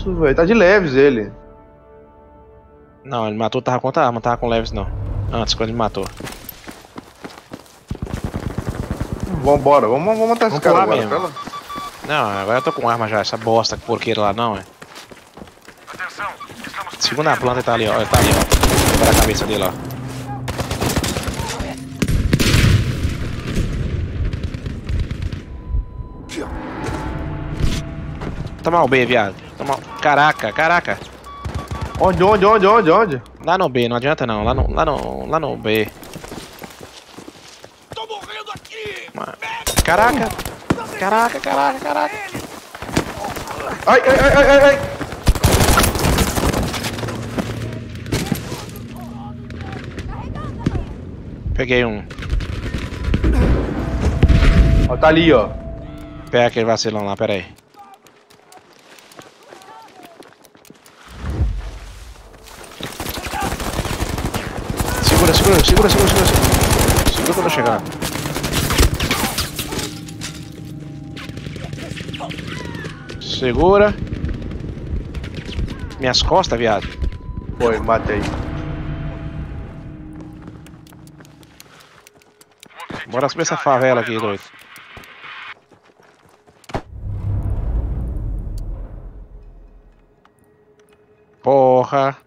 Isso, velho. Tá de leves ele. Não, ele matou, tava com outra arma, não tava com leves não. Antes, quando ele matou. Vambora, vamos, vamos matar esse Vamos cara agora. mesmo. Não, agora eu tô com arma já, essa bosta porqueira lá não, é. Atenção, Segunda planta tá ali, ó. Ele tá ali, ó. Para a cabeça dele, ó. Toma o B, viado. Toma... Caraca, caraca. Onde, onde, onde, onde, onde? Lá no B, não adianta não. Lá no, lá no, lá no B. Tô morrendo aqui! Caraca. Caraca, caraca, caraca. Ai, ai, ai, ai, ai, ai. Peguei um. Ó, tá ali, ó. Pega aquele vacilão lá, pera aí. Segura, segura, segura, segura, segura. Quando eu chegar. Segura. Minhas costas, viado. Foi, matei. Bora subir essa favela aqui, doido. Porra.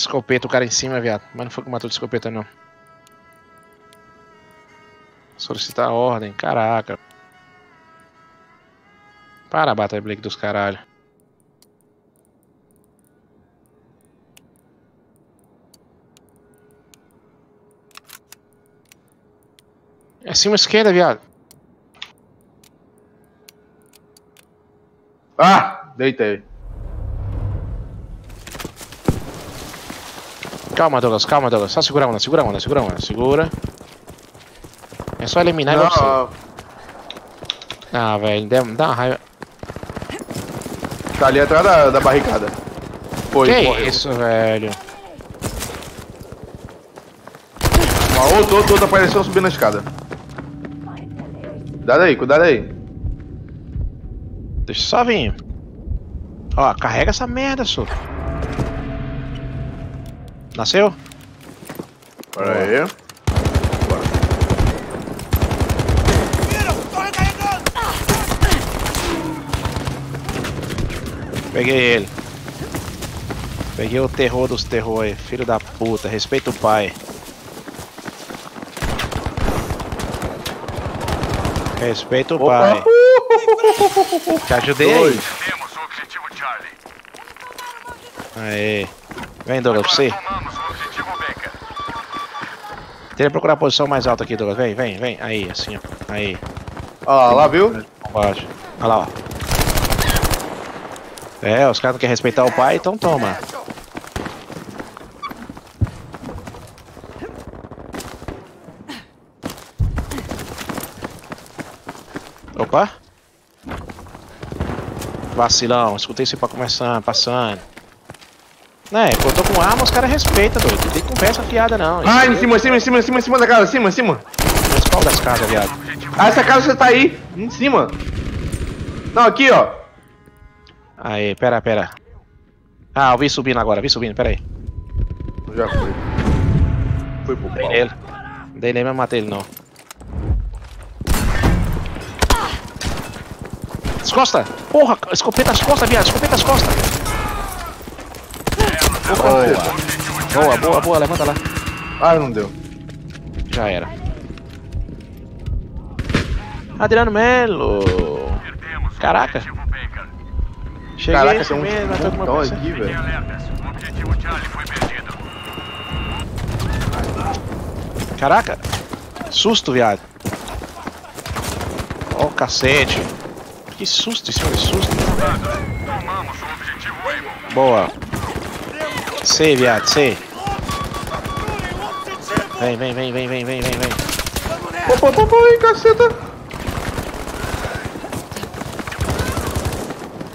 Escopeta, o cara em cima, viado. Mas não foi que matou de escopeta, não. Solicitar a ordem, caraca. Para, Batalha Blake dos caralho. É cima esquerda, viado. Ah, deitei. Calma, Douglas, calma, Douglas. Só segura a onda, segura a onda, segura a onda. Segura. É só eliminar e você. Não, Ah, velho, dá, uma raiva. tá ali atrás da, da barricada. Foi, que morreu. isso, velho? Ó, outro, outro, outro apareceu subindo a escada. Cuidado aí, cuidado aí. Deixa eu só vir. Ó, carrega essa merda, só. Nasceu? Pera aí. Peguei ele. Peguei o terror dos terror aí. Filho da puta, respeita o pai. Respeita o Opa. pai. Te ajudei aí. Dois. Temos o objetivo Charlie. Aê. Vem, Douglas, pra você. Tenta procurar a posição mais alta aqui, Douglas. Vem, vem, vem. Aí, assim, ó. Aí. Ó lá, lá, viu? Olha lá, ó. É, os caras não querem respeitar o pai, então toma. Opa! Vacilão, escutei aí pra começar, passando. Né, eu tô com arma, os caras respeitam, doido. Não tem conversa fiada, não. Ah, em cima, em cima, em cima, em cima, em cima da casa, em cima, em cima. Principal das casas, viado. Ah, essa casa você tá aí, em cima. Não, aqui, ó. Aí, pera, pera. Ah, eu vi subindo agora, vi subindo, pera aí. Já foi. Foi pro pau. nele. Dei nele, mas matei ele não. As costas! Porra, escopeta as costas, viado, escopeta as costas! Boa! Boa, boa, boa, levanta lá. Ah, não deu. Já era. Adriano Melo! Caraca. Cheguei Caraca, tem um montão aqui, velho. Caraca! Susto, viado! Ó o cacete! Que susto, isso foi susto! Boa! Sei, viado, sei! Vem, vem, vem, vem, vem, vem, vem, vem! Opa, opa, opa, aí, caceta.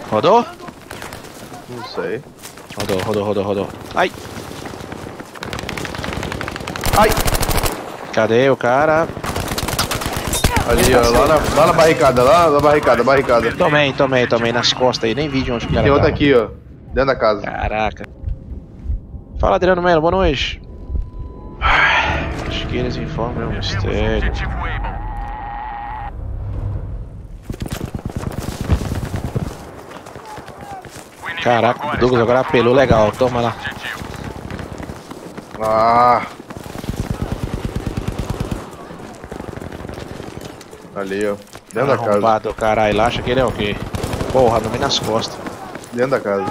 Rodou? Não sei. Rodou, rodou, rodou, rodou. Ai! Ai. Cadê o cara? Ali, ó, lá na, lá na barricada, lá na barricada, barricada. Tomei, tomei, tomei nas costas aí, nem vi de onde o cara Tem outra tava. aqui, ó. Dentro da casa. Caraca. Fala Adriano Melo, boa noite. Acho as eles informam o mistério. Caraca, o Douglas agora apelou legal, toma lá. Ah. Ali, ó. Dentro Arrombado, da casa. caralho. Lá acha que ele é o quê? Porra, não vem nas costas. Dentro da casa.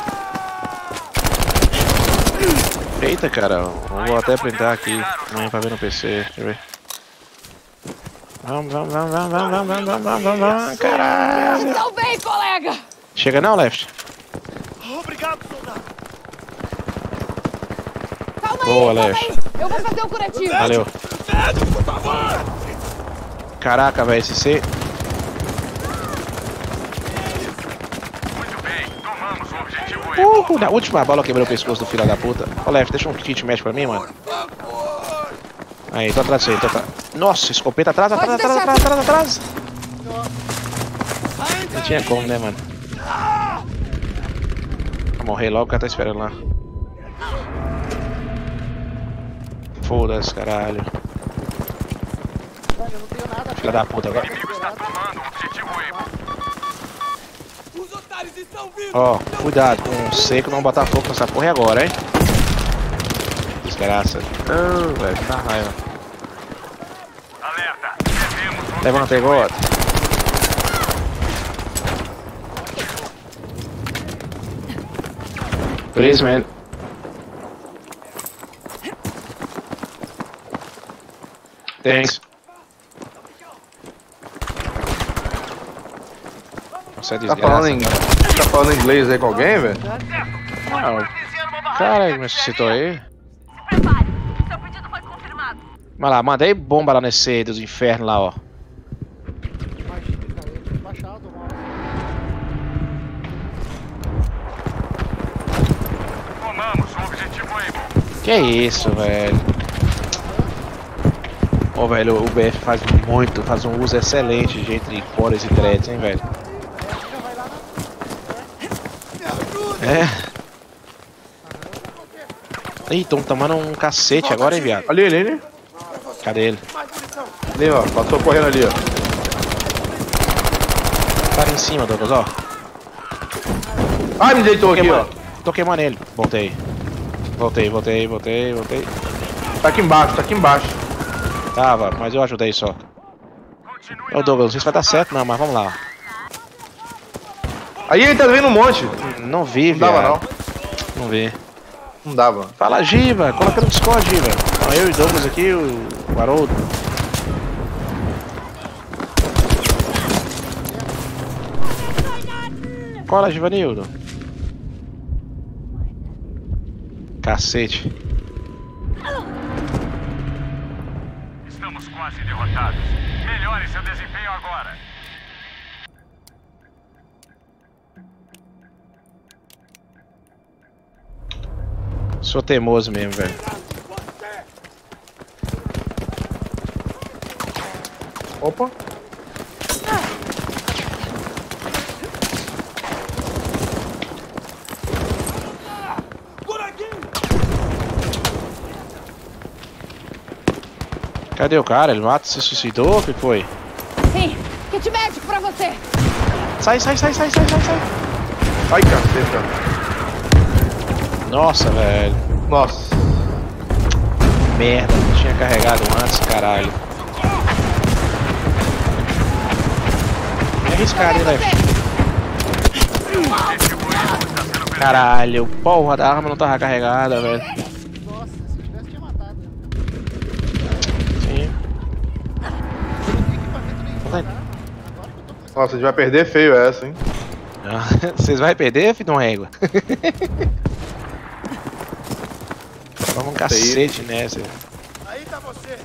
Eita, cara. eu Vou até printar aqui. Amanhã pra ver no PC. Deixa eu ver. Vamos, vamos, vamos, vamos, vamos, vamos, vamos, vamos, vamos, vamos, caralho. Então vem, colega! Chega não, Left? Calma aí, Boa, calma Leste. aí. Eu vou fazer o curativo. Valeu. Caraca, velho, esse C. Muito bem, tomamos Uh, na última bola eu quebrei o pescoço do filho da puta. Ô, Left, deixa um kit médico pra mim, mano. Aí, tô atrás de você, tô atrás. Nossa, escopeta atrás, atrás, Pode atrás, atrás, atrás, atrás. Não tinha como, né, mano? Vai morrer logo, o cara tá esperando lá. Foda-se, caralho. Filha da puta, agora. O inimigo está tomando o objetivo E. Ó, cuidado com o seco, não botar fogo nessa porra agora, hein? Desgraça. Ah, velho, dá raiva. Alerta. Perdemos o Levanta aí, God. Please, man. Thanks. É tá falando, em... tá falando inglês aí com alguém, velho? Não. que você citou aí. Mas lá, mandei bomba lá nesse dos infernos lá, ó. Que isso, velho. Ô, oh, velho, o BF faz muito, faz um uso excelente de entre cores e threads, hein, velho. É. Ih, tão tomando um cacete agora, hein, viado. Ali, ali, ali. Cadê ele? Ali, ó. Passou correndo ali, ó. Tá ali em cima, Douglas, ó. Ah, me deitou aqui, ó. tô queimando ele. Voltei. Voltei, voltei, voltei, voltei. Tá aqui embaixo, tá aqui embaixo. Tava, mas eu ajudei só. Ô, Douglas, não sei se vai dar certo não, mas vamos lá. Aí ele tá vendo um monte. Não vi, Não dava, não. viado. Não vi. Não dava. Fala Giva, coloca no Discord, Giva. Ó, eu e Douglas aqui, o o Haroldo. Cola, Givanildo. Cacete. Estamos quase derrotados. Melhore seu desempenho agora. Sou teimoso mesmo, velho. Opa. Cadê o cara? Ele mata, se suicidou? O que foi? Sim, kit médico pra você. Sai, sai, sai, sai, sai, sai, sai. Ai, caceta. Nossa, velho. Nossa. Merda, não tinha carregado antes, caralho. É arriscado, hein, Left? Caralho, porra da arma não tava carregada, velho. Nossa, se eu tivesse tinha matado. Sim. Vai. tô com Nossa, a gente vai perder feio essa, hein? Vocês vão perder, filho de uma régua? Vamos um cacete nessa. Aí tá você!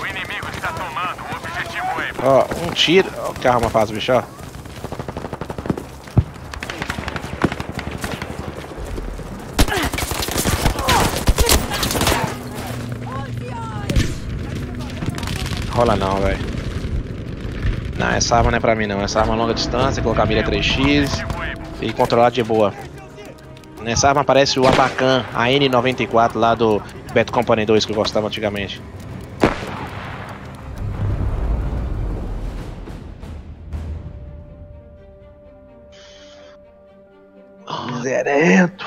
O inimigo está tomando o objetivo A. Ó, um tiro. Ó, que arma faz, bicho, ó. Rola não, velho. Não, essa arma não é pra mim não. Essa arma é longa distância, colocar a mira 3x e controlar de boa. Nessa arma aparece o Abacan, a N94 lá do Beto Company 2 que eu gostava antigamente. Miserento.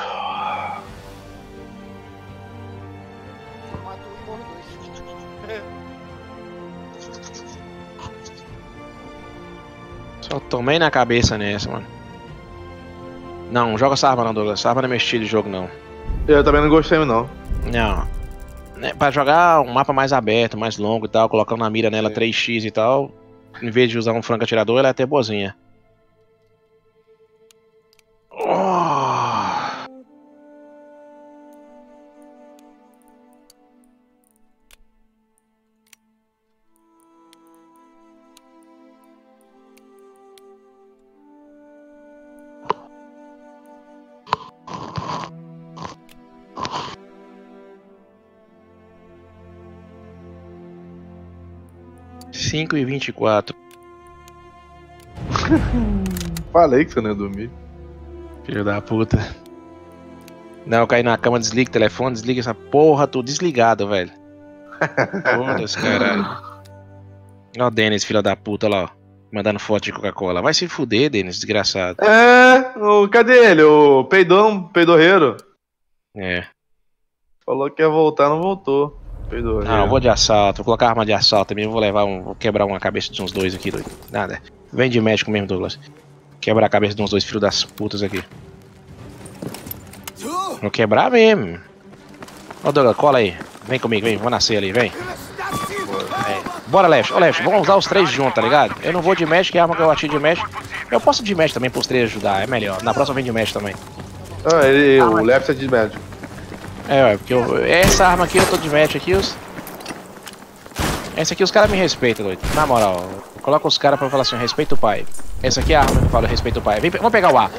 Só tomei na cabeça nessa, mano. Não, joga essa arma não, Douglas. Essa arma não é meu estilo de jogo, não. Eu também não gostei, não. Não. Né, pra jogar um mapa mais aberto, mais longo e tal, colocando na mira nela Sim. 3x e tal, em vez de usar um franco atirador, ela é até boazinha. Oh. Cinco e vinte e quatro. Falei que você não ia dormir. Filho da puta. Não, eu caí na cama, desliga o telefone, desliga essa porra, tô desligado, velho. Foda-se, caralho. Ó, o Denis, filho da puta lá, ó. Mandando foto de Coca-Cola. Vai se fuder, Denis, desgraçado. É, o, cadê ele? O peidão, peidorreiro. É. Falou que ia voltar, não voltou. Não, eu vou de assalto, vou colocar arma de assalto também, vou levar um. Vou quebrar uma cabeça de uns dois aqui, doido. Nada. Vem de médico mesmo, Douglas. Quebrar a cabeça de uns dois filhos das putas aqui. Vou quebrar mesmo. Ô Douglas, cola aí. Vem comigo, vem, vou nascer ali, vem. É. Bora, Left. Ô, Left, vamos usar os três juntos, tá ligado? Eu não vou de mesh, que é a arma que eu atiro de mesh. Eu posso de mesh também pros três ajudar, é melhor. Na próxima vem de mesh também. Ah, ele, o left é de médico. É, ué, porque eu, essa arma aqui eu tô de match aqui, os. Essa aqui os caras me respeitam, doido. Na moral, coloca os caras pra falar assim, respeita o pai. Essa aqui é a arma que eu falo, respeita o pai. Vem, vamos pegar o ar.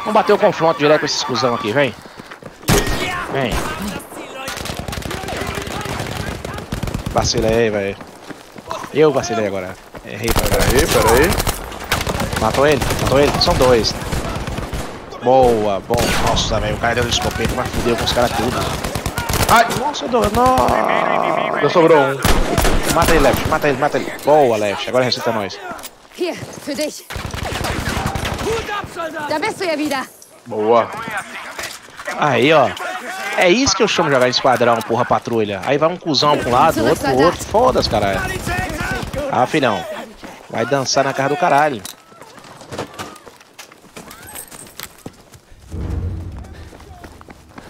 Vamos bater o confronto direto com esses cuzão aqui, vem. Vem. Vacilei, velho. Eu vacilei agora. Errei, Peraí, peraí. Matou ele? Matou ele? São dois. Boa, bom. Nossa, velho, o cara deu um escopeta, mas fudeu com os caras tudo. Ai, Nossa, do... Nossa. já sobrou um. Mata ele, Left, mata ele, mata ele. Boa, Left, agora ressuscita nós. Hier, für dich. Da bist du ja wieder. Boa. Aí, ó. É isso que eu chamo de jogar em esquadrão, porra, patrulha. Aí vai um cuzão pra um lado, outro pro outro. Foda-se, caralho. Ah, filhão. Vai dançar na cara do caralho.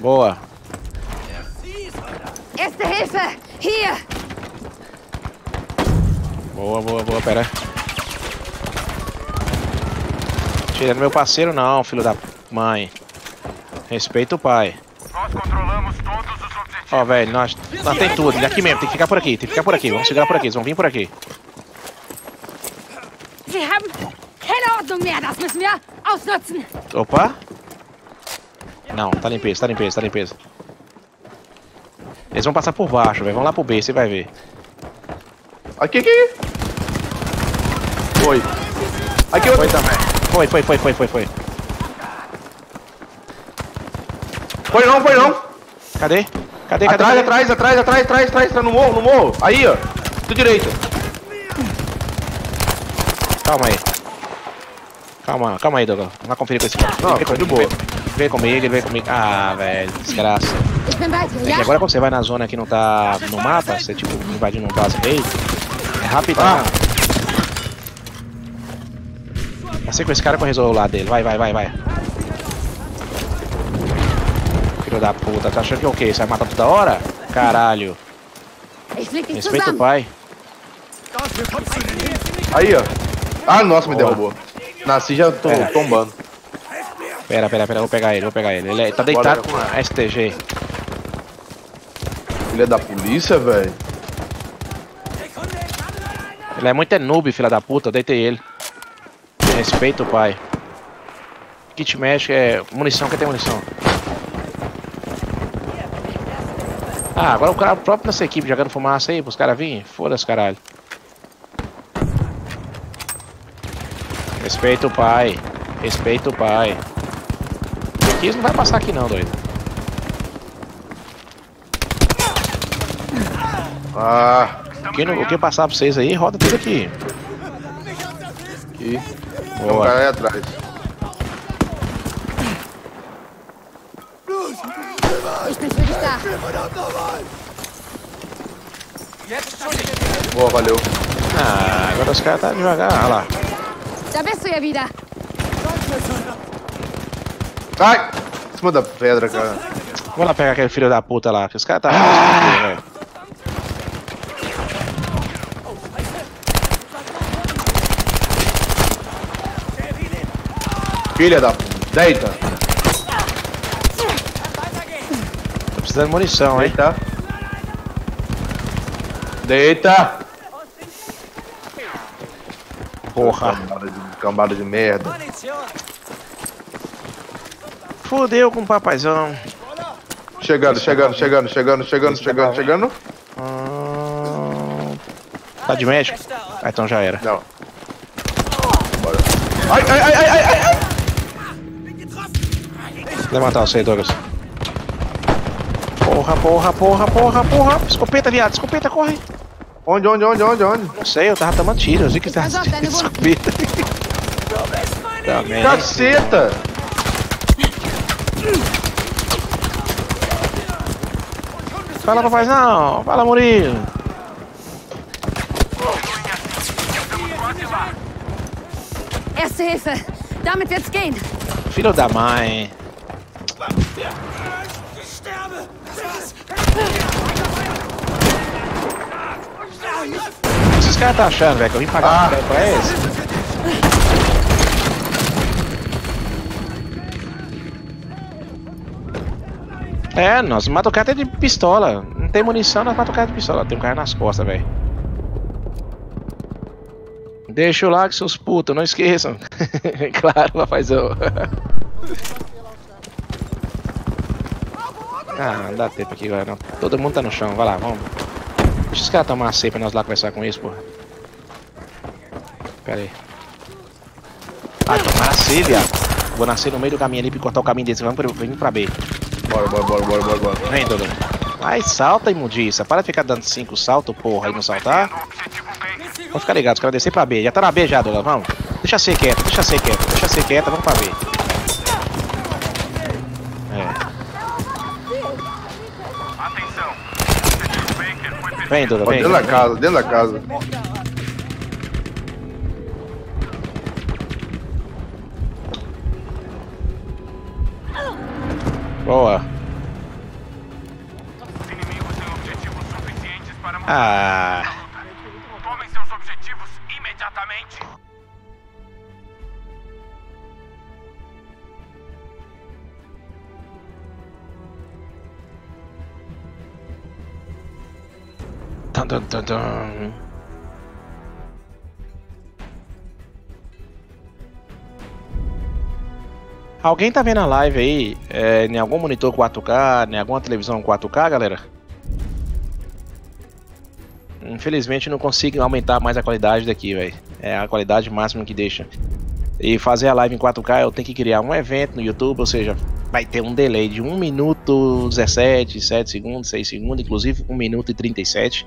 Boa. Erste Hilfe! Hier! Boa, boa, boa, pera. Tirando meu parceiro não, filho da mãe. Respeita o pai. Nós controlamos todos os objetivos. Ó, velho, nós, nós tem tudo. Ele aqui mesmo, tem que ficar por aqui, tem que ficar por aqui. Vamos segurar por aqui, eles vão vir por aqui. Wir haben keine Ordnung mehr. Das müssen wir ausnutzen. Opa. Não, tá limpeza, tá limpeza, tá limpeza. Eles vão passar por baixo, velho. Vamos lá pro B, você vai ver. Aqui, aqui. Foi. Aqui Foi outro. também. Foi, foi, foi, foi, foi, foi. Foi não, foi não. Cadê? Cadê, cadê? Atrás, cadê? atrás, atrás, atrás, atrás, atrás, atrás, no morro, no morro. Aí, ó. Do direito. Calma aí. Calma, calma aí, Douglas. Vamos lá conferir com esse cara. Não, foi de boa. Vem, vem comigo, ele vem comigo. Ah, velho, desgraça. Ja? agora quando você vai na zona que não tá no mapa, você tipo invadindo um base raid, é rapidão. Ah. Assim com esse cara que eu resolvo o lado dele. Vai, vai, vai, vai. Filho da puta, tá achando que é o quê? Você vai matar toda hora? Caralho. Respeita o pai. Aí, ó. Ah, nossa, me derrubou. Nasci já tô Pera. tombando. Pera, pera, pera, vou pegar ele, vou pegar ele. Ele é- tá deitado com a STG. Filha da polícia, velho. Ele é muito é noob, filha da puta, deitei ele. Respeita o pai. Kit mesh é munição, quem tem munição? Ah, agora o cara próprio nessa equipe jogando fumaça aí pros caras virem? Foda-se, caralho. Respeita o pai. Respeita o pai. Aqui não vai passar aqui não, doido. Ah, O que, não- o que passar pra vocês aí, roda tudo aqui. aqui. Tem um Boa. cara aí atrás. Da. Boa, valeu. Ah, agora os caras tá devagar, olha lá. Da bist du Sai! Em cima da pedra, cara. Vamos lá pegar aquele filho da puta lá, que os caras tá. Ah! Filha da puta. Deita. Tô precisando de munição, hein? Deita. Deita. Porra. Cambada de, cambada de merda. Fudeu com o papaizão. Chegando, chegando, chegando, chegando, chegando, chegando, chegando. Hum, Tá de médico? Ah, então já era. Não. Bora. Ai, ai, ai, ai, ai, ai, ai. Levantar você, Douglas. Porra, porra, porra, porra, porra. Escopeta, viado, escopeta, corre. Onde, onde, onde, onde, onde? Não sei, eu tava tomando tiro, eu vi que tava escopeta. Tá. Caceta! Fala, papaizão. Fala, Murilo. Erste Hilfe. Damit wird's gehen. Filho da mãe. O que esses caras tá achando, velho? Que eu vim pagar Ah. ah. pra eles? É, nós mata o cara de pistola. Não tem munição, nós mata o cara de pistola. Tem um cara nas costas, velho. Deixa o like, seus putos, não esqueçam. claro, papaizão. ah, não dá tempo aqui agora. Todo mundo tá no chão, vai lá, vamos. Deixa os caras tomar a ceia pra nós lá conversar com eles, porra. Pera aí. Ah, tomar a ceia, viado. Vou nascer no meio do caminho ali pra cortar o caminho deles. Vamos pra, pra B. Bora, bora, bora, bora, bora, bora. Vem, Douglas. Vai, salta, imundiça. Para de ficar dando cinco saltos, porra, e não saltar. Vamos ficar ligados, quero descer pra B. Já tá na B já, Douglas, vamos. Deixa ser quieto, deixa ser quieto, deixa ser quieta, vamos pra B. É. Atenção. Objetivo Baker foi perdido. Vem, Douglas, vem. dentro da casa, dentro da casa. Boa. Os inimigos têm objetivos suficientes para manter Ah. Tomem seus objetivos imediatamente. Tum, tum, tum, tum. Alguém tá vendo a live aí é, em algum monitor 4K, em alguma televisão 4K, galera? Infelizmente não consigo aumentar mais a qualidade daqui, velho. É a qualidade máxima que deixa. E fazer a live em 4K eu tenho que criar um evento no YouTube, ou seja, vai ter um delay de 1 minuto 17, 7 segundos, 6 segundos, inclusive 1 minuto e 37.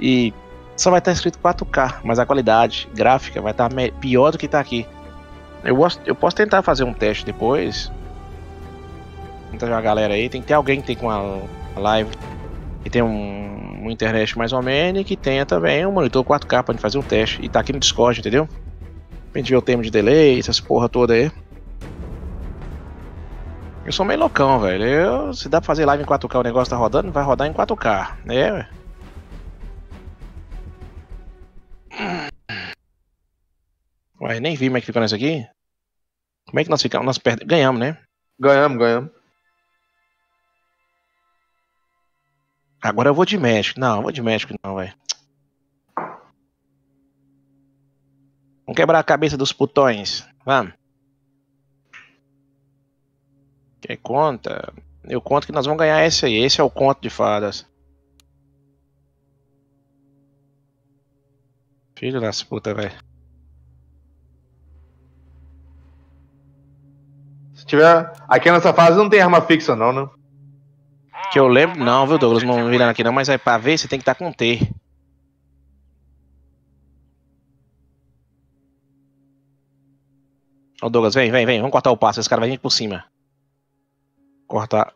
E só vai estar escrito 4K, mas a qualidade gráfica vai estar pior do que está aqui. Eu posso, eu posso tentar fazer um teste depois. Tentar uma galera aí. Tem que ter alguém que tem com a, a live que tem um, uma internet mais ou menos e que tenha também um monitor 4K pra gente fazer um teste. E tá aqui no Discord, entendeu? Pra gente ver o tempo de delay, essas porra toda aí. Eu sou meio loucão, velho. Eu, se dá pra fazer live em 4K, o negócio tá rodando, vai rodar em 4K. É, ué. Ué, nem vi como é que ficou nessa aqui. Como é que nós ficamos? Nós perde... ganhamos, né? Ganhamos, ganhamos. Agora eu vou de México. Não, eu vou de México não, velho. Vamos quebrar a cabeça dos putões. Vamos. Quer conta? Eu conto que nós vamos ganhar esse aí. Esse é o conto de fadas. Filho das putas, velho. Se tiver. Aqui nessa fase não tem arma fixa, não, né? Que eu lembro, não, viu, Douglas? Não virando aqui não, mas é pra ver, você tem que estar com T. Ô Douglas, vem, vem, vem. Vamos cortar o passo. Esse cara vai vir por cima. Cortar.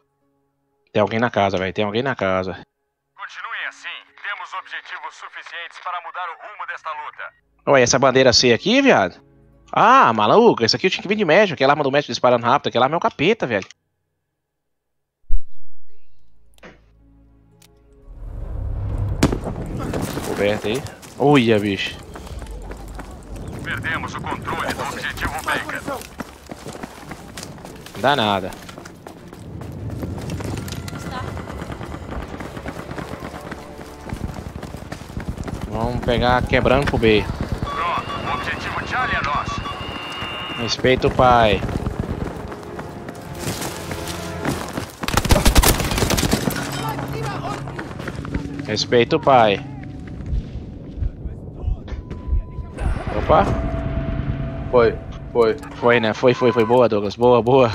Tem alguém na casa, velho. Tem alguém na casa. Continuem assim. Temos objetivos suficientes para mudar o rumo desta luta. Ué, essa bandeira C aqui, viado? Ah, maluco, esse aqui eu tinha que vir de médico. Aquela arma do médico disparando rápido. Aquela arma é um capeta, velho. Coberto aí. Olha, bicho. Perdemos o controle do objetivo Baker. Não dá nada. Vamos pegar quebrando pro B. Pronto, o objetivo Charlie é nosso. Respeita o pai. Respeita o pai. Opa, Foi, foi. foi né? Foi, foi, foi. Boa, Douglas. Boa, boa.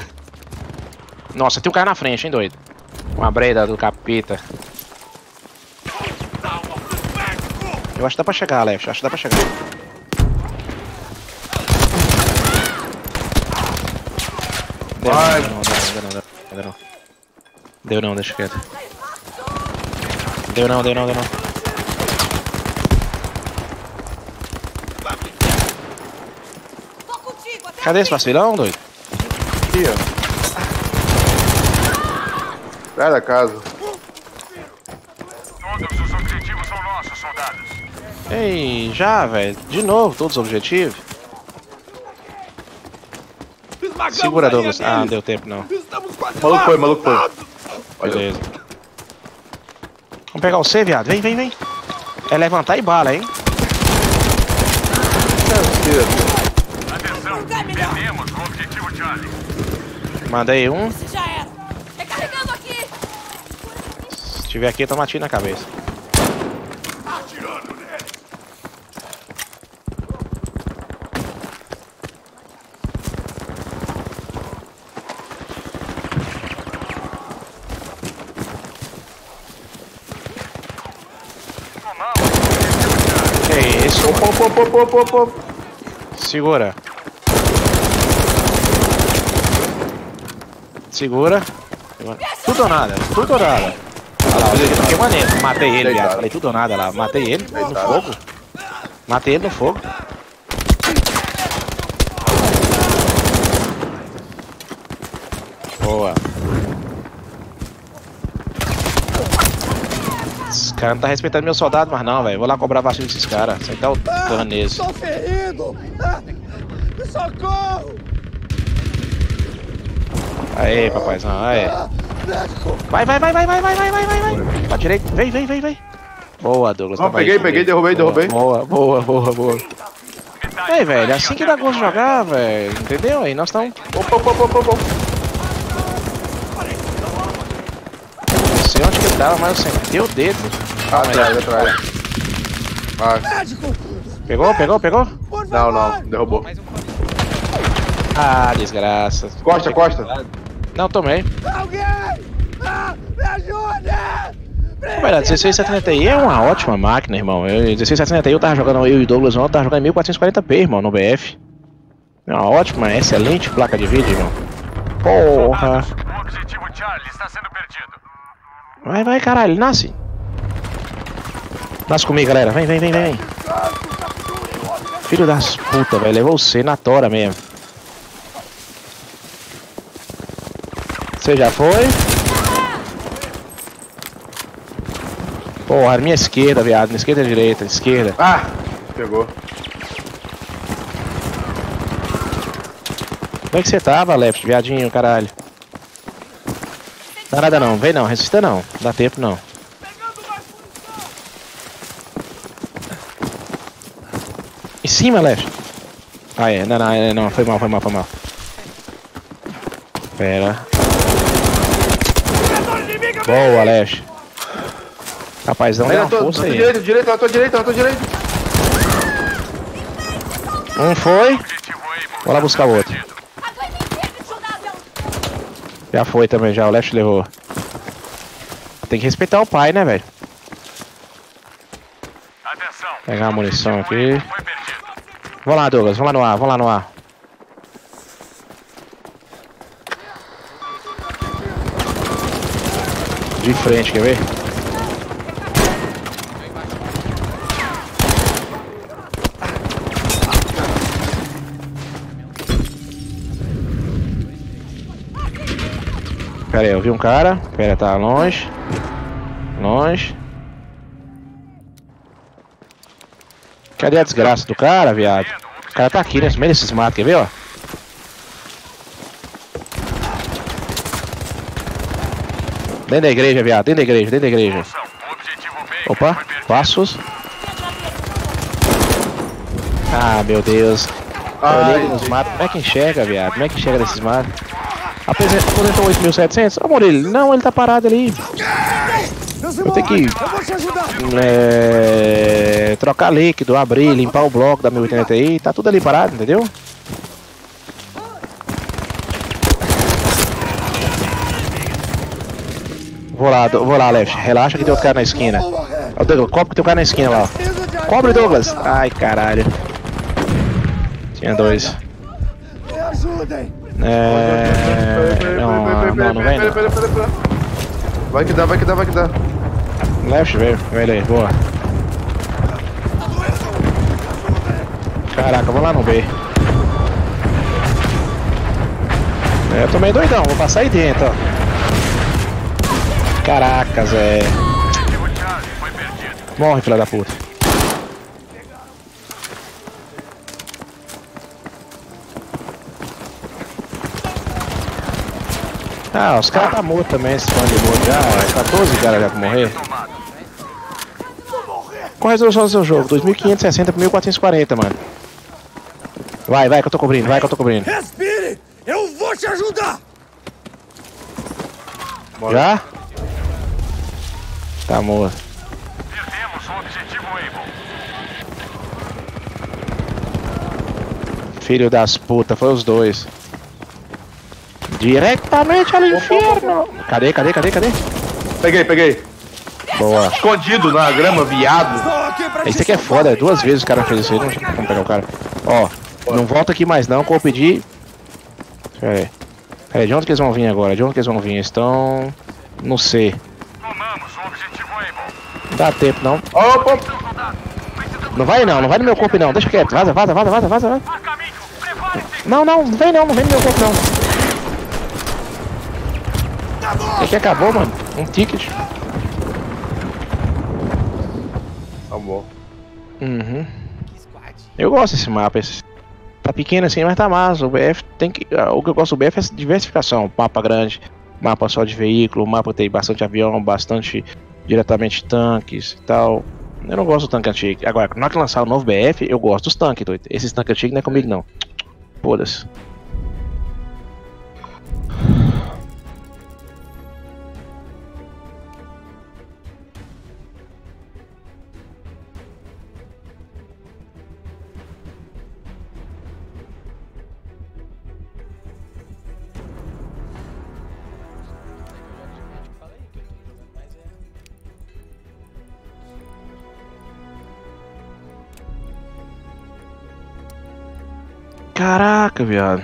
Nossa, tem um cara na frente, hein, doido? Uma breda do capita. Eu acho que dá pra chegar, Alex. Acho que dá pra chegar. Deu Vai. não, deu não, deu não, deu não. Deu não, deixa quieto. Deu não, deu não, deu não. Cadê esse vacilão, doido? Aqui, ó. Sai da casa. Todos os objetivos são nossos, soldados. Ei, já, velho. De novo, todos os objetivos. Segura, Douglas. Ah, não deu tempo não. Maluco foi, maluco foi. Beleza. Vamos pegar o C, viado. Vem, vem, vem. É levantar e bala, hein? Atenção, perdemos o objetivo Charlie. Um. Era. Recarregando aqui. Se tiver aqui, toma tiro na cabeça. Tomamos o objetivo Charlie. Que isso? Opa, opa, opa, opa. Segura. Segura. Tudo ou nada, tudo ou nada. Olha lá, olha que maneiro. Matei ele, viado. Falei tudo ou nada lá. Matei ele no fogo. Matei ele no fogo. Boa. Esse cara não tá respeitando meu soldado, mas não, velho. Vou lá cobrar vacilo desses caras. Sentar o cano nesse. Tô ferido! Ah, Socorro! Aê, papaizão, aê. Vai, vai, vai, vai, vai, vai, vai, vai, vai, vai. Pra direita, vem, vem, vem, vem. Boa, Douglas. Aí, peguei, aí. peguei, derrubei, derrubei. Boa, boa, boa, boa, do velho, caminho assim que dá gosto de jogar, velho. Entendeu? Aí nós estamos. Opa, opa, opa, opa. Não sei onde que ele tava, mas eu sentei o dedo. Calma aí. Atrás, atrás. Vai. Médico! Pegou, pegou, pegou? Não, não, derrubou. Ah, desgraça. Costa, costa. Não, tomei. Alguém! Ah, me ajuda! Velho, a 1670i é uma ótima máquina, irmão. Eu, 1670i eu tava jogando, eu e o Douglas ontem, tava jogando em 1440p, irmão, no BF. É uma ótima, excelente placa de vídeo, irmão. Porra. O objetivo Charlie está sendo perdido. Vai, vai, caralho, nasce. Nasce comigo, galera. Vem, vem, vem, vem. Filho das putas, velho. Levou você na tora mesmo. Você já foi? Porra, minha esquerda, viado. Minha esquerda e direita, esquerda. Ah, pegou. Como é que você tava, Left, viadinho, caralho? Dá nada não, vem não, resista não. Dá tempo não. Cima, Left. Ah, é, não, não, não, foi mal, foi mal, foi mal. Pera. Boa, Left. Rapazão, dá uma na força tua aí. direita, direita, na tua direita, na tua direita. Um foi, lá buscar o outro. Já foi também, já, o Left levou. Tem que respeitar o pai, né, velho? Pegar a munição aqui. objetivo Able Foi perdido. Vamos lá, Douglas, vamos lá no ar, vamos lá no ar. De frente, quer ver? Pera aí, eu vi um cara. Pera, tá longe. Longe. Cadê a desgraça do cara, viado? O cara tá aqui, né? Meio desses matos, quer ver, ó? Dentro da igreja, viado. Dentro da igreja, dentro da igreja. Opa, passos. Ah, meu Deus. Eu olhei nos matos. Como é que enxerga, viado? Como é que enxerga desses matos? Aposentou 8.700? Ô, Murilo, não, ele tá parado ali. Eu tenho que é, trocar líquido, abrir, limpar o bloco da 1080 aí. Tá tudo ali parado, entendeu? Vou lá, vou lá, Left. Relaxa que tem outro cara na esquina. Ó, Douglas, cobre que tem um cara na esquina lá, ó. Cobre, Douglas! Ai, caralho. Tinha dois. Me ajudem! É... Não, não, não vem não. Vai que dá, vai que dá, vai que dá. Left. Veio ele aí, boa. Caraca, vou lá no B. É, eu tô meio doidão, vou passar aí dentro, ó. Caraca, Zé. Objetivo Charlie foi perdido. Morre, filha da puta. Ah, os caras tá morto também, esse fã de morto já. 14 caras já pra morrer. Qual a resolução do seu jogo? 2560 por 1440, mano. Vai, vai que eu tô cobrindo, vai que eu tô cobrindo. Respire! Eu vou te ajudar! Já? Tá morto. Perdemos o objetivo Able. Filho das putas, foi os dois. Diretamente ao inferno. Cadê, cadê, cadê, cadê? Peguei, peguei. Boa. Escondido na grama, viado. Estou aqui aqui é foda, é duas vezes o cara fez isso aí, não tinha como pegar o cara. Ó, não volta aqui mais não, que eu vou pedir. Pera aí. Pera aí, de onde que eles vão vir agora? De onde que eles vão vir? Eles estão. No C. Tomamos o objetivo Able. Não dá tempo não. Opa, Não vai não, não vai no meu corpo não. Deixa quieto. Vaza, vaza, vaza, vaza, vaza. Não, não, não vem não, não vem no meu corpo não. O que acabou, mano? Um ticket. Tá bom. Uhum. Eu gosto desse mapa. Esse... Tá pequeno assim, mas tá massa. O BF tem que. ah, O que eu gosto do BF é diversificação. Mapa grande, mapa só de veículo, mapa tem bastante avião, bastante diretamente tanques e tal. Eu não gosto do tanque antigo. Agora, na hora que lançar o novo BF, eu gosto dos tanques, doido. Esses tanques antigos não é comigo não. Foda-se. Caraca, viado.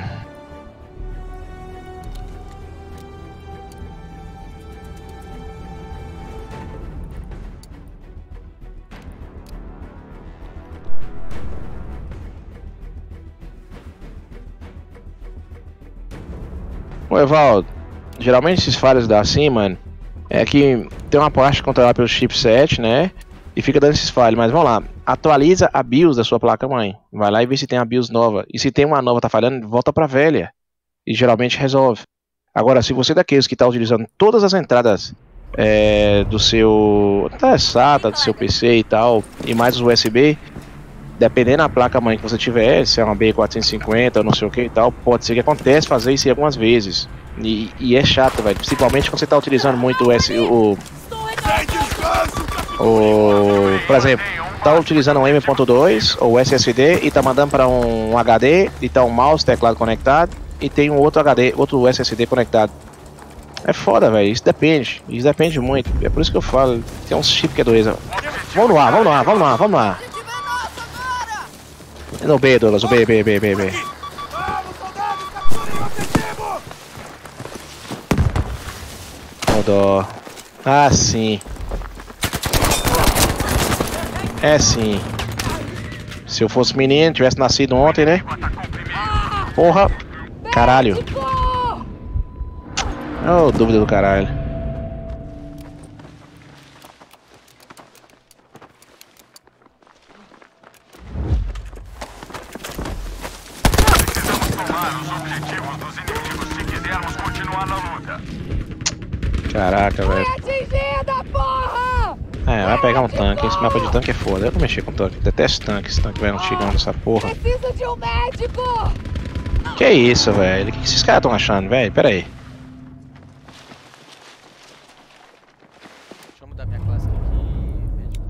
Ô Evaldo, geralmente esses falhas da assim, mano, é que tem uma parte controlada pelo chipset, né? E fica dando esses falhos, mas vamos lá. Atualiza a BIOS da sua placa mãe. Vai lá e vê se tem a BIOS nova. E se tem uma nova tá falhando, volta pra velha. E geralmente resolve. Agora, se você é daqueles que está utilizando todas as entradas é, do seu da SATA, do seu PC e tal, e mais os USB, dependendo da placa mãe que você tiver, se é uma B450 ou não sei o que e tal, pode ser que acontece fazer isso algumas vezes. E, e é chato, velho. Principalmente quando você está utilizando muito o, o, o. Por exemplo, tá utilizando um M.2 ou SSD e tá mandando para um HD e tá um mouse, teclado conectado e tem um outro HD, outro SSD conectado. É foda, velho. Isso depende. Isso depende muito. É por isso que eu falo. Tem uns chip que é dureza. Vamos ar, vamos ar, vamos ar, vamos no ar. No B, Douglas, o B, B, B, B, B. Dó. Ah, sim. É sim. Se eu fosse menino, tivesse nascido ontem, né? Porra! Caralho! Oh, dúvida do caralho. Precisamos tomar os objetivos dos inimigos se quisermos continuar na luta. Caraca, velho. Atingida, porra! É, vai pegar um tanque. Esse mapa de tanque é foda. Eu não mexi com tanque. Detesto tanque. Esse tanque vai não chegando nessa porra. Preciso de um médico! Que isso, velho? O que esses caras estão achando, velho? Pera aí. Deixa eu mudar minha classe aqui. Médico.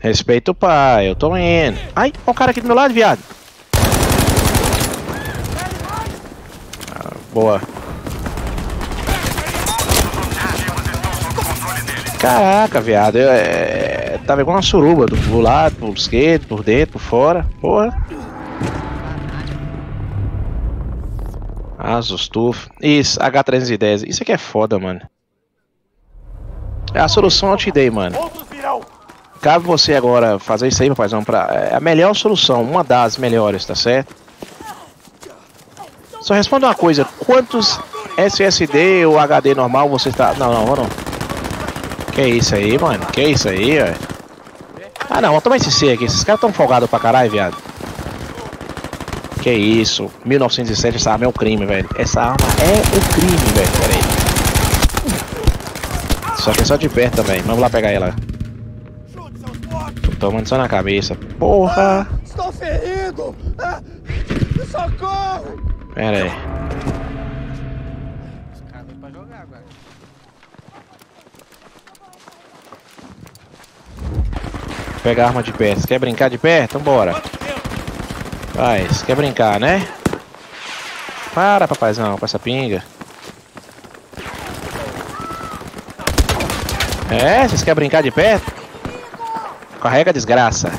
Respeita o pai, eu tô indo. Ai, ó o cara aqui do meu lado, viado. Ah, boa. Caraca, viado. Eu, é, tava igual uma suruba. Do, do lado, por esquerdo, por dentro, por fora. Porra. Asus TUF. Isso, H310. Isso aqui é foda, mano. É a solução eu te dei, mano. Cabe você agora fazer isso aí, papaizão, pra, é a melhor solução, uma das melhores, tá certo? Só responda uma coisa, quantos SSD ou HD normal você tá... Não, não, não. Que isso aí, mano? Que isso aí, velho? Ah não, toma esse C aqui, esses caras tão folgados pra caralho, viado. Que isso, 1907, essa arma é um crime, velho. Essa arma é um crime, velho, pera aí. Só que é só de perto também, vamos lá pegar ela. Tô tomando só na cabeça. Porra! Estou ferido! Ah, socorro! Pera aí. Os caras vêm pra jogar agora. Pega a arma de perto. Quer brincar de perto? Vambora. Vai, você quer brincar, né? Para, papaizão, com essa pinga. É, vocês querem brincar de perto? Carrega desgraça.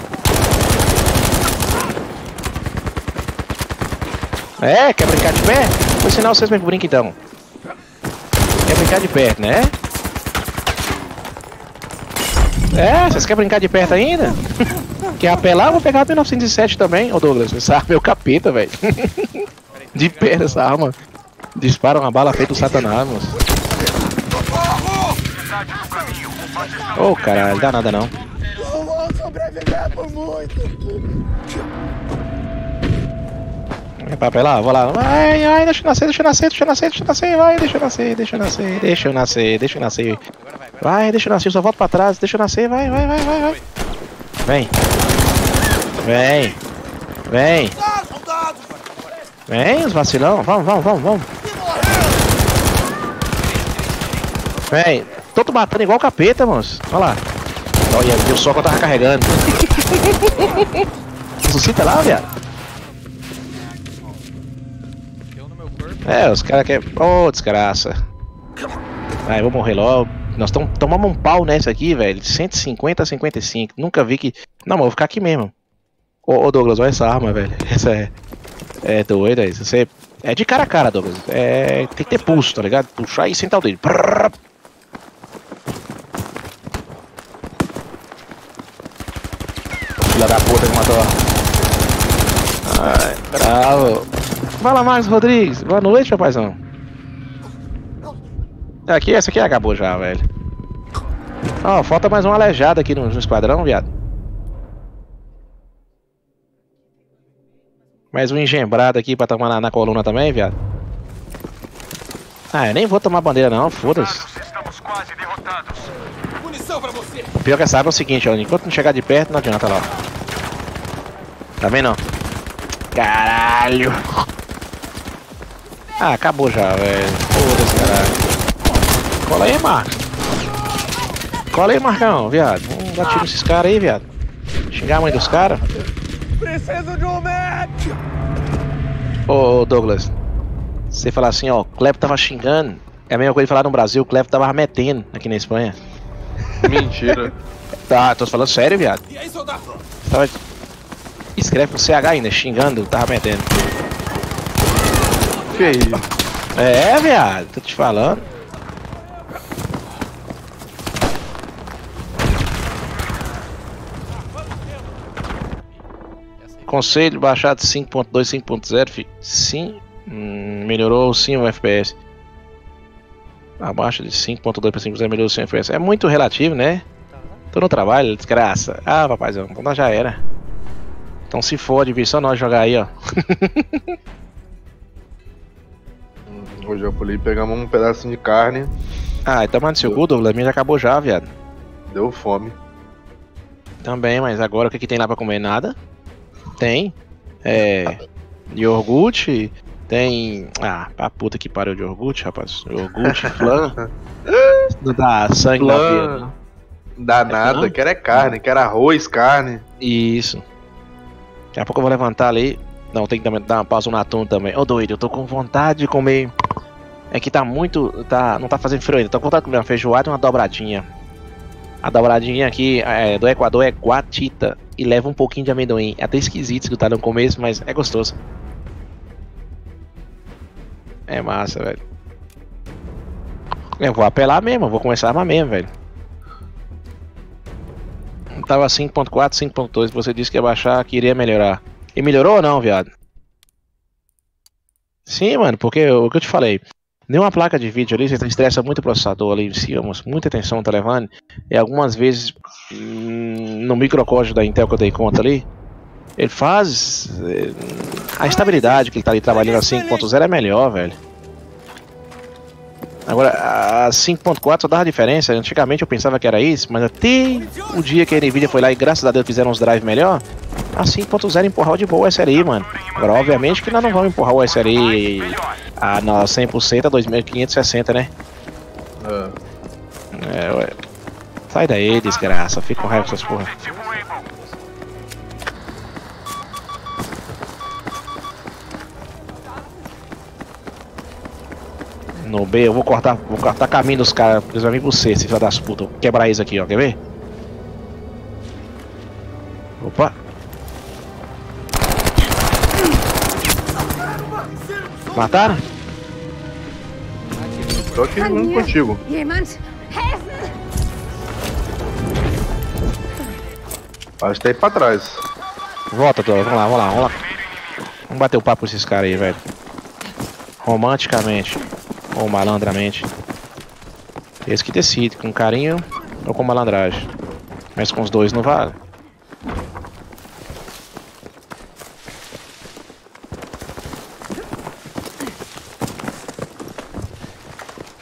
É, quer brincar de perto? Vou ensinar vocês como é que brinca então. Quer brincar de perto, né? É, vocês querem brincar de perto ainda? Quer apelar? Eu vou pegar a 1907 também, ô Douglas. Essa arma é o capeta, velho. De perto essa arma. Dispara uma bala feita o satanás, moço. Ô, caralho, dá nada não. Vou sobreviver por muito! É pra apelar? Vou lá. Vai, vai, deixa eu nascer, deixa eu nascer, deixa eu nascer, deixa eu nascer, vai, deixa eu nascer, deixa eu nascer, deixa eu nascer, deixa eu nascer. Vai, deixa eu nascer, eu só volto pra trás, deixa eu nascer, vai, vai, vai, vai, vai. Vem. Vem. Vem. Vem, os vacilão. Vamos, vamos, vamos, vamos. Vem. Tô te matando igual capeta, moço. Olha lá. Olha, viu só que eu tava carregando. Ressuscita lá, viado. É, os caras querem. Ô, desgraça. Vai, vou morrer logo. Nós tom tomamos um pau nessa aqui, velho. 150 a 55. Nunca vi que. Não, mas vou ficar aqui mesmo. Ô, ô Douglas, olha essa arma, velho. Essa é. É doida isso. Você. É de cara a cara, Douglas. É. Tem que ter pulso, tá ligado? Puxar e sentar o dedo. Prrrr. Filha da puta que matou. Ai, bravo. Fala, Marcos Rodrigues. Boa noite, papaizão. Aqui, essa aqui acabou já, velho. Ó, falta mais um aleijado aqui no, no esquadrão, viado. Mais um engembrado aqui pra tomar na, na coluna também, viado. Ah, eu nem vou tomar bandeira não, foda-se. Estamos quase derrotados. O pior que essa água é o seguinte, ó, enquanto não chegar de perto, não adianta lá. Tá vendo? ó? Caralho! Ah, acabou já, velho. Foda-se, caralho. Cola aí, Marcos. Cola aí, Marcão, viado. Vamos dar tiro nesses caras aí, viado. Xingar a mãe dos caras. Preciso de um médico! Ô, Douglas. Você falar assim, ó, o Clepo tava xingando. É a mesma coisa de falar no Brasil, o Clepo tava metendo aqui na Espanha. Mentira. Tá, tô falando sério, viado. E aí, soldado? Tava... Escreve com CH ainda, xingando, tava metendo. Que isso? É, viado, tô te falando. Conselho baixar de 5.2, 5.0. fi- Sim. Hum, melhorou sim o FPS. Abaixo de 5.2 para 5.0 melhorou sim o FPS. É muito relativo, né? Tô no trabalho, desgraça. Ah, papaizão, então nós já era. Então se fode, vi só nós jogar aí, ó. Hoje eu falei, pegamos um pedacinho de carne, Ah, então mano, seu cu, Douglas, a minha já acabou já, viado. deu fome. Também, mas agora o que, que tem lá pra comer? Nada. Tem. É. Iogurte. Tem. Ah, pra puta que pariu de iogurte, rapaz. Iogurte, flan. Não dá sangue na veia, Flan. não. Dá nada, flan? quero é carne, quero arroz, carne. Isso. Daqui a pouco eu vou levantar ali. Não, tem que dar dar uma pausa no atum também. Ô doido, eu tô com vontade de comer. É que tá muito. Tá, não tá fazendo frio ainda. Tô com vontade de comer uma feijoada e uma dobradinha. A dobradinha aqui é, do Equador é guatita. E leva um pouquinho de amendoim. É até esquisito escutar no começo, mas é gostoso. É massa, velho. Eu vou apelar mesmo, vou começar a armar mesmo, velho. Tava 5.4, 5.2, você disse que ia baixar, que iria melhorar. E melhorou ou não, viado? Sim, mano, porque o que eu te falei, nenhuma placa de vídeo ali, você estressa muito o processador ali em cima, muita atenção tá levando, e algumas vezes hum, no microcódigo da Intel que eu dei conta ali, ele faz. eh, A estabilidade que ele tá ali trabalhando a 5.0 é melhor, velho. Agora, a 5.4 só dava diferença. Antigamente eu pensava que era isso, mas até o dia que a Nvidia foi lá e graças a Deus fizeram uns drive melhor, a 5.0 empurrava de boa o SLI, mano. Agora, obviamente que nós não vamos empurrar o SLI a na 100% a 2560, né? É. É, ué. Sai daí, desgraça. Fica com raiva dessas porra. No B, eu vou cortar, vou cortar caminho dos caras, porque eles vão vir pro C, esse filho das putas. Vou quebrar isso aqui, ó. Quer ver? Opa. Mataram? Tô aqui junto mir contigo. Acho que tá aí pra trás. Volta, Dora. Vamos lá, vamos lá, vamos lá. Vamos bater o papo com esses caras aí, velho. Romanticamente. Ou malandramente. Esse que decide, com carinho ou com malandragem. Mas com os dois não vale.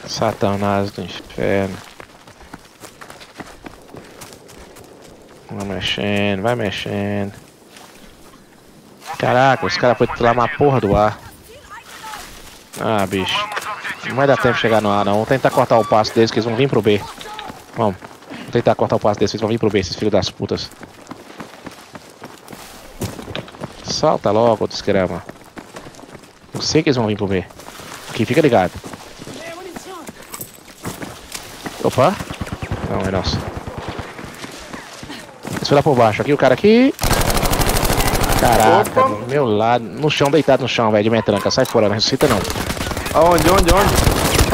Satanás do inferno. Vai mexendo, vai mexendo. Caraca, os caras foram lá uma porra do ar. Ah, bicho. Não vai dar tempo de chegar no ar, não. Vamos tentar cortar o passo deles, que eles vão vir pro B. Vamos. Vamos tentar cortar o passo deles, que eles vão vir pro B, esses filhos das putas. Salta logo, desgrama. Eu sei que eles vão vir pro B. Aqui, fica ligado. Opa. Não, é nosso. Eu lá por baixo. Aqui, o cara aqui. Caraca, Opa. do meu lado. No chão, deitado no chão, velho, de metranca. Sai fora, não ressuscita não. Aonde, onde, onde?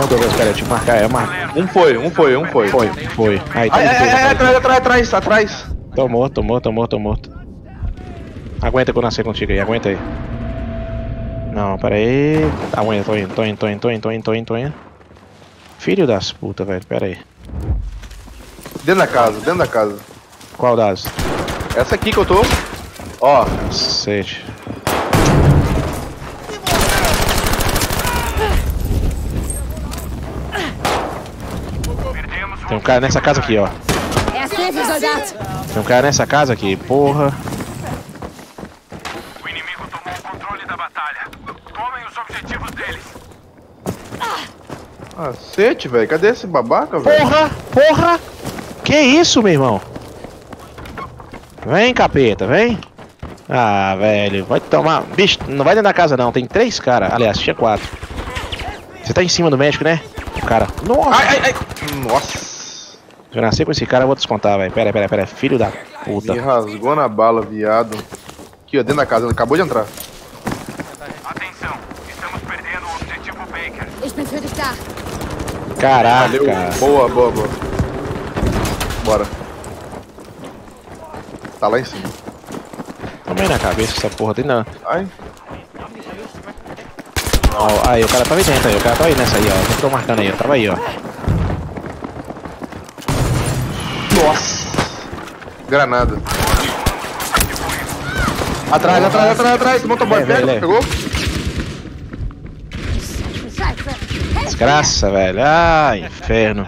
Ô, Douglas, pera, eu te marcar. É mar... Um foi, um foi, um foi. Foi, foi. Aí, tá atrás, atrás, atrás, atrás. Tô morto, tô morto, tô morto, tô morto. Aguenta que eu nasci contigo aí, aguenta aí. Não, pera aí. Aguenta, tô indo, tô indo, tô indo, tô indo, tô indo, tô indo, tô indo. Filho das putas, velho, pera aí. Dentro da casa, dentro da casa. Qual das? Essa aqui que eu tô. Ó, Cacete. Perdemos o Tem um cara nessa casa aqui, ó. Erste Hilfe, Soldat! Tem um cara nessa casa aqui, porra. O inimigo tomou o controle da batalha. Tomem os objetivos deles. cacete, velho. Cadê esse babaca, velho? Porra, porra! Que isso, meu irmão? Vem, capeta, vem. Ah, velho, vai tomar. Bicho, não vai dentro da casa não, tem três caras. Aliás, tinha quatro. Você tá em cima do médico, né? O cara. Nossa! Ai, ai, ai. Nossa. Se eu nascer com esse cara, eu vou descontar, velho. Pera, pera, pera. Filho da puta. Me rasgou na bala, viado. Aqui, ó, dentro da casa. Ele acabou de entrar. Atenção, estamos perdendo o objetivo Baker. Caraca. Valeu. Boa, boa, boa. Bora. Tá lá em cima. Tomei na cabeça essa porra dele, não. Ai. Ó, aí, o cara tava aí dentro aí, o cara tava aí nessa aí, ó. Eu tô marcando aí, ó. Tava aí, ó. Nossa. Granada. Atrás, atrás, atrás, atrás. Motoboy, Leve, pega, pegou? Desgraça, velho. Ah, inferno.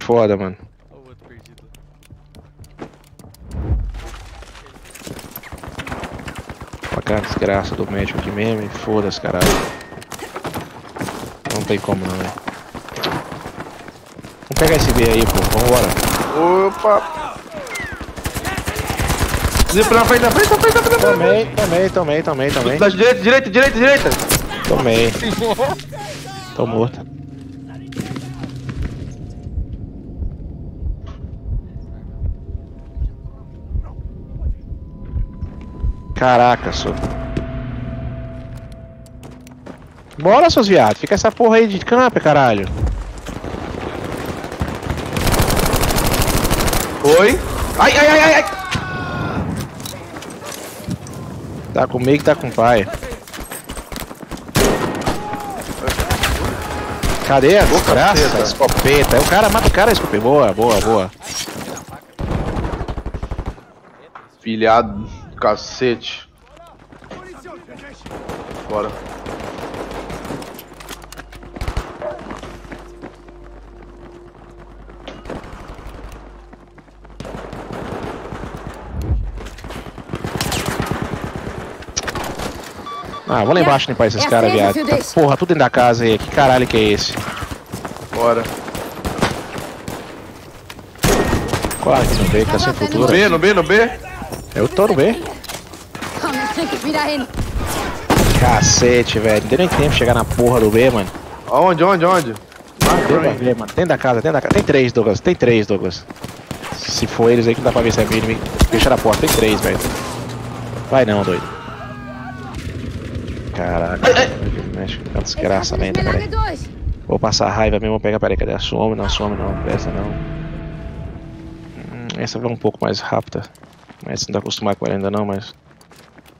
Foda, mano. Olha o outro perdido. Olha aquela desgraça do médico aqui mesmo. Foda-se, caralho. Não tem como não, velho. Vamos pegar esse B aí, pô. Vambora. Opa. Zip na frente, na frente, na frente, na frente, na frente. Tomei, tomei, tomei, tomei, tomei. Da direita, direita, direita, direita. Tomei. Tô morto. Caraca, sou. Bora, seus viados. Fica essa porra aí de campo, caralho. Oi. Ai, ai, ai, ai, ai. Tá comigo tá com o pai. Cadê a desgraça? Escopeta. O cara mata o cara, escopeta. Boa, boa, boa. Filhado do cacete. Bora. Ah, vou lá embaixo limpar esses caras, viado. Tá porra, tudo dentro da casa aí. Que caralho que é esse? Bora. Claro que no B, que tá sem No futuro. B, no B, no B. Eu tô no B. Cacete, velho. Não deu nem tempo de chegar na porra do B, mano. Aonde, onde, onde? Deu pra ver, mano. Dentro da casa, dentro da casa. Tem três, Douglas. Tem três, Douglas. Se for eles aí que não dá pra ver se é mínimo. Fecha na porta. Tem três, velho. Vai não, doido. Caraca. Mexe com desgraça lenta, peraí. Vou passar raiva mesmo, vou pegar, peraí, cadê? Some, não, some não, presta não. Hum, essa vai um pouco mais rápida. Mas não tá acostumado com ela ainda não, mas.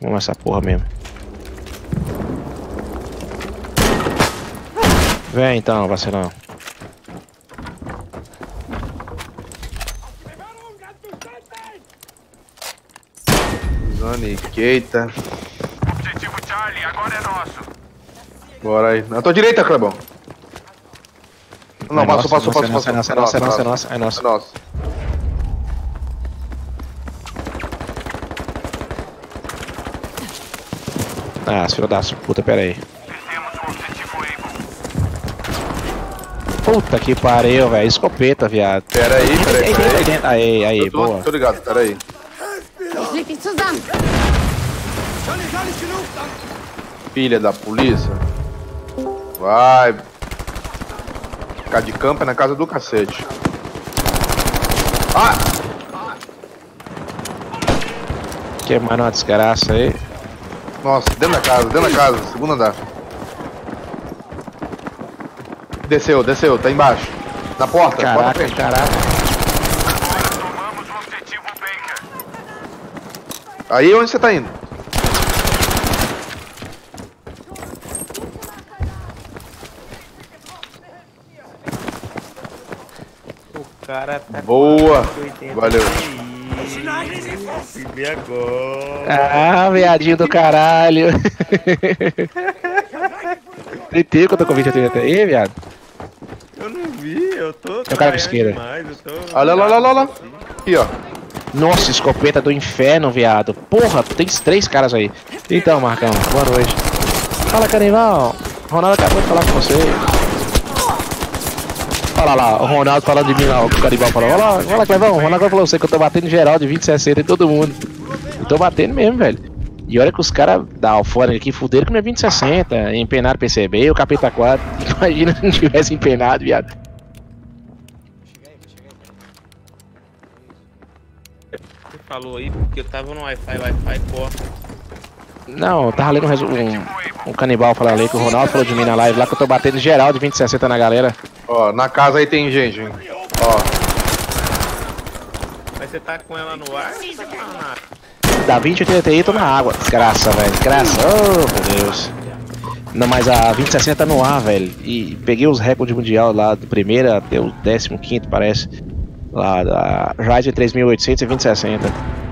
Vamos essa porra mesmo. Vem então, vacilão. Zaniqueita. Objetivo É nosso. Bora aí. Na tua direita, Clebão. Não, É passou, nossa, passou, é passou, nossa, passou. é nossa, é nossa, é nossa, é É nossa. nossa. Ah, filho da puta, pera aí. Puta que pariu, velho. Escopeta, viado. Pera aí, pera aí, Aí, pera aí, aí. aí, aí, boa. tô ligado, pera aí. Filha da polícia. Vai. Ficar de campo é na casa do cacete. Ah! Que mano, uma desgraça aí. Nossa, dentro da casa, dentro da casa, segundo andar. Desceu, desceu, tá embaixo. Na porta, porta Caraca, frente. caraca. Aí onde você tá indo? Cara tá Boa! com 80 Valeu. Agora? Ah, viadinho do caralho. Tritei que eu tô com 20 80 aí, viado. Eu não vi, eu tô. Tem um cara na esquerda. Demais, eu tô... Olha lá, lá, lá, lá. Aqui, ó. Nossa, escopeta do inferno, viado. Porra, tem três caras aí. Então, Marcão, boa noite. Fala, Canival. Ronaldo acabou de falar com você. Olha lá, o Ronaldo falando de mim lá, o Canibal falou. Olha lá, olha lá, Clevão, o Ronaldo falou você que eu tô batendo geral de 20, 60 em todo mundo. Eu tô batendo mesmo, velho. E olha que os caras da Alfora aqui fuderam com minha 20, 60, empenaram PCB, o capeta 4. Imagina se não tivesse empenado, viado. Você falou aí porque eu tava no Wi-Fi, Wi-Fi corta. Não, eu tava lendo um, um, um canibal falando ali que o Ronaldo falou de mim na live lá que eu tô batendo geral de 20, 60 na galera. Ó, na casa aí tem gente, hein. Ó. Mas você tá com ela no ar ou tá com ela na água? Da 2080 aí tô na água. Desgraça, velho. Desgraça. Oh, meu Deus. Não, mas a 2060 tá no ar, velho. E peguei os recordes mundial lá do primeiro até o 15, parece. Lá da Ryzen 3800 e 2060.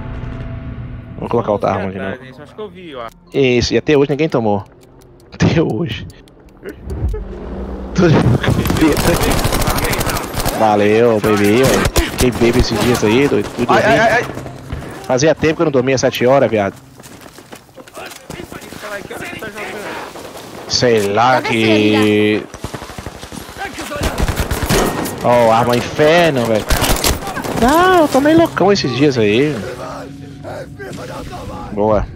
Vamos colocar o arma aqui, né? Acho que eu vi, ó. Isso, e até hoje ninguém tomou. Até hoje. Tudo Valeu, baby, velho. Quem bebe esses dias aí, doido? Tudo Ai, ai, ai, ai. Fazia tempo que eu não dormia 7 horas, viado. Sei lá que. Ó, oh, arma inferno, velho. Não, eu tomei loucão esses dias aí. Boa.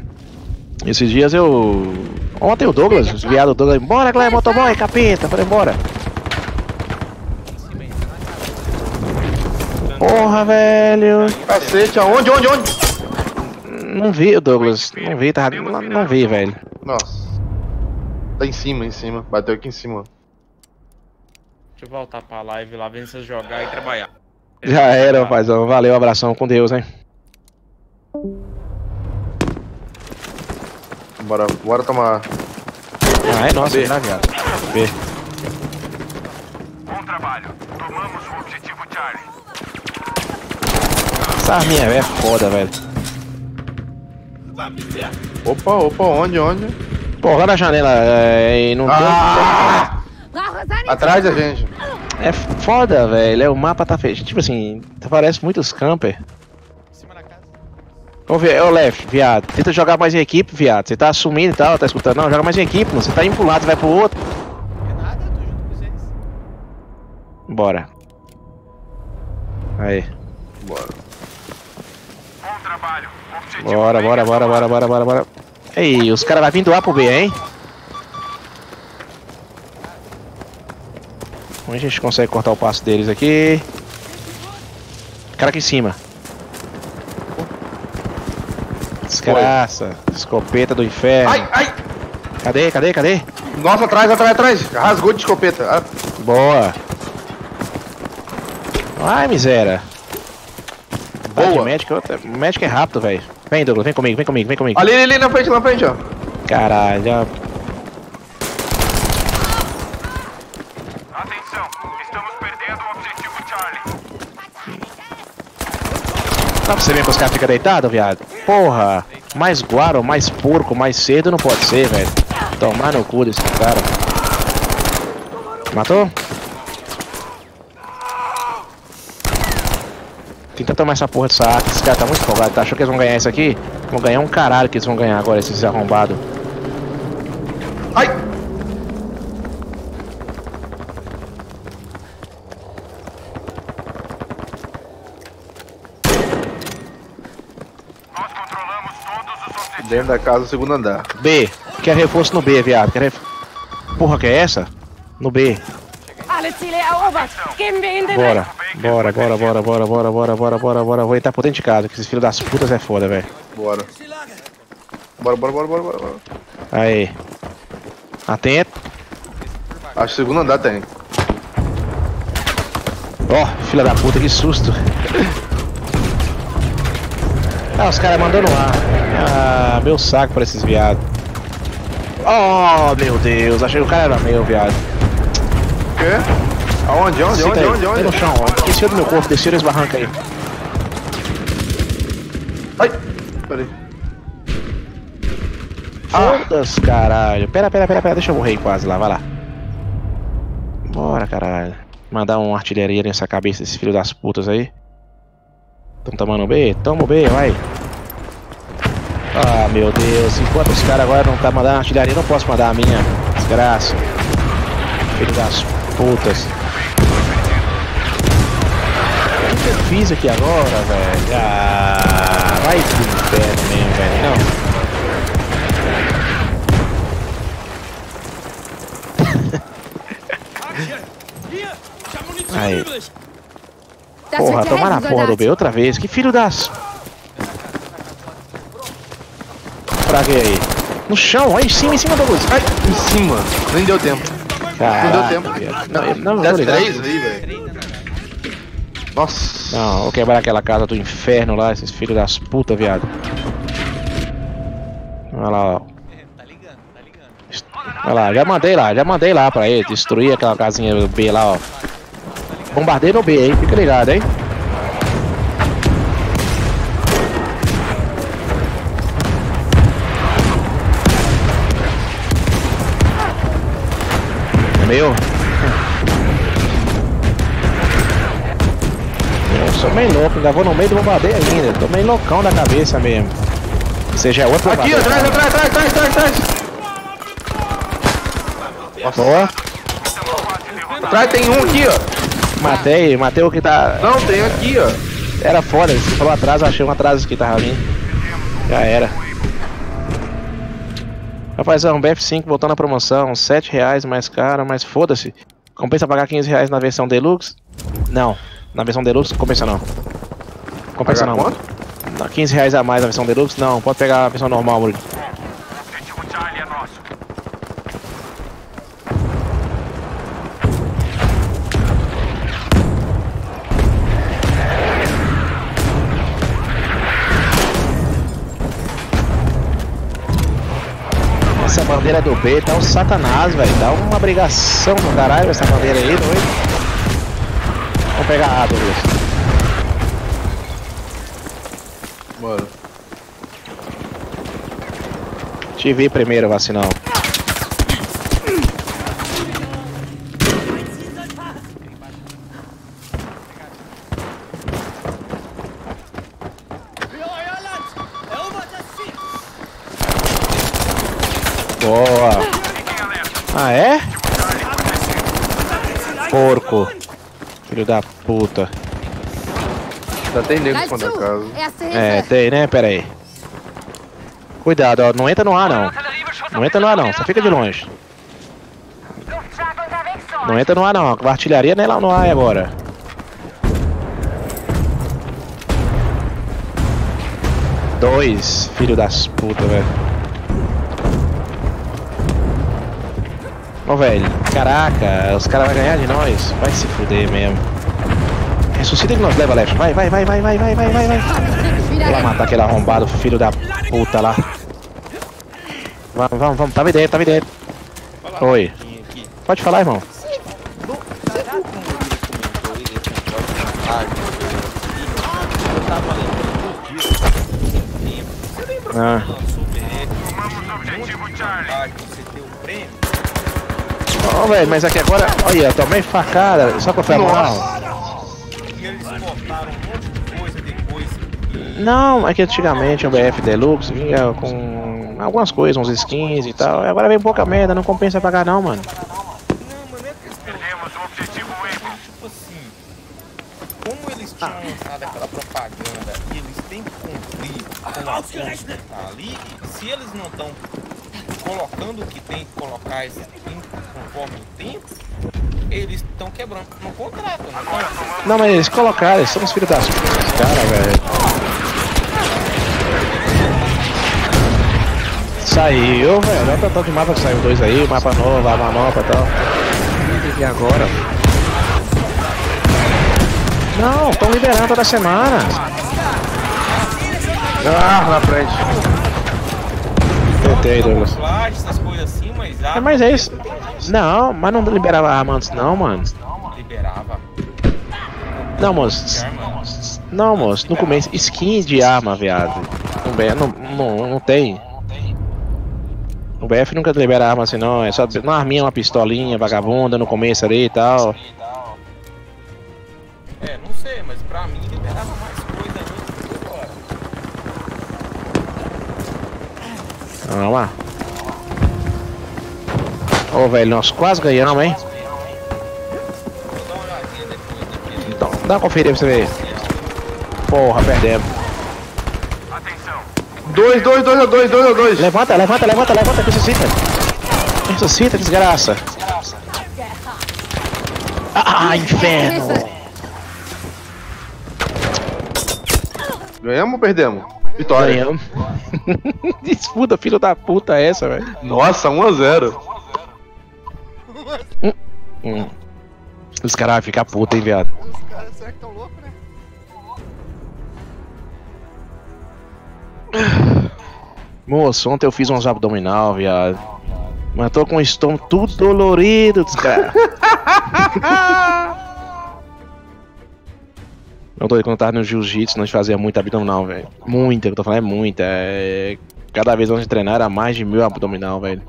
Esses dias eu. Ontem o Douglas, os viados do Douglas. Bora, Gleb, motoboy, capeta, falei, bora. Porra, velho. Cacete, aonde, onde, onde? Não vi o Douglas. Não vi, tá. Não, não vi, velho. Nossa. Tá em cima, em cima. Bateu aqui em cima. Deixa eu voltar pra live lá, ver se jogar e trabalhar. Já era, rapazão. Valeu, abração com Deus, hein? Bora, bora tomar. Ah, é nossa, já, viado. B. Bom trabalho. Tomamos o objetivo Charlie. Essa arminha é foda, velho. Opa, opa, onde, onde? Porra, lá na janela é, e não Ah! Atrás da gente. É foda, velho. É, o mapa tá feio. Tipo assim, parece muitos camper. Ô, vi- ô Left, viado, tenta jogar mais em equipe, viado. Você tá assumindo e tal, tá escutando? Não, joga mais em equipe, mano. Você tá indo pro lado, vai pro outro. É nada, tô junto com vocês. Bora. Aí. Bora. Bom trabalho. Objetivo Bora, bora, bora, bora, bora, bora, bora. Ei, os caras vão vir do A pro B, hein? Como a gente consegue cortar o passo deles aqui? Cara aqui em cima. Desgraça. Escopeta do inferno. Ai, ai! Cadê, cadê, cadê? Nossa, atrás, atrás, atrás. Rasgou de escopeta. Ah, Boa. Ai, miséria. Boa. Médico, o médico é rápido, velho. Vem, Douglas, vem comigo, vem comigo, vem comigo. ali, ali, ali na frente, na frente, ó. Caralho. Dá pra você ver que os caras ficam deitados, viado? Porra, mais guaro, mais porco, mais cedo não pode ser, velho. Tomar no cu desse cara. Matou? Tenta tomar essa porra dessa arca, esse cara tá muito folgado, tá? Achou que eles vão ganhar isso aqui? Vão ganhar um caralho que eles vão ganhar agora, esses arrombados. Ai! Nós controlamos todos os objetivos. Dentro da casa, segundo andar. B, quer reforço no B, viado. Quer ref... Porra, que é essa? No B. Bora, bora, bora, bora, bora, bora, bora, bora, bora, bora. Vou entrar por dentro de casa, que esses filhos das putas é foda, velho. Bora. Bora, bora, bora, bora, bora, bora. Aí. Atento. Acho que segundo andar tem. Ó, filha da puta, que susto. Ah, os caras mandando ar. Ah, meu saco pra esses viados. Oh, meu Deus, achei que o cara era meu, viado. O quê? Aonde, onde, Senta onde, aí, onde, onde? no chão, ó. Desceu do meu corpo, desceu nesse barranco aí. Ai! Peraí. Foda-se, caralho. Pera, pera, pera, pera, deixa eu morrer quase lá, vai lá. Bora, caralho. Mandar uma artilharia nessa cabeça desse filho das putas aí. Tão tomando B? Toma o B, vai. Ah, meu Deus. Enquanto os caras agora não tá mandando artilharia, eu não posso mandar a minha. Desgraça. Filho das putas. O que eu fiz aqui agora, velho? Ah, vai pro inferno mesmo, velho. Não. Aí. Das Porra, tomar na porra do. B outra vez. Que filho das. Fraguei aí. No chão, aí em cima, em cima da luz. Ai! Em cima. Nem deu tempo. Caralho, deu tempo. Não, não, não, ligar. três aí, velho. Nossa. Não, vou quebrar aquela casa do inferno lá, esses filhos das putas, viado. Olha lá, ó. Tá ligando, tá ligando. Olha lá, já mandei lá, já mandei lá pra ele destruir aquela casinha B lá, ó. Bombardeio no B, hein? Fica ligado, hein? É meu? Eu sou meio louco, ainda vou no meio do bombardeio ainda. Tô meio loucão da cabeça mesmo. Você já é outro Aqui, bombardeio. atrás, atrás, atrás, atrás, atrás, atrás. Boa. Atrás tem um aqui, ó. Matei, matei o que tá. Não, tem aqui, ó. Era foda, você falou atrás, achei um atrás que tava vindo. Já era. Rapazão, BF5 voltando à promoção, 7 reais mais caro, mas foda-se. Compensa pagar 15 reais na versão Deluxe? Não, na versão Deluxe compensa não. Compensa Pagar não. quanto? Não, 15 reais a mais na versão Deluxe? Não, pode pegar a versão normal. Bandeira do B tá um satanás, velho. Dá uma brigação do caralho essa bandeira aí, doido. Vamos pegar a A, Douglas. Mano. Te vi primeiro, vacinão. Boa. Ah, é? Porco. Filho da puta. Já tem nego quando a zu! casa. É, tem, né? Pera aí. Cuidado, ó. Não entra no ar, não. Não entra no ar, não. Só fica de longe. Não entra no ar, não. A artilharia nem lá no ar agora. Dois, filho das putas, velho. Ô, velho. Caraca, os caras vão ganhar de nós. Vai se fuder mesmo. Ressuscita que nós leva, Leste. Vai, vai, vai, vai, vai, vai, vai, vai, vai. Vou lá matar aquele arrombado, filho da puta lá. Vamos, vamos, vamos. Tava aí dentro, tava aí dentro. Oi. Pode falar, irmão. Será Ó, velho, mas aqui agora. Olha, tomei facada. Só que eu fui a. E Não, é que antigamente o BF Deluxe vinha com algumas coisas, uns skins e tal. Agora vem pouca merda, não compensa pagar não, mano. Não, mas não é questão Perdemos o objetivo Able. tipo assim, como eles tinham lançado aquela propaganda e eles têm que cumprir com que tá ali, se eles não estão colocando o que tem que colocar esse tempo conforme o tempo, eles estão quebrando no contrato, não estão? Não, mas eles colocaram, eles são os filhos das putas, cara, velho. Saiu, velho. Olha o tanto de mapa que saiu dois aí, mapa novo, arma nova e tal. E agora? Não, estão liberando toda semana. Ah, na frente. Douglas. Camuflagem, essas coisas assim, mas É, mas é isso. Não, mas não liberava arma antes não, mano. liberava. Não, moço. Não, moço. No começo, skins de arma, viado. No BF não, não, não tem. O BF nunca libera arma assim, não. É só uma arminha, uma pistolinha, vagabunda no começo ali e tal. Vamos lá. Ô, velho, nós quase ganhamos, hein? Então, dá uma conferida pra você ver. Porra, perdemos. Dois, dois, dois a dois, dois a dois. Levanta, levanta, levanta, levanta, ressuscita. Ressuscita, desgraça. Ah, inferno. Ganhamos ou perdemos? Vitória. Ganhamos. Disputa, filho da puta essa, velho. Nossa, 1 a 0. Hum. Os caras vão ficar putos, hein, viado. Os caras, será que tão loucos, né? Moço, ontem eu fiz uns abdominal, viado. Mas tô com o estômago tudo dolorido, dos Não tô quando eu tava no jiu-jitsu, nós fazia muito abdominal, velho. Muita, eu tô falando é muita. É... Cada vez antes de treinar era mais de mil abdominal, velho.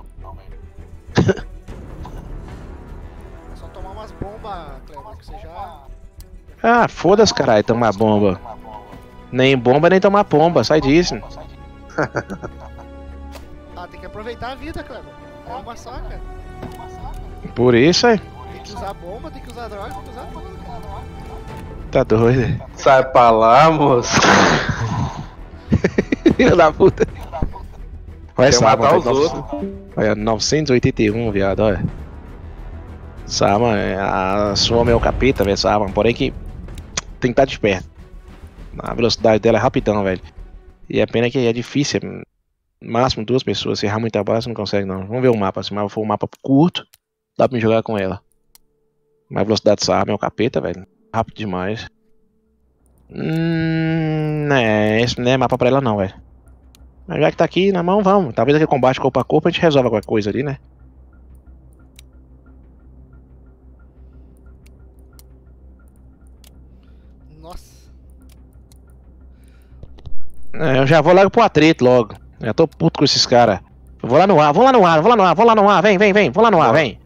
É só tomar umas bombas, Cleber, que você já. Ah, foda-se, caralho, tomar bomba. Nem bomba, nem tomar pomba, sai disso. Ah, tem que aproveitar a vida, Cleber. É uma só, cara. Por isso, aí. Tem que usar bomba, tem que usar droga, tem que usar tudo. Tá doido. Sai pra lá, moço. Filho da puta. Olha Quer essa matar os outros. Olha, 981, viado, olha. Essa arma, é- a sua é o capeta, velho, essa arma. Porém que tem que estar de perto. A velocidade dela é rapidão, velho. E a pena é que é difícil. é Máximo duas pessoas. Se errar muita você não consegue, não. Vamos ver o mapa. Se o mapa for um mapa curto, dá pra me jogar com ela. Mas a velocidade dessa arma é o capeta, velho. Rápido demais. Hum, é, esse não é mapa pra ela, não, velho. Mas já que tá aqui na mão, vamos. Talvez aquele combate corpo a corpo a gente resolva qualquer coisa ali, né? Nossa. É, eu já vou logo pro atrito logo. Já tô puto com esses caras. Vou lá no ar, vou lá no ar, vou lá no ar, vou lá no ar, vem, vem, vem, vou lá no ar, vem.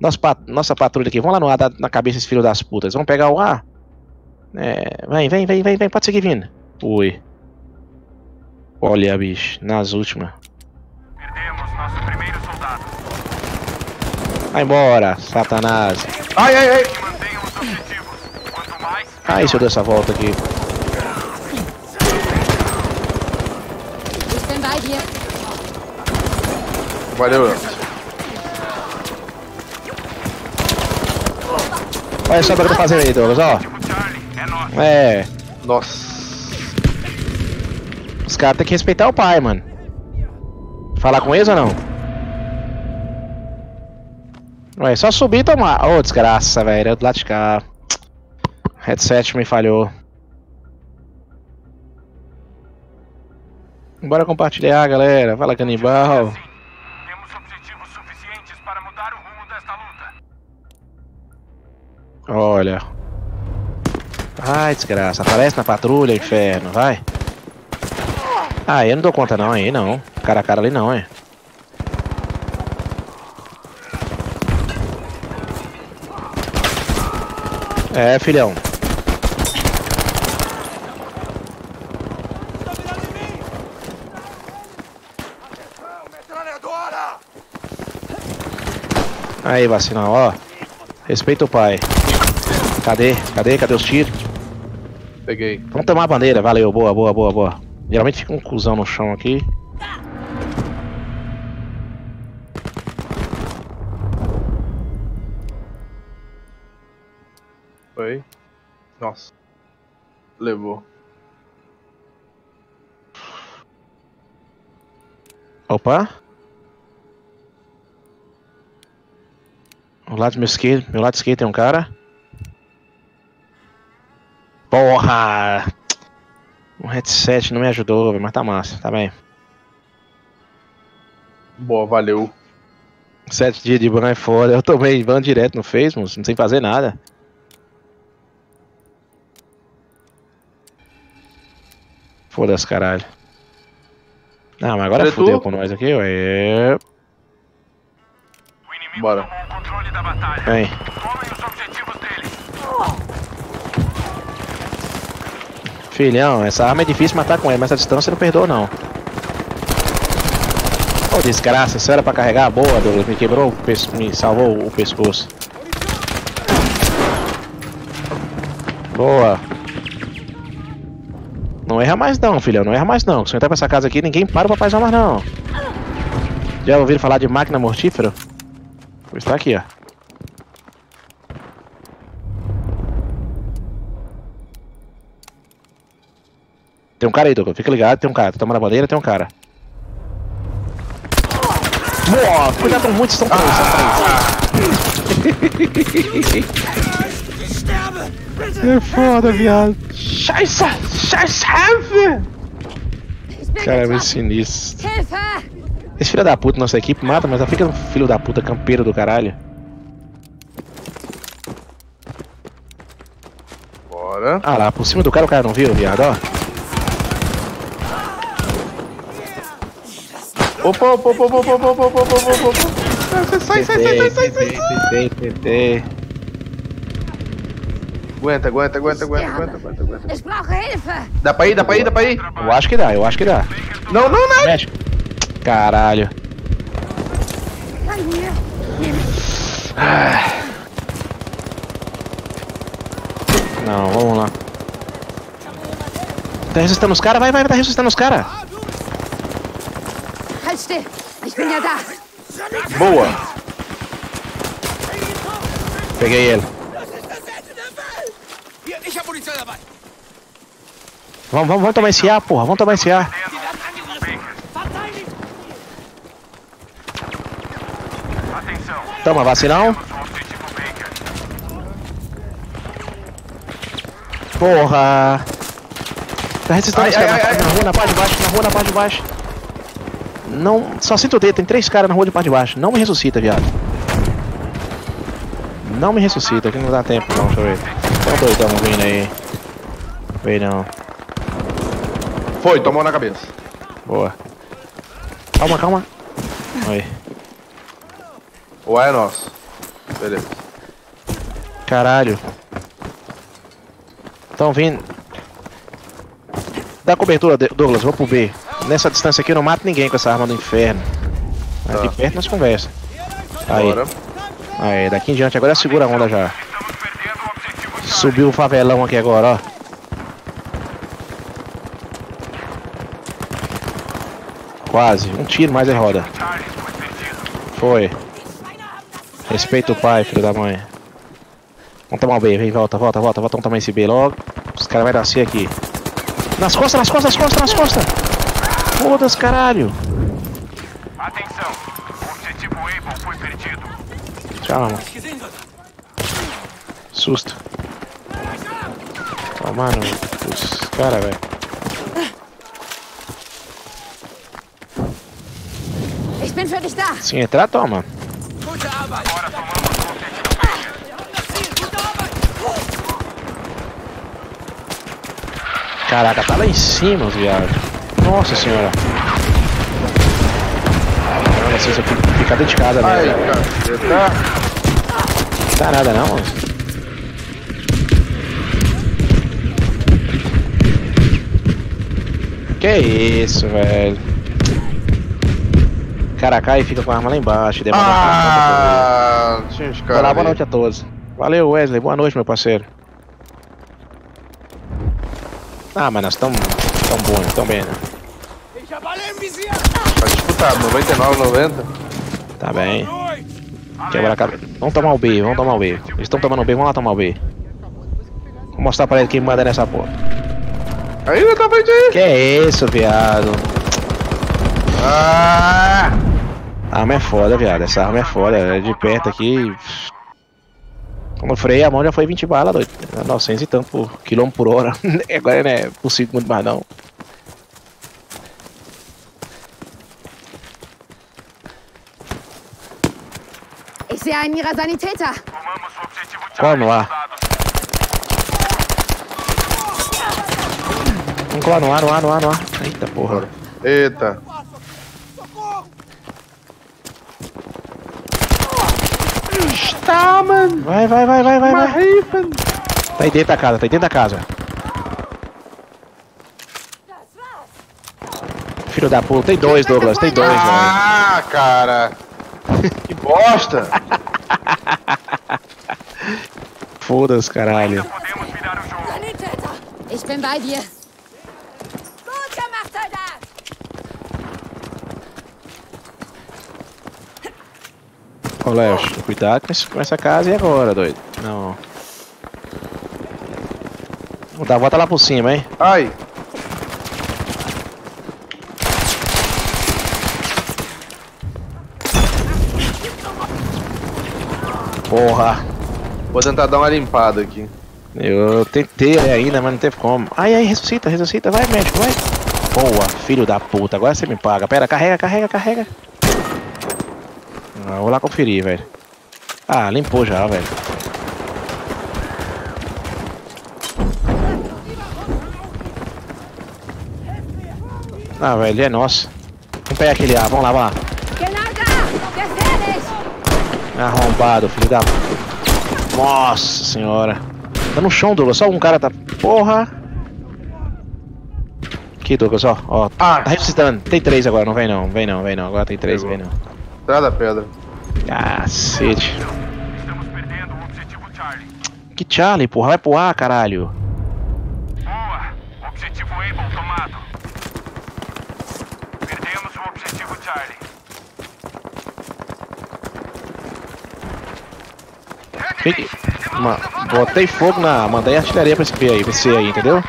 Nossa, pat- nossa patrulha aqui, vamos lá no ar, na cabeça esse filho das putas. Vamos pegar o ar. É, vem, vem, vem, vem, vem, pode seguir vindo. Oi. Olha, bicho, nas últimas. Perdemos nosso primeiro soldado. Vai embora, satanás. Ai, ai, ai. Aí, se eu dou essa volta aqui. Ich bin Olha só o que eu tô fazendo aí, Douglas, ó. é Nossa. os caras têm que respeitar o pai, mano. Falar com eles ou não? Ué, só subir e tomar. Ô, desgraça, velho. É do lado de cá. Headset me falhou. Bora compartilhar, galera. Fala, canibal. Assim, temos objetivos suficientes para mudar o rumo desta luta. Olha. Ai, desgraça. Aparece na patrulha, inferno. Vai. Ah, eu não dou conta não, aí não. Cara a cara ali não, hein. É, filhão. Aí, vacina, ó. Respeita o pai. Cadê? Cadê? Cadê os tiros? Peguei. Vamos tomar a bandeira, valeu, boa, boa, boa, boa. Geralmente fica um cuzão no chão aqui. Foi. Nossa. Levou. Opa. O lado do meu esquerdo, meu lado esquerdo tem um cara. Porra! O headset não me ajudou, mas tá massa, tá bem. Boa, valeu. Sete dias de ban é foda. Eu tomei ban direto no Facebook, não sem fazer nada. Foda-se, caralho. Não, mas agora Cadê tu? fudeu com nós aqui, ué. O inimigo Bora. tomou o controle da batalha. Vem. Tomem os objetivos dele. Filhão, essa arma é difícil matar com ela, mas a distância não perdoa não. Ô desgraça, isso era pra carregar? Boa, Douglas, me quebrou, me salvou o pescoço. Boa. Não erra mais não, filhão, não erra mais não. Se eu entrar pra essa casa aqui, ninguém para o papai mais não. Já ouviram falar de máquina mortífera? Pois tá aqui, ó. Tem um cara aí, Douglas. Fica ligado, tem um cara. Tá tomando a bandeira, tem um cara. Boa! Cuidado com muitos, são três, são três. É foda, viado. Scheiße! Scheiße! Cara, é muito getroffen. sinistro. Esse filho da puta, nossa equipe mata, mas fica um filho da puta campeiro do caralho. Bora. Ah lá, por cima do cara o cara não viu, viado, ó. Opa, opa, opa, opa, opa, opa, opa, opa, opa, opa. Sai, sai, sai, sai, sai, sai, sai. Tentei. Aguenta, aguenta, aguenta, aguenta, aguenta, aguenta, aguenta. Ich brauche Hilfe! Dá pra ir, dá pra ir, dá pra ir. Eu acho que dá, eu acho que dá. Não, não, não. Mexe. Caralho. Hier! Não, vamos lá. Tá resistando os caras? Vai, vai, tá resistando os caras. Halt still! Ich bin ja da! Boa. Peguei ele. Vamos, vamos, vamos tomar esse A, porra. Vamos tomar esse A. Toma, vacilão. Porra. Tá resistendo Ai, caras ai, ai, na, na rua, na parte de baixo, na rua, na parte de baixo. Não, só sinto o dedo, tem três caras na rua de parte de baixo. Não me ressuscita, viado. Não me ressuscita, que não dá tempo não, deixa eu ver. Tá doidão vindo aí. Vem não. Foi, tomou na cabeça. Boa. Calma, calma. Aí. O A é nosso. Beleza. Caralho. Estão vindo. Dá cobertura, Douglas, vou pro B. Nessa distância aqui eu não mato ninguém com essa arma do inferno. Tá. de perto nós conversa. Aí, Bora. aí, daqui em diante agora segura a onda já. Subiu o favelão aqui agora, ó. Quase. Um tiro mais ele roda. Foi. Respeita o pai, filho da mãe. Vamos tomar o B, vem, volta, volta, volta, volta, vamos tomar esse B logo. Os caras vão nascer aqui. Nas costas, nas costas, nas costas, nas costas! Foda-se, caralho! Atenção, o objetivo Able foi perdido. Calma, susto. Ó, mano, os cara, velho. Ich bin für dich da! Se entrar, toma. Gute Arbeit. Agora tomamos o objetivo. Caraca, tá lá em cima, os viados. Nossa senhora. Se eu fico- ficar dentro de casa Ai, mesmo. caceta. Não dá nada não. Que isso, velho. Cara cai e fica com a arma lá embaixo. Ah, tinha Olá, caras boa noite a todos. Valeu, Wesley. Boa noite, meu parceiro. Ah, mas nós estamos tão bons, tão bem, né? Pra disputar, 99, 90. Tá bem. Quebra a cabeça. Vamos tomar o B, vamos tomar o B. Eles estão tomando o B, vamos lá tomar o B. Vou mostrar pra ele quem manda nessa porra. Ainda tá frente aí. Que isso, viado. Ah! A arma é foda, viado. Essa arma é foda. É de perto aqui. Quando eu freiei a mão já foi 20 balas, doido. 900 e tanto por quilômetro por hora. Agora não é por segundo mais não. Sehe einen ihrer Sanitäter! Vamos lá. Vamos lá no ar, no ar, no ar, no ar. Eita porra. Eita. Está, mano. Vai, vai, vai, vai, vai, vai. Tá aí dentro da casa, tá aí dentro da casa. Filho da puta, tem dois, Douglas, tem dois, velho. Ah, cara. Que bosta. Foda-se, caralho. Podemos virar o jogo. Sanitäter! Ich bin bei dir! Gut gemacht, Soldat! Ô, Léo, cuidado com, esse- com essa casa e agora, doido. Não. Vou dar a volta lá por cima, hein? Ai. Porra. Vou tentar dar uma limpada aqui. Eu tentei ainda, mas não teve como. Ai, ai, ressuscita, ressuscita. Vai, médico, vai. Boa, filho da puta. Agora você me paga. Pera, carrega, carrega, carrega. Ah, vou lá conferir, velho. Ah, limpou já, velho. Ah, velho, é nosso. Vamos pegar aquele ar, vamos lá, vamos lá. Arrombado, filho da. Nossa senhora. Tá no chão, Douglas. Só um cara tá. Porra! Aqui, Douglas, ó. ó Ah. Tá ressuscitando. Tem três agora, não vem não. Vem não, vem não. Agora tem três, vem não. Atrás da pedra. Cacete. Estamos perdendo o objetivo Charlie. Que Charlie, porra. Vai pro ar, caralho. Boa. Objetivo Able tomado. Perdemos o objetivo Charlie. Fique... Ma... Botei fogo na. Mandei artilharia pra esse P aí, pra esse aí, entendeu?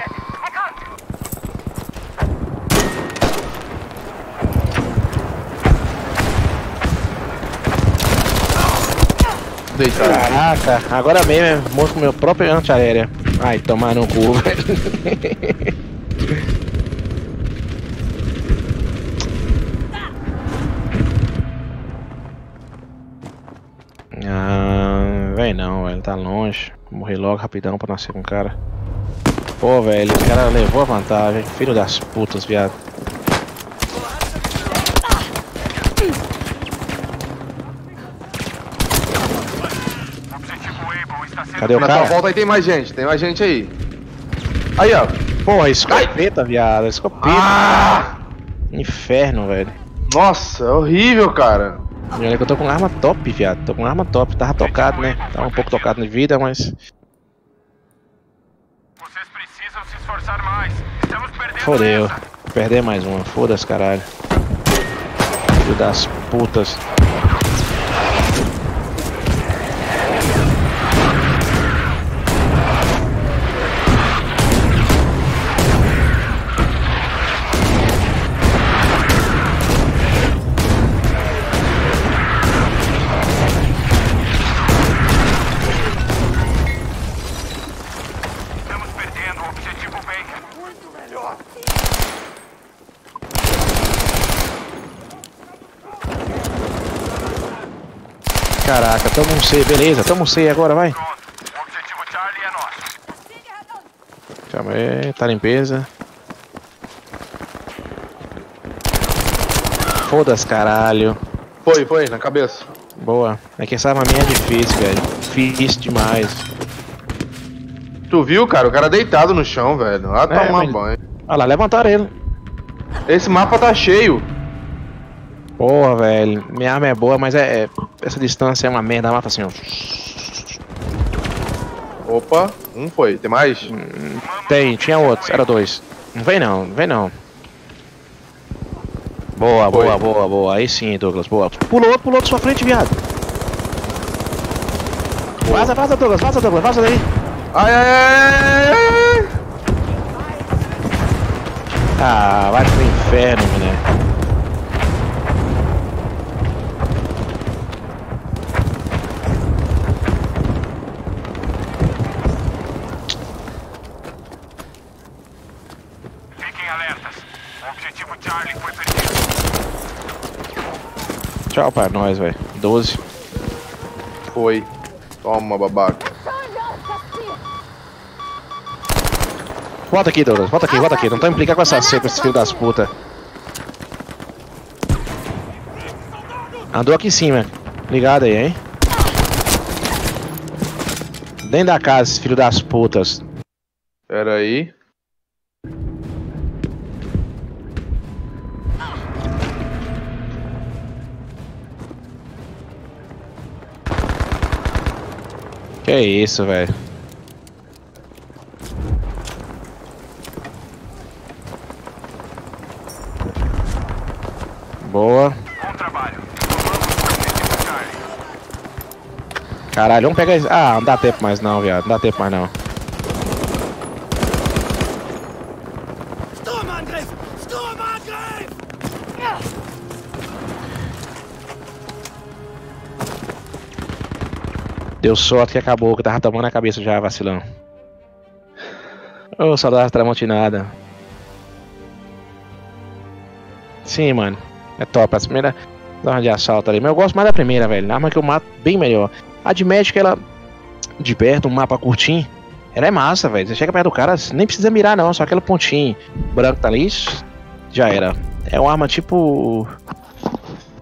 Deitado. Caraca, agora mesmo é morto com meu próprio antiaérea. Ai, tomar no cu, velho. Vem não, velho, tá longe. Morri logo rapidão pra nascer com o cara. Pô, velho, o cara levou a vantagem. Filho das putas, viado. Cadê o Na cara? volta aí tem mais gente, tem mais gente aí. Aí, ó. Porra, escopeta, viado. Escopeta. Ah! Inferno, velho. Nossa, é horrível, cara. E olha que eu tô com arma top, viado. Tô com arma top. Tava tocado, né? Tava um pouco tocado de vida, mas. Vocês precisam se esforçar mais. Estamos perdendo Fodeu. Perder mais uma. Foda-se, caralho. Filho das putas. Caraca, tamo um C, beleza. Tamo um C agora, vai. Calma aí, tá limpeza. Foda-se, caralho. Foi, foi, na cabeça. Boa. É que essa arma minha é difícil, velho. Difícil demais. Tu viu, cara? O cara deitado no chão, velho. Lá É, tomar mas- banho. Olha lá, levantaram ele. Esse mapa tá cheio. Porra, velho. Minha arma é boa, mas é, é- essa distância é uma merda. Mata assim, ó. Opa, um foi. Tem mais? Tem, tinha outros. Era dois. Não vem não, não vem não. Boa, Foi. boa, boa, boa. Aí sim, Douglas, boa. Pulou outro, pulou outro sua frente, viado. Vaza, vaza, Douglas, vaza, Douglas, vaza daí. Ai, ai, ai, ai, ai, ai. Ah, vai pro inferno, né? Fiquem alertas. O objetivo Charlie foi perdido. Tchau pra nós, velho. 12. Foi. Toma, babaca. Volta aqui, Douglas, volta aqui, volta aqui. Não tô implicando com essa seca, esse filho das puta. Andou aqui em cima. Ligado aí, hein? Dentro da casa, esse filho das putas. Pera aí. Que isso, velho. Boa. Bom trabalho. Caralho, vamos pegar. Ah, não dá tempo mais não, viado. Não dá tempo mais não. Deu sorte que acabou, que tava tomando a cabeça já, vacilão. Ô, saudade tramontinada. Sim, mano. É top. A primeira arma de assalto ali. Mas eu gosto mais da primeira, velho. A arma que eu mato bem melhor. A de médico, ela. De perto, um mapa curtinho. Ela é massa, velho. Você chega perto do cara, nem precisa mirar, não. Só aquele pontinho branco tá ali. Já era. É uma arma tipo.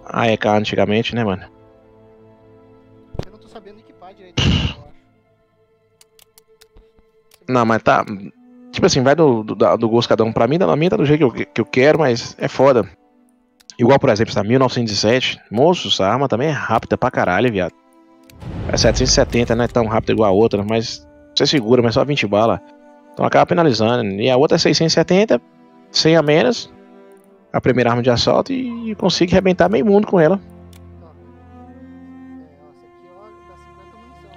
A EK antigamente, né, mano? Não, mas tá. Tipo assim, vai do, do, da- do gosto cada um. Pra mim, a minha tá do jeito que eu, que eu quero, mas é foda. Igual, por exemplo, essa 1907. Moço, essa arma também é rápida pra caralho, viado. É 770, não é tão rápida igual a outra, mas você segura, mas só 20 balas. Então acaba penalizando. E a outra é 670, 100 a menos. A primeira arma de assalto e consigo arrebentar meio mundo com ela.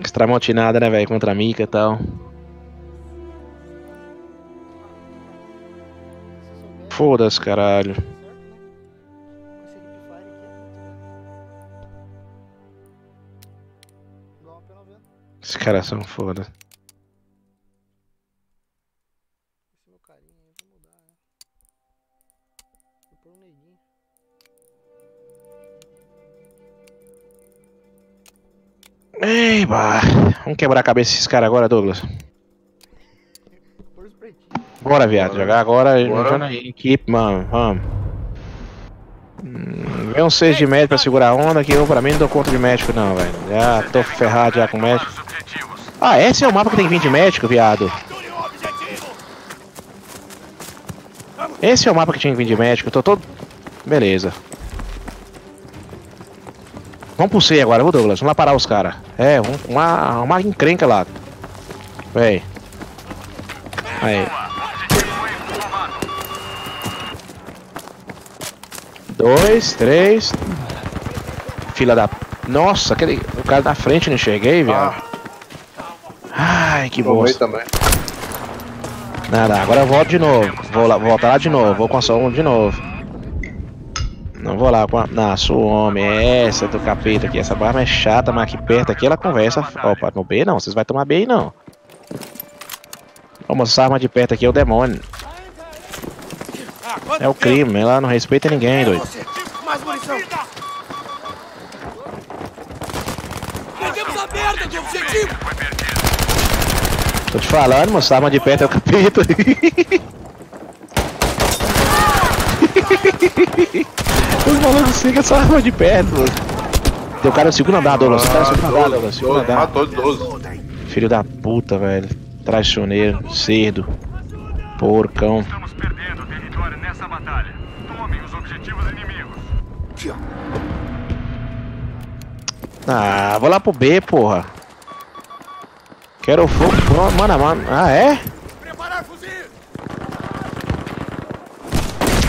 Extramontinada, né, velho? Contra a Mika e tal. Foda-se, caralho. certo? Esse Hip Fire aqui muito. Igual uma P90. Esses caras são foda. Ei, bah. Vamos quebrar a cabeça desses caras agora, Douglas. Bora, viado. Bora. Jogar agora. Aí, equipe, mano. Vamos. Hum, Vem um 6 de médico pra segurar a onda que eu, pra mim, não dou conta de médico, não, velho. Já tô ferrado já com médico. Ah, esse é o mapa que tem que vir de médico, viado. Esse é o mapa que tinha que vir de médico. Eu tô todo. Beleza. Vamos pro C agora, viu, Douglas? Vamos lá parar os caras. É, um- uma, uma encrenca lá. Véi. Aí. Dois, três. Fila da. Nossa, aquele. O cara da frente não enxerguei, viado. Ai, que bosta. também. Nada, agora eu volto de novo. Vou lá, voltar lá de novo. Vou com a um de novo. Não vou lá com a. Não, sua homem. É essa do capeta aqui. Essa barra é chata, mas aqui perto aqui ela conversa. Opa, no B não. Vocês vão tomar B aí não. Moça, essa arma de perto aqui é o demônio. É o crime. Ela não respeita ninguém, doido. Mais munição! Perdemos a merda do objetivo! Tô te falando, moça, essa arma de perto é o capeta. Os malucos sigam essa arma de perto. moço. Tem o cara no segundo andar, Douglas. O cara no segundo andar, Douglas. Segundo andar. matou de 12. Filho da puta, velho. Traiçoneiro, cerdo. Porcão. Estamos perdendo território nessa batalha. Tomem os objetivos inimigos. Ah, vou lá pro B, porra. Quero fogo, mano mano. Ah, é? Preparar fuzil!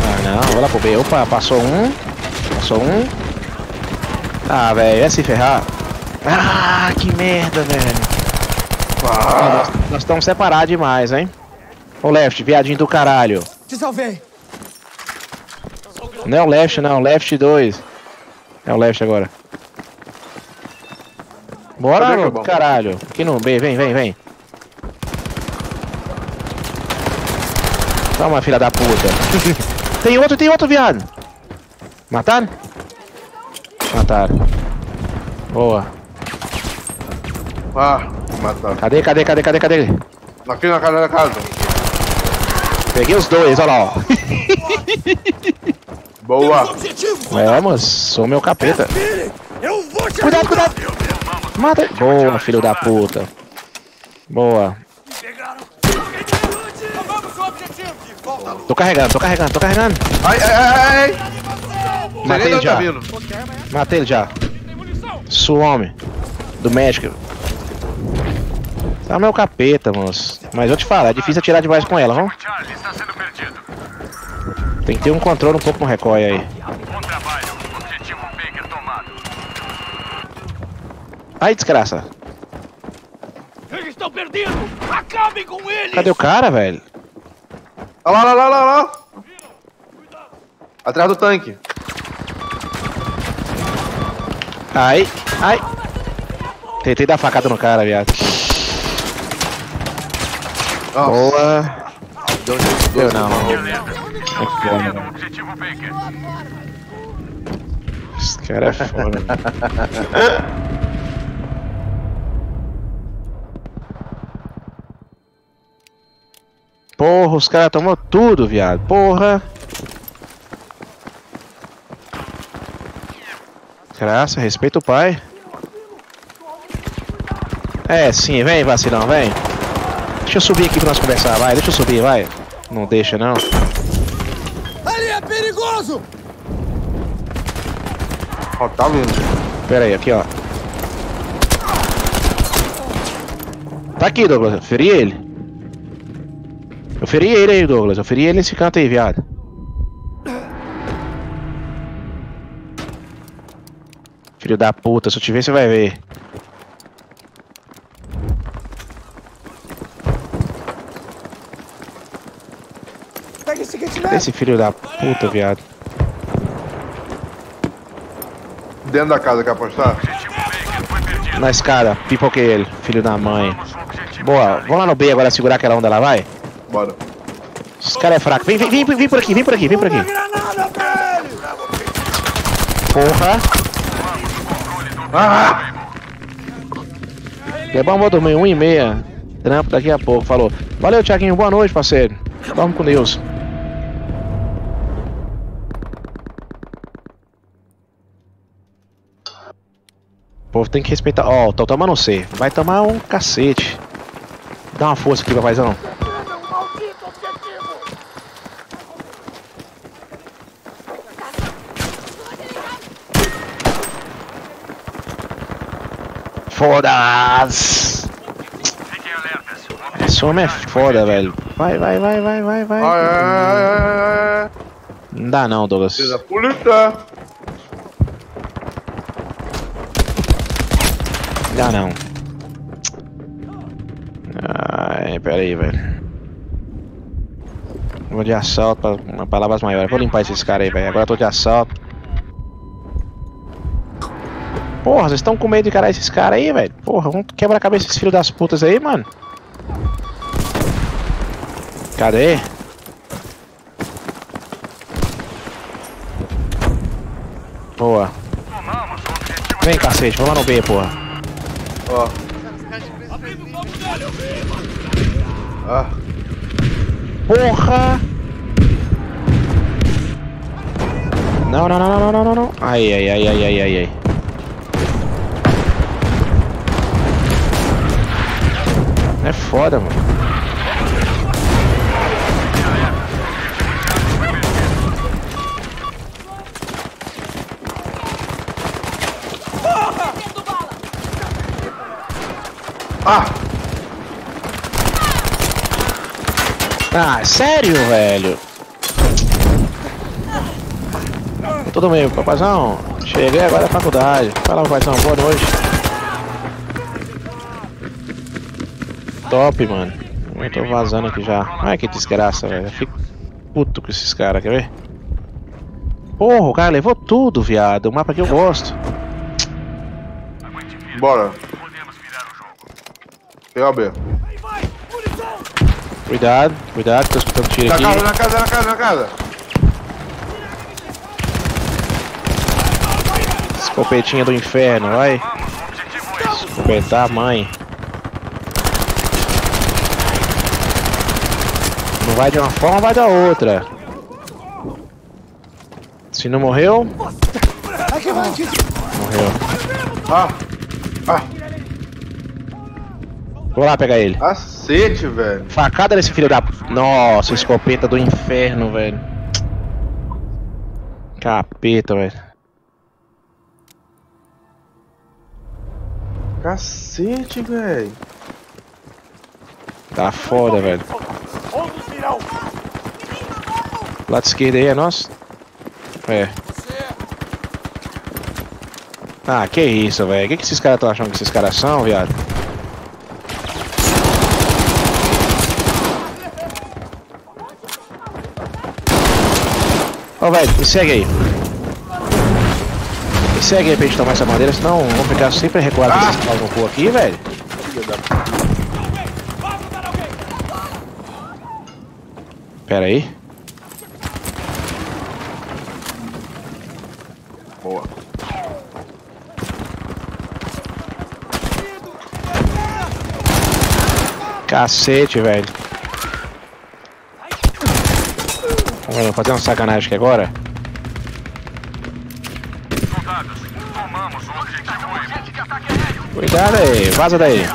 Ah, não, vou lá pro B. Opa, passou um. Passou um. Ah, velho, é se ferrar. Ah, que merda, velho. Ah, nós- estamos separados demais, hein? Ô, Left, viadinho do caralho. Te salvei! Não é o Left, não. Left 2. É o Left agora. Bora, Cabão? caralho. Aqui no B, vem, vem, vem. Toma, filha da puta. tem outro, tem outro, viado. Mataram? Mataram. Boa. Ah, mataram. Cadê, cadê, cadê, cadê, cadê? Aqui na casa da casa. Peguei os dois, olha lá, ó. Boa. É, moço, sou meu capeta. Te Cuidado, cuidado. Mata. Boa, filho da puta. Boa. Vamos o objetivo! De volta à luta! Tô carregando, tô carregando, tô carregando. Ai, ai, ai, ai. Matei Matei ele já. tá. Matei ele já. Some. Do México. Tá meu capeta, moço. Mas eu te falo, é difícil atirar demais com ela, vamos? Tem que ter um controle um pouco no recoil aí. Ai, desgraça. Eles estão perdidos! Acabem com eles! Cadê o cara, velho? Olha lá, lá, lá, lá, lá. Atrás do tanque. Ai, ai. Tentei dar facada no cara, viado. Nossa, Boa. deu um Deu não. É foda. Esse cara é foda. Porra, os caras tomou tudo, viado. Porra. Graça, respeita o pai. É, sim, vem, vacilão, vem. Deixa eu subir aqui pra nós conversar, vai. Deixa eu subir, vai. Não deixa, não. Ali é perigoso! Ó, tá vindo. Pera aí, aqui, ó. Tá aqui, Douglas. Feri ele. Eu feri ele aí, Douglas. Eu feri ele nesse canto aí, viado. Filho da puta, se eu te ver, você vai ver. Pega esse kit Esse filho da puta, viado. Dentro da casa, quer apostar? Na escada, pipoquei ele, filho da mãe. Boa, vamos lá no B agora segurar aquela onda lá, vai. Bora. Esse cara é fraco. Vem, vem, vem, vem por aqui, vem por aqui, vem por aqui. Porra. Ah! É bom, vou dormir, 1 e meia. Trampo daqui a pouco, falou. Valeu, Thiaguinho, boa noite, parceiro. Dorme com Deus. O povo tem que respeitar. Ó, tô tomando C. Vai tomar um cacete. Dá uma força aqui, papaizão. Objetivo Esse homem é foda, velho. Vai, vai, vai, vai, vai, vai. Ai, ai, ai. Não dá não, Douglas. Da polícia. Não dá não. Ai, pera aí, velho. Vou de assalto pra palavras maiores. Vou limpar esses caras aí, velho. Agora eu tô de assalto. Porra, vocês estão com medo de encarar esses caras aí, velho? Porra, vamos quebrar a cabeça esses filhos das putas aí, mano. Cadê? Boa. Vem, cacete, vamos lá no B, porra. Ó. Ah, Porra! Não, não, não, não, não, não, não. Ai, ai, ai, ai, ai, ai, É foda, mano. ah! Ah, sério, velho? Tudo bem, papazão. Cheguei agora da faculdade. Fala, papazão, boa noite. Top, mano. Eu tô vazando aqui já. Ai, que desgraça, velho. Eu fico puto com esses caras, quer ver? Porra, o cara levou tudo, viado. O mapa que eu gosto. Bora. Podemos virar o jogo. Pega a B. Cuidado, cuidado, tô escutando tiro Na aqui. casa, na casa, na casa, na casa. Escopetinha do inferno, vai. Escopetar a mãe. Não vai de uma forma, vai da outra. Se não morreu, morreu. Ah! Ah! Vou lá pegar ele. Cacete, velho. Facada desse filho da. Nossa, escopeta do inferno, velho. Capeta, velho. Cacete, velho. Tá foda, velho. Lado esquerdo aí é nosso? É. Ah, que isso, velho. O que, que esses caras estão achando que esses caras são, viado? Ô, velho, me segue aí. Me segue aí pra gente tomar essa bandeira, senão vou ficar sempre recuado Ah. pau no cu aqui, velho. Pera aí. Boa. Cacete, velho. Vamos fazer uma sacanagem aqui agora. Cuidado aí, vaza daí.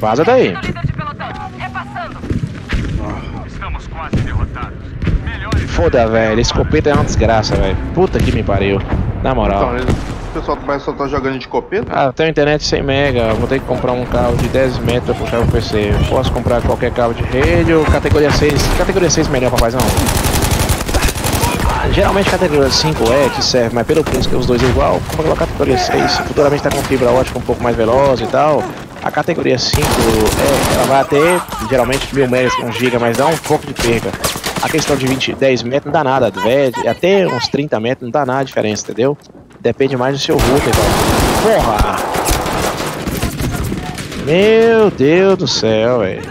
Vaza daí. Foda, velho. Escopeta é uma desgraça, velho. Puta que me pariu. Na moral. O pessoal mas só tá jogando de copeta? Ah, eu tenho internet 100 mega, vou ter que comprar um cabo de 10 metros pra puxar o PC. Posso comprar qualquer cabo de rede ou categoria 6. Categoria 6 melhor, papazão. Ah, Geralmente categoria 5 é que serve, mas pelo preço que os dois é igual, compra pela categoria 6. Se futuramente tá com fibra ótica um pouco mais veloz e tal, a categoria 5 é, ela vai até geralmente mil megas, 1 giga, mas dá um pouco de perca. A questão de 20, 10 metros não dá nada, velho. Até uns 30 metros não dá nada de diferença, entendeu? Depende mais do seu router. Porra! Meu Deus do céu, velho.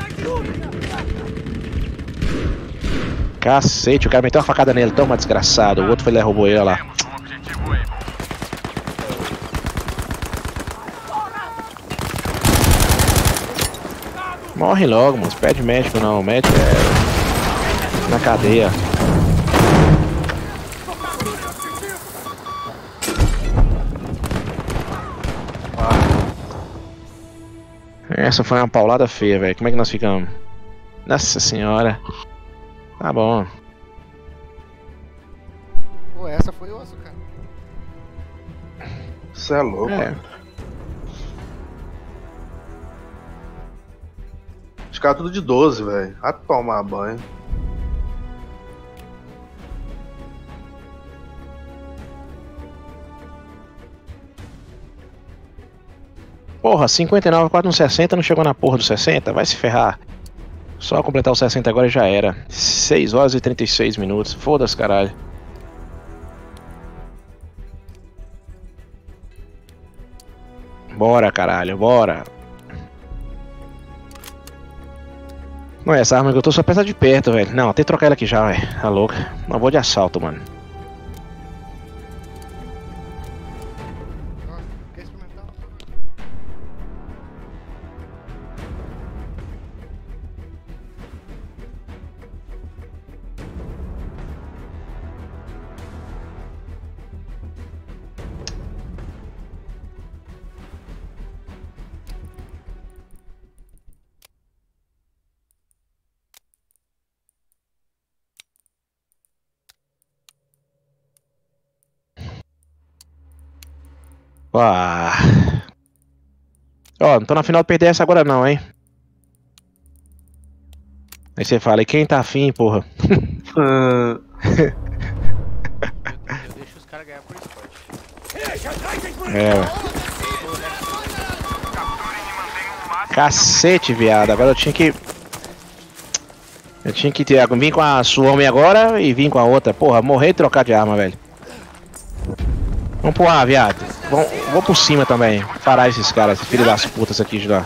Cacete, o cara meteu uma facada nele, toma desgraçado. O outro foi lá e roubou ele, lá. Morre logo, mano. Pede médico não, médico é. Na cadeia. Essa foi uma paulada feia, velho. Como é que nós ficamos? Nossa senhora. Tá bom. Pô, essa foi osso, cara. Você é louco. É. Os caras tudo de 12, velho. A tomar banho. Porra, 59, quase no 60, não chegou na porra do 60? Vai se ferrar. Só completar o 60 agora já era. 6 horas e 36 minutos. Foda-se, caralho. Bora, caralho, bora. Não é essa arma que eu tô só peça de perto, velho. Não, tem que trocar ela aqui já, velho. Tá louca. Não vou de assalto, mano. Ah. Ó, não tô na final do perder essa agora não, hein? Aí você fala, e quem tá afim, porra? Eu deixo os caras ganhar por. É. Cacete, viado. Agora eu tinha que. Eu tinha que ter. Vim com a sua homem agora e vim com a outra. Porra, morrer e trocar de arma, velho. Vamos pro ar, viado. Vamos, vou por cima também. Parar esses caras, esses filhos das putas aqui de lá.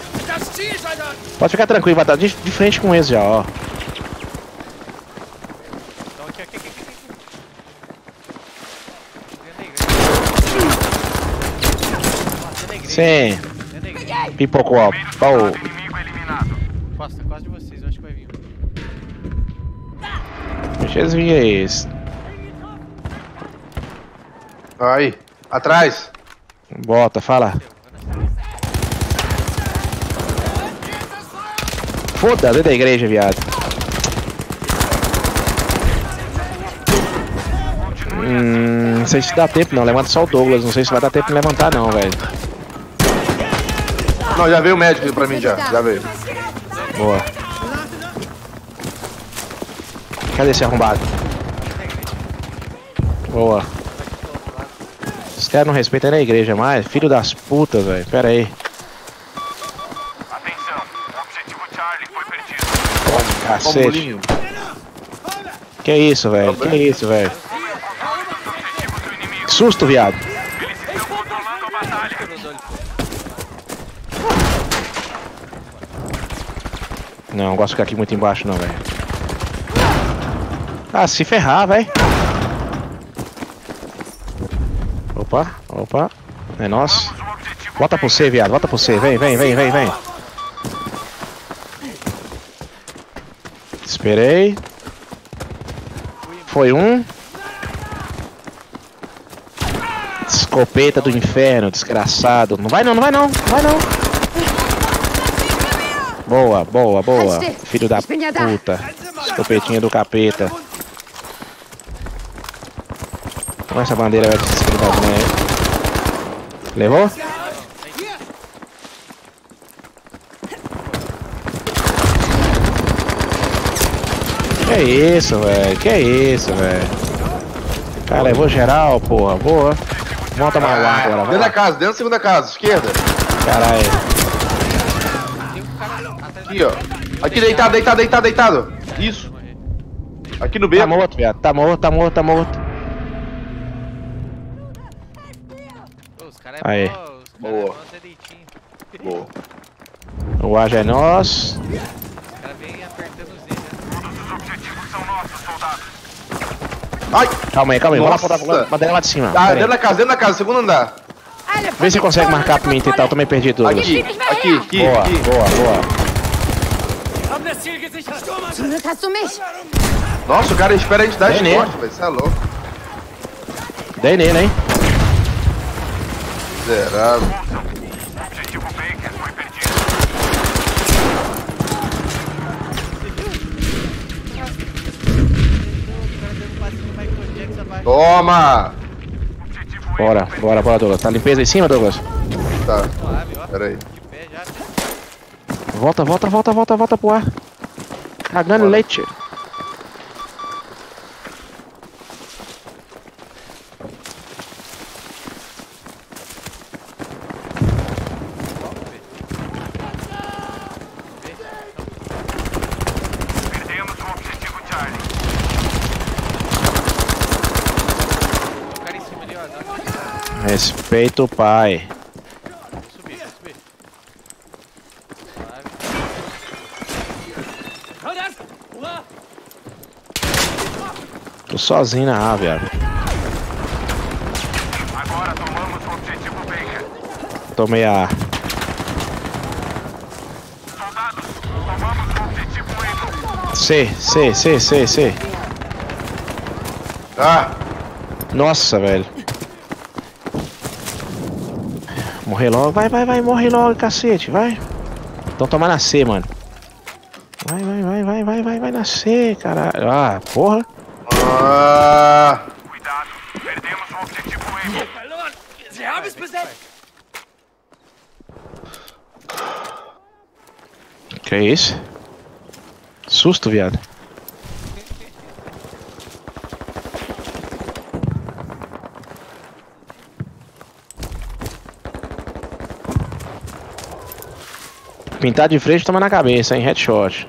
Pode ficar tranquilo, vai estar de, de frente com eles já, ó. Sim, pipocou, ó. Pau. Costa, quase de vocês, eu acho que vai vir. Deixa eles virem aí. esse. Atrás. Bota, fala. Foda, dentro da igreja, viado. Hum, não sei se dá tempo não, levanta só o Douglas, não sei se vai dar tempo de levantar não, velho. Não, já veio o médico pra mim já. Já veio. Boa. Cadê esse arrombado? Boa caras não respeito nem a igreja mais. Filho das putas, velho. Pera aí. Atenção, o objetivo Charlie foi perdido. Oh, cacete. Que isso, velho? Que é isso, velho? Susto, viado. Não, não gosto de ficar aqui muito embaixo, não, velho. Ah, se ferrar, velho. Opa, opa. É nosso. Volta pro C, viado. Volta pro C. Vem, vem, vem, vem, vem. Esperei. Foi um. Escopeta do inferno, desgraçado. Não vai não, não vai não, vai não. Boa, boa, boa. Filho da puta. Escopetinha do capeta. Como essa bandeira vai se esquentar aí? Levou? Que isso, velho? Que isso, velho? Cara, levou geral, porra. Boa. Tomar o ar agora, Dentro da lá. casa, dentro da segunda casa, esquerda. Caralho. Aqui, ó. Aqui, deitado, deitado, deitado, deitado. Isso. Aqui no Tá beco. morto, viado. Tá morto, tá morto, tá morto. Aí. Boa. Boa. O ar já é nosso. Os caras vêm apertando os dedos. né? Todos os objetivos são nossos, soldados. Ai! Calma aí, calma aí. Vamos lá Nossa. pra bandeira lá de cima. Tá, dentro da casa, dentro da casa, segundo andar. Vê se consegue marcar pra mim tentar. Eu também perdi tudo. Aqui, aqui, aqui, Boa, aqui. boa, boa. Nossa, o cara espera a gente dar costas, velho. Você é louco. Dei nele, hein? Miserável. Objetivo Baker foi perdido. Toma! Bora, bora, bora, Douglas. Tá limpeza em cima, Douglas? Tá, pera aí. Volta, volta, volta, volta, volta pro ar. Cagando leite. Perdemos o objetivo Charlie. O cara em cima ali, ó. Dá Respeita o pai. Subir! Tô sozinho na A, viado. Agora tomamos o objetivo Baker. Tomei a A. Soldados, tomamos o objetivo Eagle. C, C, C, C, C. Tá. Nossa, velho. Morrer logo. Vai, vai, vai. Morre logo, cacete. Vai. Então tomar na C, mano. Vai, vai, vai, vai, vai, vai, vai na C, caralho. Ah, porra. Cuidado, perdemos o objetivo! Que isso? Susto, viado. Pintar de frente toma na cabeça, hein? Headshot.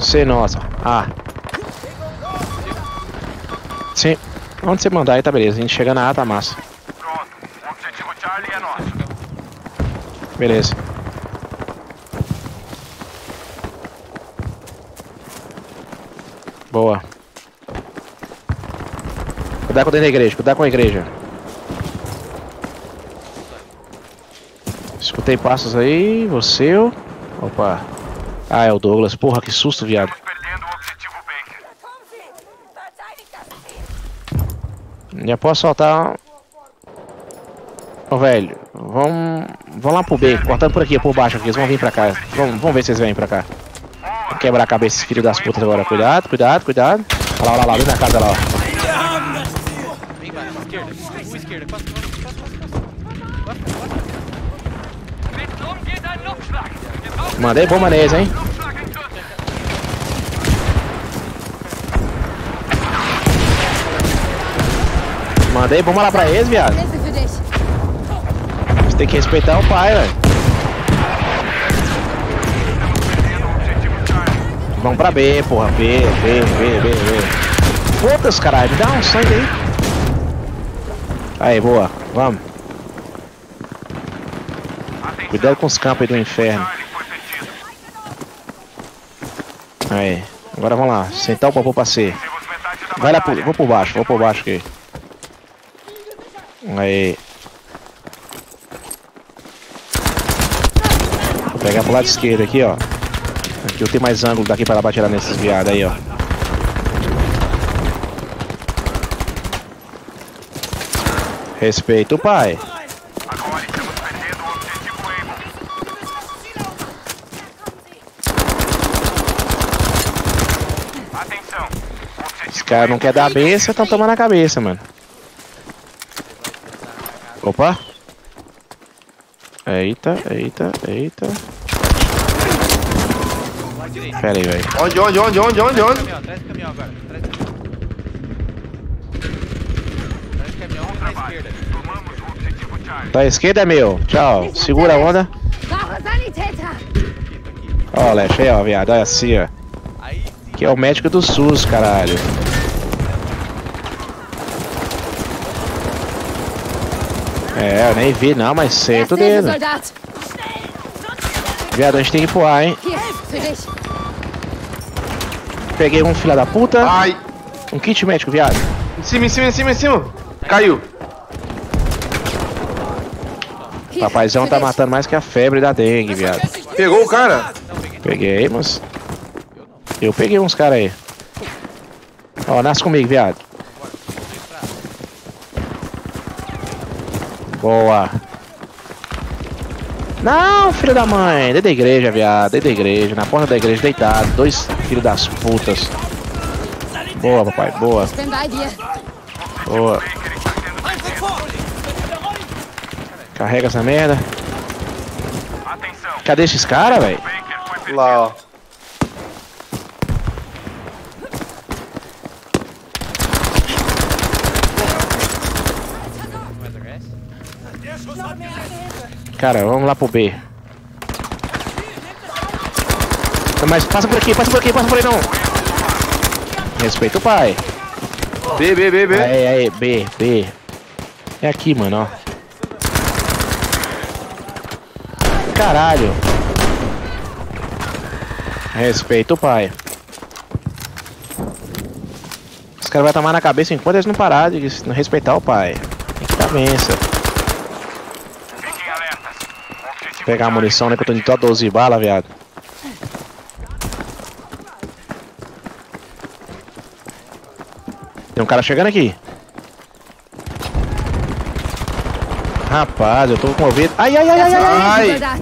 C nossa. Ah. Sim. Onde você mandar aí tá beleza. A gente chega na A tá massa. Pronto, o objetivo Charlie é nosso. Beleza. Boa. Cuidado com dentro da igreja, cuidado com a igreja. Escutei passos aí, você. Opa. Ah, é o Douglas. Porra, que susto, viado. Já posso soltar. Ô velho, vamos. Vamos lá pro B, cortando por aqui, por baixo aqui, eles vão vir pra cá. Vamos, vamos ver se eles vêm pra cá. Vou quebrar a cabeça desses filhos das putas agora. Cuidado, cuidado, cuidado. Olha lá, olha lá, olha na casa lá, ó. Mandei bomba neles, hein? Mandei bomba lá pra eles, viado. Você tem que respeitar o pai, velho. Vamos pra B, porra. B, B, B, B, B. Foda-se, caralho. Me dá um sangue aí. Aí, boa. Vamos. Cuidado com os campos aí do inferno. Charlie foi perdido. Aí. Agora vamos lá. Sentar o popô pra da Vai lá batalha. Vou por baixo, vou por baixo aqui. Aí. Vou pegar pro lado esquerdo aqui, ó. Aqui eu tenho mais ângulo daqui pra atirar nesses viados aí, ó. Respeita o pai. Agora estamos perdendo o objetivo Able. Atenção. O Os objetivo caras não querem dar bem, vocês estão tomando a cabeça, mano. Opa. Eita, eita, eita. Pera aí, velho. Onde, onde, onde, onde, onde, onde? Traz o caminhão agora. Traz o caminhão. Traz o caminhão na esquerda. tomamos o objetivo Charlie. Tá à esquerda é meu. Tchau. Segura a onda. Ó, Leche aí, ó, viado. Olha assim, ó. Que é o médico do SUS, caralho. É, eu nem vi não, mas Hilfe, dele. Soldat! Viado, a gente tem que ir pro ar, hein? Peguei um filho da puta. Ai. Um kit médico, viado. Em cima, em cima, em cima, em cima. Caiu. Papaizão tá matando mais que a febre da dengue, viado. Pegou o cara? Peguei, mas. Eu peguei uns caras aí. Ó, nasce comigo, viado. Boa. Não, filho da mãe. Dentro da igreja, viado. Dentro da igreja. Na porta da igreja, deitado. Dois filhos das putas. Boa, papai. Boa. Boa. Carrega essa merda. Cadê esses caras, velho? Lá, ó. Cara, vamos lá pro B. Não, Mas passa por aqui, passa por aqui, passa por aí não. Respeita o pai. B, B, B, B. Aí, aí, B, B. É aqui, mano, ó. Caralho. Respeita o pai. Os caras vão tomar na cabeça enquanto eles não pararem de não respeitar o pai. Tem que dar benção. Fiquem alertas. O objetivo Pegar a munição, né? Que eu tô de só 12 balas, viado. Tem um cara chegando aqui. Rapaz, eu tô com ouvido. Ai, ai, ai, ai, ai, ai.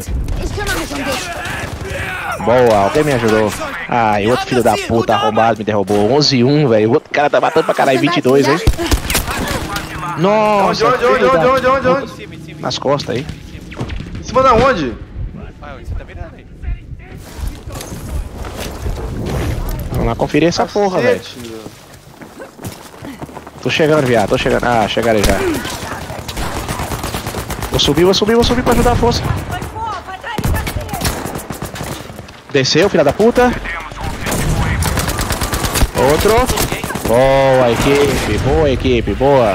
Boa, alguém me ajudou. Ai, outro filho da puta arrombado me derrubou. 11 e 1, velho. O outro cara tá matando pra caralho. 22, hein? Onde, Nossa, onde, onde, onde, onde, onde, onde? Nas costas aí. Cima da onde? Ah, você tá virando aí. Vamos lá conferir essa porra, velho. Cacete. Tô chegando, viado. Tô chegando. Ah, chegarei já. Vou subir, vou subir, vou subir pra ajudar a força. Desceu, filha da puta. Outro. Boa equipe, boa equipe, boa.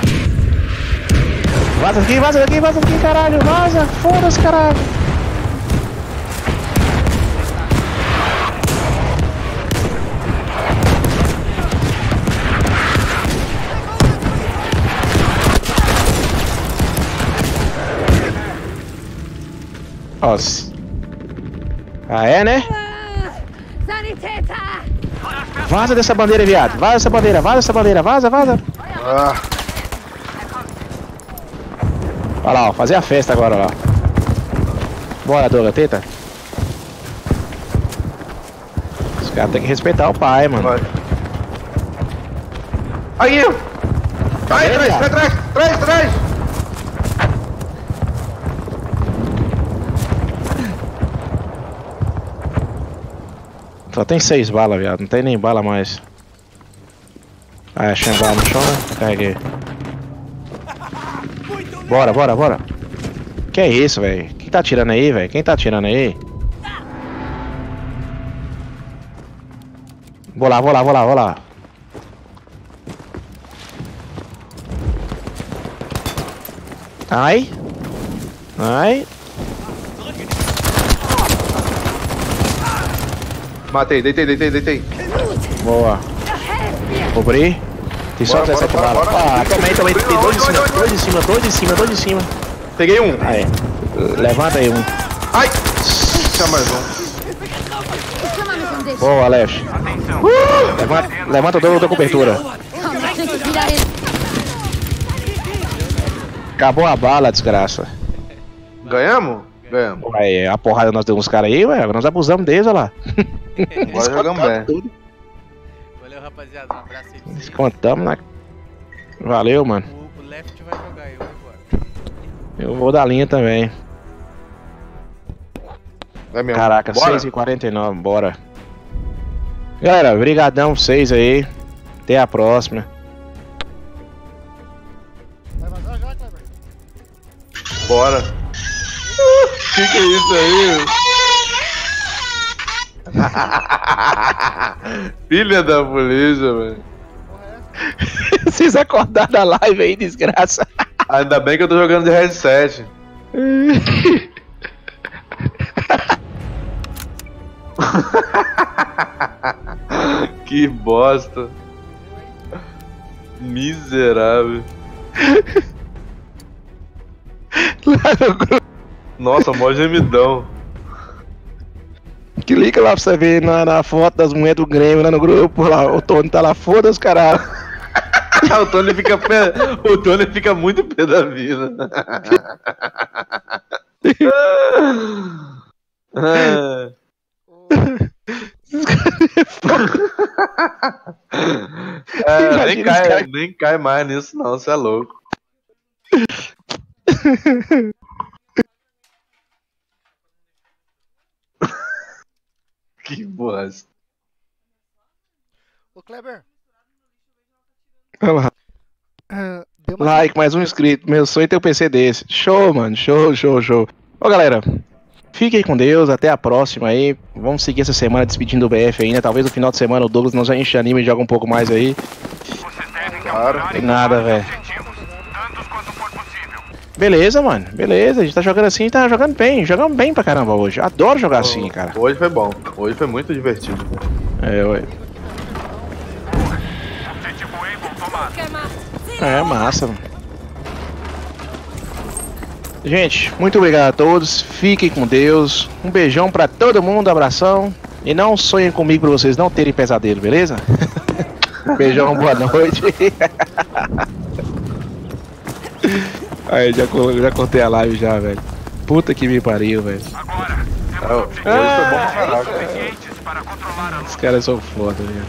Vaza daqui, vaza daqui, vaza daqui, caralho. Vaza, foda-se, caralho. Nossa. Ah, é, né? Vaza dessa bandeira, viado. Vaza dessa bandeira, vaza dessa bandeira, vaza, vaza. Ah, Olha lá, ó, fazer a festa agora, ó. Bora, Douglas, tenta. Os caras têm que respeitar o pai, mano. vai. Aí, eu. Aí, Cadê, trás, viado? trás, trás, trás, trás. Só tem seis balas, viado. Não tem nem bala mais. Ah, achei bala no chão, né? Carreguei. Bora, bora, bora. Que é isso, velho? Quem tá atirando aí, velho? Quem tá atirando aí? Vou lá, vou lá, vou lá, vou lá. Ai. Ai. Matei, deitei, deitei, deitei. Boa. Cobri. Tem só Bora, 17 bora, balas. bora, bora. Ah, também, também. Tem dois em cima, dois em cima, dois em cima, dois em cima. Peguei um. Aí. Levanta aí um. Ai! Tinha mais um. Boa, Alex. Levanta, levanta o dobro da cobertura. Acabou a bala, desgraça. Ganhamos? Ganhamos. Aí, a porrada nós demos uns caras aí, ué. Nós abusamos deles, olha lá. Agora jogamos bem. Rapaziada. Um abraço aí pra vocês. Descontamos na. Valeu, mano. O, o Left vai jogar, eu vou embora. Eu vou da linha também. É mesmo. Caraca, Bora? 6h49, bora. Galera, brigadão pra vocês aí. Até a próxima. Vai vazar já, Kleber? Bora. Que que é isso aí? Filha da polícia, velho. Vocês acordaram da live aí, desgraça. Ainda bem que eu tô jogando de headset. que bosta. Miserável. Lá no grupo. Nossa, mó gemidão. Clica lá pra você ver na, na foto das mulheres do Grêmio lá no grupo. Lá, o Tony tá lá, foda-se, caralho. o Tony fica o Tony fica muito pé da vida. Ah. É, nem, cai, nem cai mais nisso não, você é louco. que bosta. Ô, Kleber, Olha lá. deu uma... Like, mais um inscrito. Meu sonho é ter um PC desse. Show, mano. Show, show, show. Ô, galera. Fiquem com Deus. Até a próxima aí. Vamos seguir essa semana despedindo do BF ainda. Talvez no final de semana o Douglas nos enche anime e joga um pouco mais aí. Claro. Tem nada, velho. Beleza, mano. Beleza. A gente tá jogando assim tá jogando bem. Jogamos bem pra caramba hoje. Adoro jogar assim, cara. Hoje foi bom. Hoje foi muito divertido. É, ué. É massa, mano. Gente, muito obrigado a todos. Fiquem com Deus. Um beijão pra todo mundo, abração. E não sonhem comigo pra vocês não terem pesadelo, beleza? beijão, boa noite. Aí, já, já cortei a live já, velho. Puta que me pariu, velho. Agora, É, temos hoje foi bom pra caraca. suficientes para controlar a Os caras são foda, velho.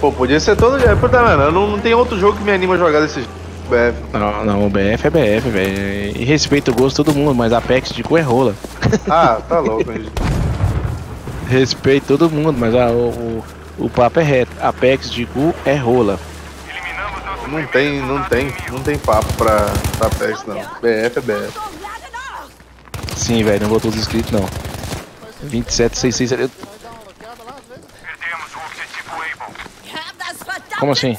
Pô, podia ser todo dia. Puta, mano, não, não tem outro jogo que me anima a jogar desses BF. Não, não, o BF é BF, velho. E respeito o gosto de todo mundo, mas Apex de cu é rola. Ah, tá louco, gente. Respeito todo mundo, mas ah, o, o, o papo é reto. Apex de cu é rola. Não tem, não tem, não tem papo pra, pra PES, não. BF é BF. Sim, velho, não botou os inscritos não. 27, 600. eu- Vai dar uma bloqueada lá, às vezes? Perdemos o objetivo Able. Ich hab das verdammte Como assim?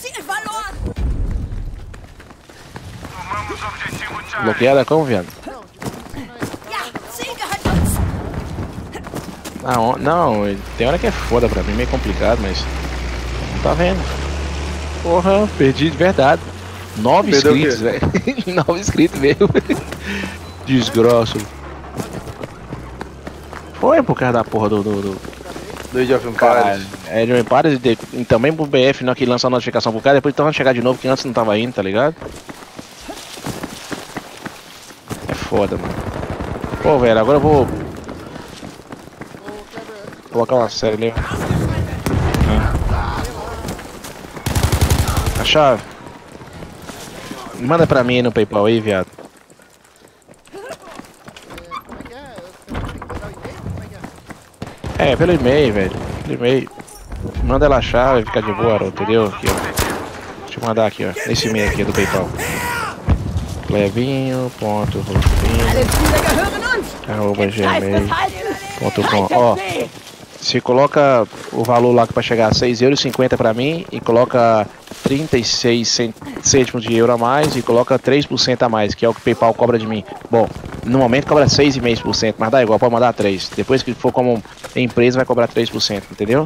Bloqueada como, viado? Ah, on- não, tem hora que é foda pra mim, meio complicado, mas. Não tá vendo. Porra, perdi de verdade. Nove Perdeu inscritos, velho. Nove inscritos mesmo. Desgrosso. Foi por causa da porra do. do, do... Do Age of. Empires. É, de um Empires e, de- e também pro BF, não, que lança a notificação pro cara, depois então vai chegar de novo, que antes não tava indo, tá ligado? É foda, mano. Pô, velho, agora eu vou Kleber, colocar uma série ali. ó. A chave. Manda pra mim no Paypal aí, viado. é pelo e-mail, velho. Pelo e-mail. Manda ela a chave, fica de boa, entendeu? Aqui, ó. Deixa eu mandar aqui, ó. Nesse e-mail aqui do Paypal. Gehören uns. arroba gmail.com. Ó, você coloca o valor lá pra chegar a 6,50€ pra mim e coloca 36 cent- cêntimos de euro a mais e coloca 3% a mais, que é o que o PayPal cobra de mim. Bom, No momento cobra 6,5%, mas dá igual, pode mandar 3. Depois que for como empresa, vai cobrar 3%, entendeu?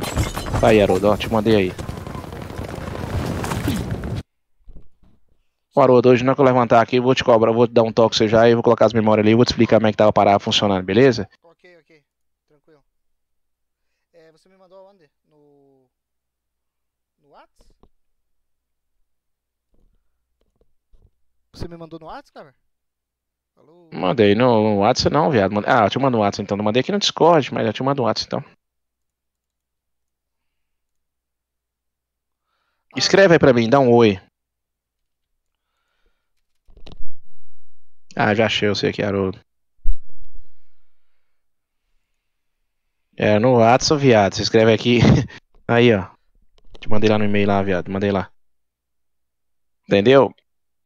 Tá aí, Haroldo, ó, te mandei aí. Ô, Haroldo, hoje não é que eu levantar aqui, vou te cobrar, vou te dar um toque você já e vou colocar as memórias ali vou te explicar como é que tava a parada funcionando, beleza? Ok, ok. Tranquilo. É, você me mandou onde? No. No Whats? Você me mandou no Whats, cara? Falou. Mandei no, WhatsApp não, viado. Ah, eu te mando no WhatsApp então. Não mandei aqui no Discord, mas eu te mando no WhatsApp então. Escreve aí pra mim, dá um oi. Ah, já achei, eu sei que era o. É, no WhatsApp, viado. Você escreve aqui. Aí, ó. Te mandei lá no e-mail lá, viado. Mandei lá. Entendeu?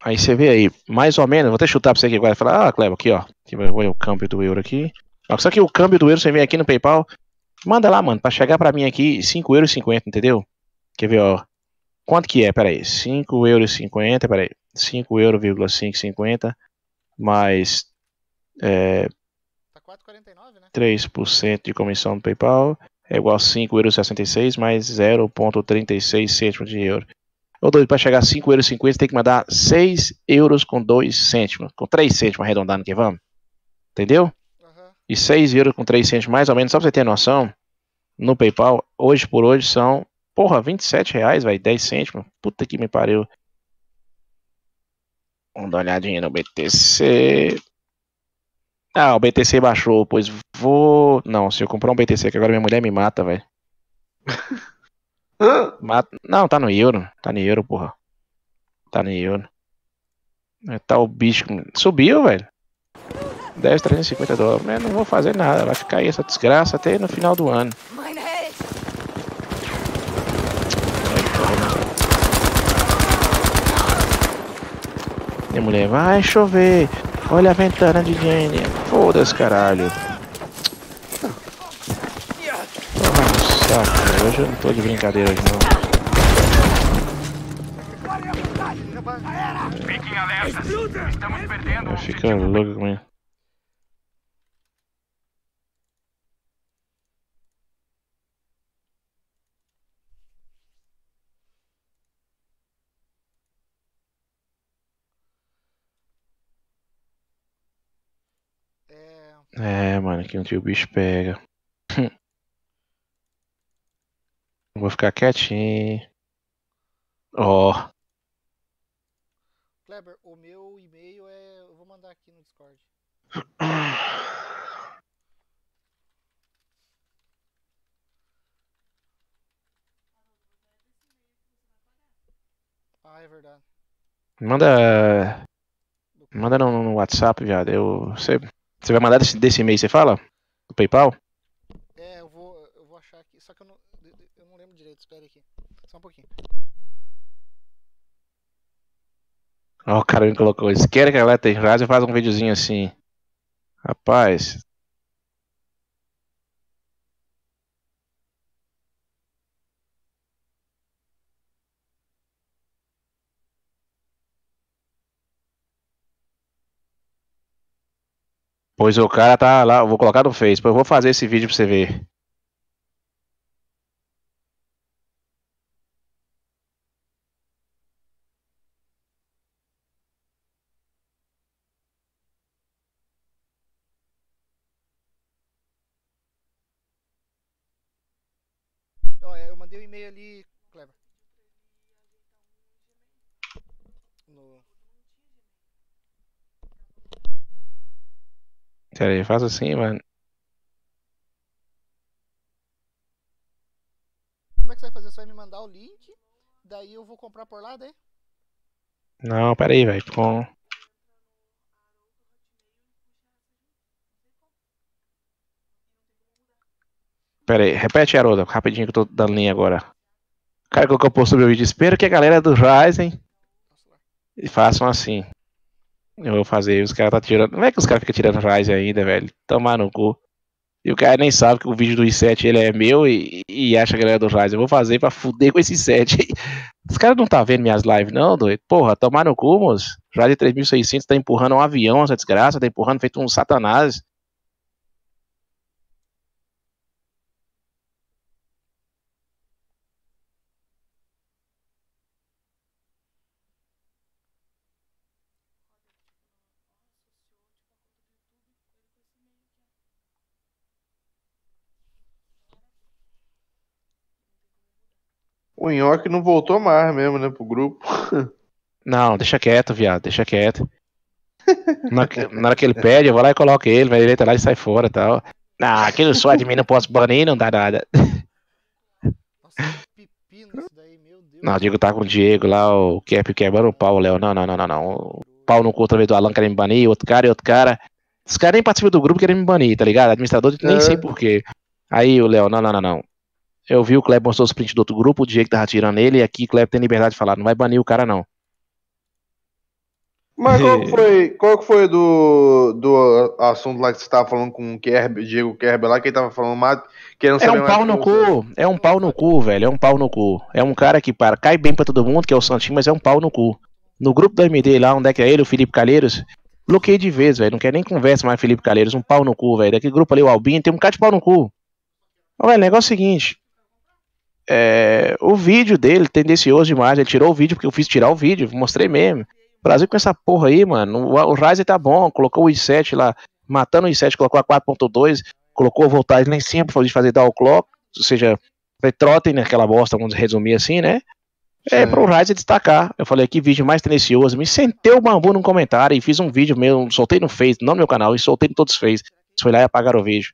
Aí você vê aí, mais ou menos, vou até chutar pra você aqui agora e falar, ah, Cleber, aqui ó, aqui vai o câmbio do euro aqui. Ó, Só que o câmbio do euro você vem aqui no PayPal, manda lá, mano, pra chegar pra mim aqui 5,50 euros, entendeu? Quer ver, ó, quanto que é, peraí, 5 euros, peraí, 5 euro,550 mais é, Tá 4,49, né? 3% de comissão do PayPal é igual a 5,66 euros mais 0,36 cêntimos de euro. Ô doido, pra chegar a 5,50 euros, você tem que mandar 6 euros com 2 cêntimos, com 3 cêntimos arredondando que vamos. Entendeu? E 6 euros com 3 cêntimos, mais ou menos, só pra você ter noção, no PayPal, hoje por hoje são, porra, 27 reais, vai, 10 cêntimos. Puta que me pariu. Vamos dar uma olhadinha no BTC. Ah, o BTC baixou, pois vou. Não, se eu comprar um BTC que agora minha mulher me mata, velho. Mata... Não, tá no euro. Tá no euro, porra. Tá no euro. Tá o bicho. Subiu, velho. 10, 350 dólares. Mas não vou fazer nada. Vai ficar aí essa desgraça até no final do ano. Minha mulher, vai chover. Olha a ventana de Jenny. Foda-se, caralho. Toma no saco, velho. Hoje eu não tô de brincadeira hoje, não. Fiquem alertas. Estamos perdendo o Fica louco comigo. É, mano, aqui onde o bicho pega. Vou ficar quietinho. Ó, Kleber, o meu e-mail é. Eu vou mandar aqui no Discord. Ah, é verdade. manda. Manda no, no WhatsApp, viado. Eu, você, você vai mandar desse, desse e-mail, você fala? Do PayPal? É, eu vou, eu vou achar aqui. Só que eu não, eu não lembro direito. Espera aqui. Só um pouquinho. Ó, o cara me colocou. Eles querem que a galera tenha faz um videozinho assim. Rapaz. Pois o cara tá lá, vou colocar no Face, depois eu vou fazer esse vídeo pra você ver. Ó, é, eu mandei o e-mail ali, Kleber. No... Pera aí, faz assim, mano. Como é que você vai fazer? Você vai me mandar o link, daí eu vou comprar por lá, daí? Não, pera aí, velho. Com... Pera aí, repete, Haroldo, rapidinho que eu tô dando linha agora. O cara colocou postou meu vídeo. Espero que a galera do Ryzen e façam assim. Eu vou fazer, os caras tá tirando. Não é que os caras ficam tirando Ryzen ainda, velho. Tomar no cu. E o cara nem sabe que o vídeo do i7 ele é meu e, e acha que ele é do Ryzen. Eu vou fazer pra fuder com esse i7. Os caras não tá vendo minhas lives, não, doido. Porra, tomar no cu, moço. De 3600 tá empurrando um avião, essa desgraça, tá empurrando feito um satanás. O Nhoque não voltou mais mesmo, né, pro grupo. Não, deixa quieto, viado, deixa quieto. Na hora que- na hora que ele pede, eu vou lá e coloco ele, vai direito lá e sai fora e tal. Ah, aquele só admin não posso banir, não dá nada. Nossa, que pepino isso daí, meu Deus. Não, o Diego tá com o Diego lá, o Cap quebrando o pau, Léo. Não, não, não, não, não. O pau no cu outra vez do Alan querendo me banir, outro cara e outro cara. Os caras nem participam do grupo querendo me banir, tá ligado? Administrador, nem É. sei porquê. Aí o Léo, não, não, não, não. Eu vi o Kleber mostrou os prints do outro grupo, o Diego tava tirando ele, e aqui o Kleber tem liberdade de falar, não vai banir o cara, não. Mas qual que foi, qual que foi do, do assunto lá que você tava falando com o Kerber, Diego Kerber lá, que ele tava falando mais, querendo É um pau no você? cu, é um pau no cu, velho, é um pau no cu. É um cara que para, cai bem pra todo mundo, que é o Santinho, mas é um pau no cu. No grupo do MD lá, onde é que é ele, o Felipe Calheiros, bloqueei de vez, velho, não quer nem conversa mais Felipe Calheiros, um pau no cu, velho. Daquele grupo ali, o Albinho, tem um cara de pau no cu. Velho, o negócio é o seguinte, é, o vídeo dele, tendencioso demais, ele tirou o vídeo porque eu fiz tirar o vídeo, mostrei mesmo. Brasil com essa porra aí, mano, o, o Ryzen tá bom, colocou o i7 lá, matando o i7, colocou a 4.2, colocou voltagem lá em cima pra fazer down clock, ou seja, trotem naquela bosta, vamos resumir assim, né? É, Sim. pro Ryzen destacar. Eu falei que vídeo mais tendencioso. Me sentei o bambu num comentário e fiz um vídeo meu, soltei no Face, não no meu canal, e soltei em todos os Face. Foi lá e apagaram o vídeo.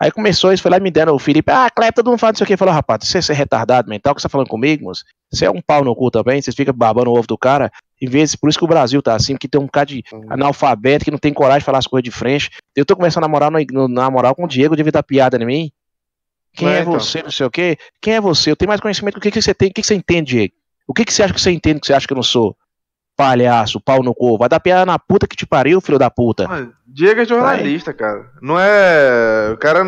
Aí começou, eles foi lá e me deram o Felipe, ah, Cleber, todo mundo fala isso aqui. Falou, rapaz, você, você é retardado mental, que você tá falando comigo, moço? Você é um pau no cu também, vocês ficam babando o ovo do cara. Em vez, por isso que o Brasil tá assim, porque tem um bocado de analfabeto que não tem coragem de falar as coisas de frente. Eu tô começando a namorar no, na moral com o Diego, devia dar piada em mim. Quem É, é, então. você, não sei o quê? Quem é você? Eu tenho mais conhecimento do que, que você tem. O que, que você entende, Diego? O que, que você acha que você entende que você acha que eu não sou? Palhaço, pau no cu. Vai dar piada na puta que te pariu, filho da puta. Mas Diego é jornalista, cara. Não é. O cara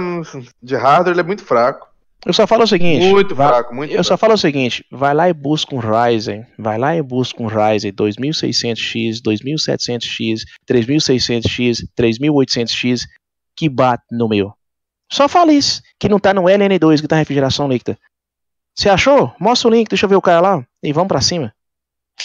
de hardware ele é muito fraco. Eu só falo o seguinte. Muito vai- fraco, muito Eu só falo o seguinte, vai lá e busca um Ryzen, vai lá e busca um Ryzen 2600X, 2700X, 3600X, 3800X que bate no meu. Só fala isso, que não tá no LN2, que tá refrigeração líquida. Você achou? Mostra o link, deixa eu ver o cara lá e vamos pra cima.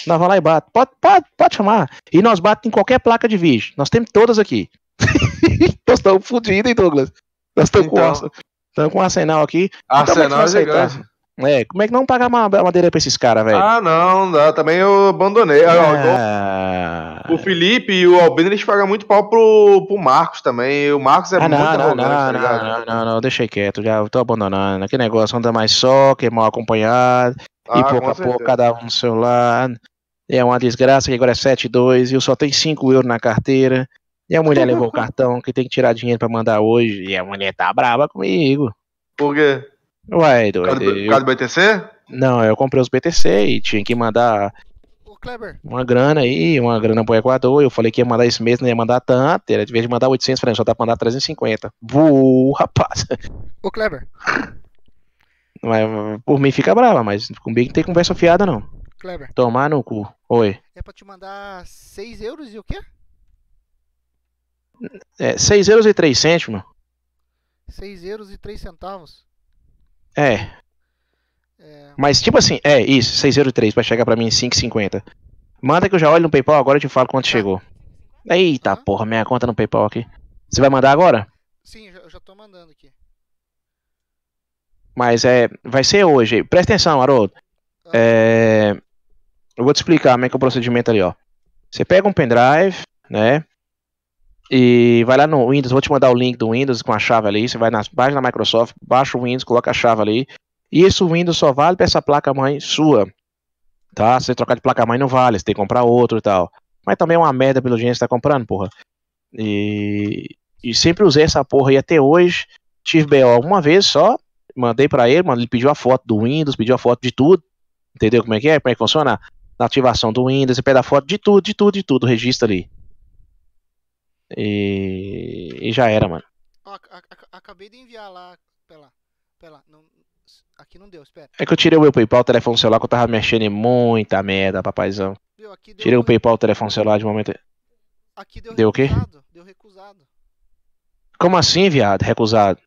Nós vamos lá e bate. Pode, pode, pode chamar. E nós batemos em qualquer placa de vídeo. Nós temos todas aqui. nós estamos fodidos, hein, Douglas? Nós estamos Então. com, estamos com um arsenal aqui. Como é Arsenal vai é aceitar? gigante. É, como é que não pagar uma madeira pra esses caras, velho? Ah, não, não dá. Também eu abandonei. Ah, Ah, O Felipe e o Albino eles pagam muito pau pro, pro Marcos também. O Marcos é ah, muito não, não, arrogante, não, tá não, não, não, não, deixei quieto, já tô abandonando. Aquele negócio anda mais só, que é mal acompanhado, Ah, e pouco a pouco cada um no celular. É uma desgraça que agora é 7,2 e eu só tenho 5 euros na carteira. E a mulher levou o cartão que tem que tirar dinheiro pra mandar hoje. E a mulher tá brava comigo. Por quê? Ué, doido. do, por causa do BTC? Não, eu comprei os BTC e tinha que mandar uma grana aí, uma grana pro Equador. Eu falei que ia mandar esse mês, não ia mandar tanto. Era de vez de mandar 800, falei, só dá pra mandar 350. Voou, rapaz. ô Kleber, Mas, por mim fica brava, mas comigo não tem conversa fiada, não. Kleber, Tomar no cu. Oi. é pra te mandar 6 euros e o quê? É, 6 euros e 3 cêntimos. 6 euros e 3 centavos. É, É, mas tipo assim, é isso, 6 euros e 3, vai chegar pra mim em 5,50. Manda que eu já olho no Paypal agora e te falo quanto chegou. Eita Tá. porra, minha conta no Paypal aqui. Você vai mandar agora? sim, eu já tô mandando aqui. Mas é, vai ser hoje. Presta atenção, Haroldo. Ah, É, eu vou te explicar como é que é o procedimento ali, ó. Você pega um pendrive, né? E vai lá no Windows, vou te mandar o link do Windows com a chave ali. Você vai na página da Microsoft, baixa o Windows, coloca a chave ali. E esse Windows só vale para essa placa mãe sua. Tá? Se você trocar de placa mãe não vale, você tem que comprar outro e tal. Mas também é uma merda pelo dinheiro que você tá comprando, porra. E, e sempre usei essa porra aí até hoje. Tive BO uma vez só, mandei pra ele, mano, ele pediu a foto do Windows, pediu a foto de tudo. Entendeu como é que é? Como é que funciona? Na ativação do Windows, você pede a foto de tudo, de tudo, de tudo, registra ali. E, e já era, mano. ó, ac- ac- acabei de enviar lá. Pera lá. Não, Aqui não deu, espera. É que eu tirei o meu PayPal, o telefone celular, que eu tava mexendo em muita merda, papaizão. Tirei o PayPal, o telefone celular de momento. Aqui deu, Deu o quê? recusado. Deu recusado. Como assim, viado? Recusado.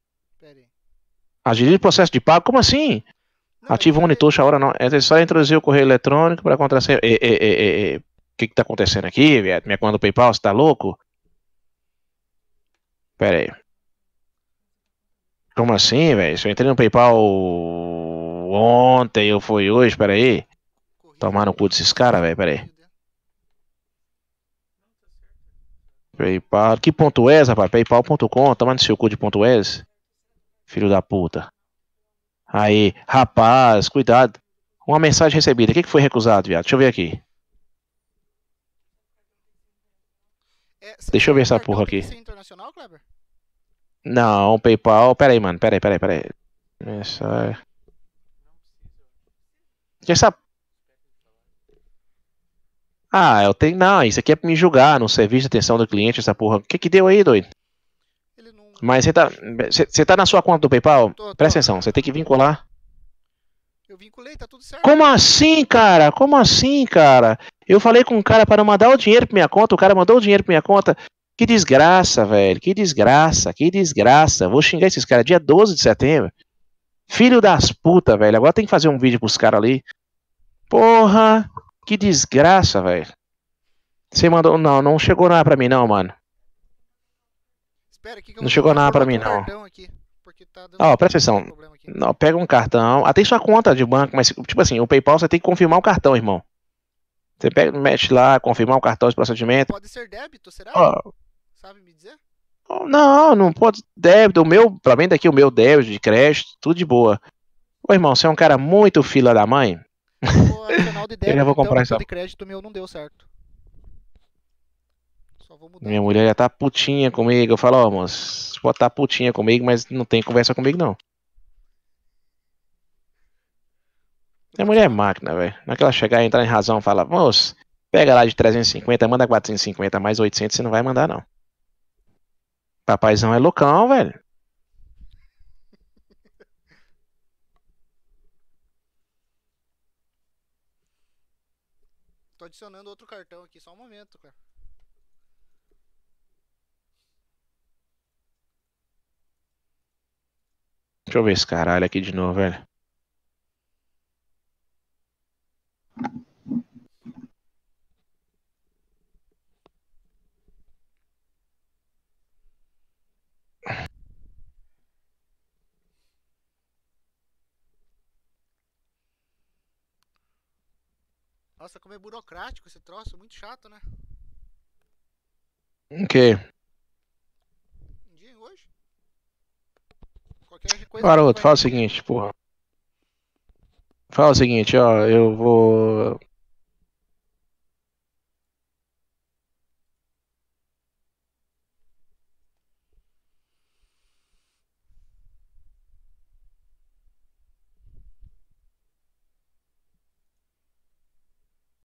Agilizar o processo de pago? Como assim? Ativa o monitor, a hora não. É só introduzir o correio eletrônico para e. O que que tá acontecendo aqui, viado? Minha conta do PayPal, você tá louco? Pera aí. Como assim, velho? Se eu entrei no PayPal ontem, eu fui hoje, pera aí. Tomar no cu desses caras, velho, pera aí. PayPal. Que ponto és, rapaz? PayPal.com. Toma no seu cu de ponto és. Filho da puta. Aí, rapaz, cuidado. Uma mensagem recebida. O que, que foi recusado, viado? Deixa eu ver aqui. É, Deixa eu ver essa porra aqui. ser internacional, Kleber? Não, PayPal. Pera aí, mano. Pera aí, pera aí, pera aí. Mensagem. Que essa. Ah, eu tenho. Não, isso aqui é pra me julgar no serviço de atenção do cliente, essa porra. O que que deu aí, doido? Mas você tá. Tá na sua conta do PayPal? Tô, tô. Presta atenção, você tem que vincular. Eu vinculei, tá tudo certo. Como assim, cara? Como assim, cara? Eu falei com o cara para mandar o dinheiro pra minha conta, o cara mandou o dinheiro pra minha conta. Que desgraça, velho. Que desgraça, que desgraça. Vou xingar esses caras dia 12 de setembro. Filho das putas, velho. Agora tem que fazer um vídeo pros caras ali. Porra, que desgraça, velho. Você mandou. Não, não chegou nada pra mim, não, mano. Espera aqui que eu Não chegou nada pra mim, não. aqui, tá Ó, presta atenção. Não, pega um cartão. Ah, tem sua conta de banco, mas, tipo assim, o PayPal você tem que confirmar o cartão, irmão. Você pega, mexe lá, confirmar o cartão de procedimento. Pode ser débito, será? Ó, Sabe me dizer? não, não pode. Débito, o meu, pra mim daqui o meu débito de crédito, tudo de boa. Ô, irmão, você é um cara muito fila da mãe. Adicionar o de débito, já vou comprar então, essa- de crédito meu não deu certo. Minha mulher já tá putinha comigo. Eu falo, ó, moço, você pode tá putinha comigo, mas não tem conversa comigo, não. Minha mulher é máquina, velho. Naquela chegar, entrar em razão, fala, moço, pega lá de 350, manda 450, mais 800, você não vai mandar, não. Papaizão é loucão, velho. Tô adicionando outro cartão aqui, só um momento, cara. Deixa eu ver esse caralho aqui de novo, velho. Nossa, como é burocrático esse troço, muito chato, né? O quê? Um dia hoje. Qualquer coisa. Garoto, fala o seguinte, porra. Fala o seguinte, ó, eu vou.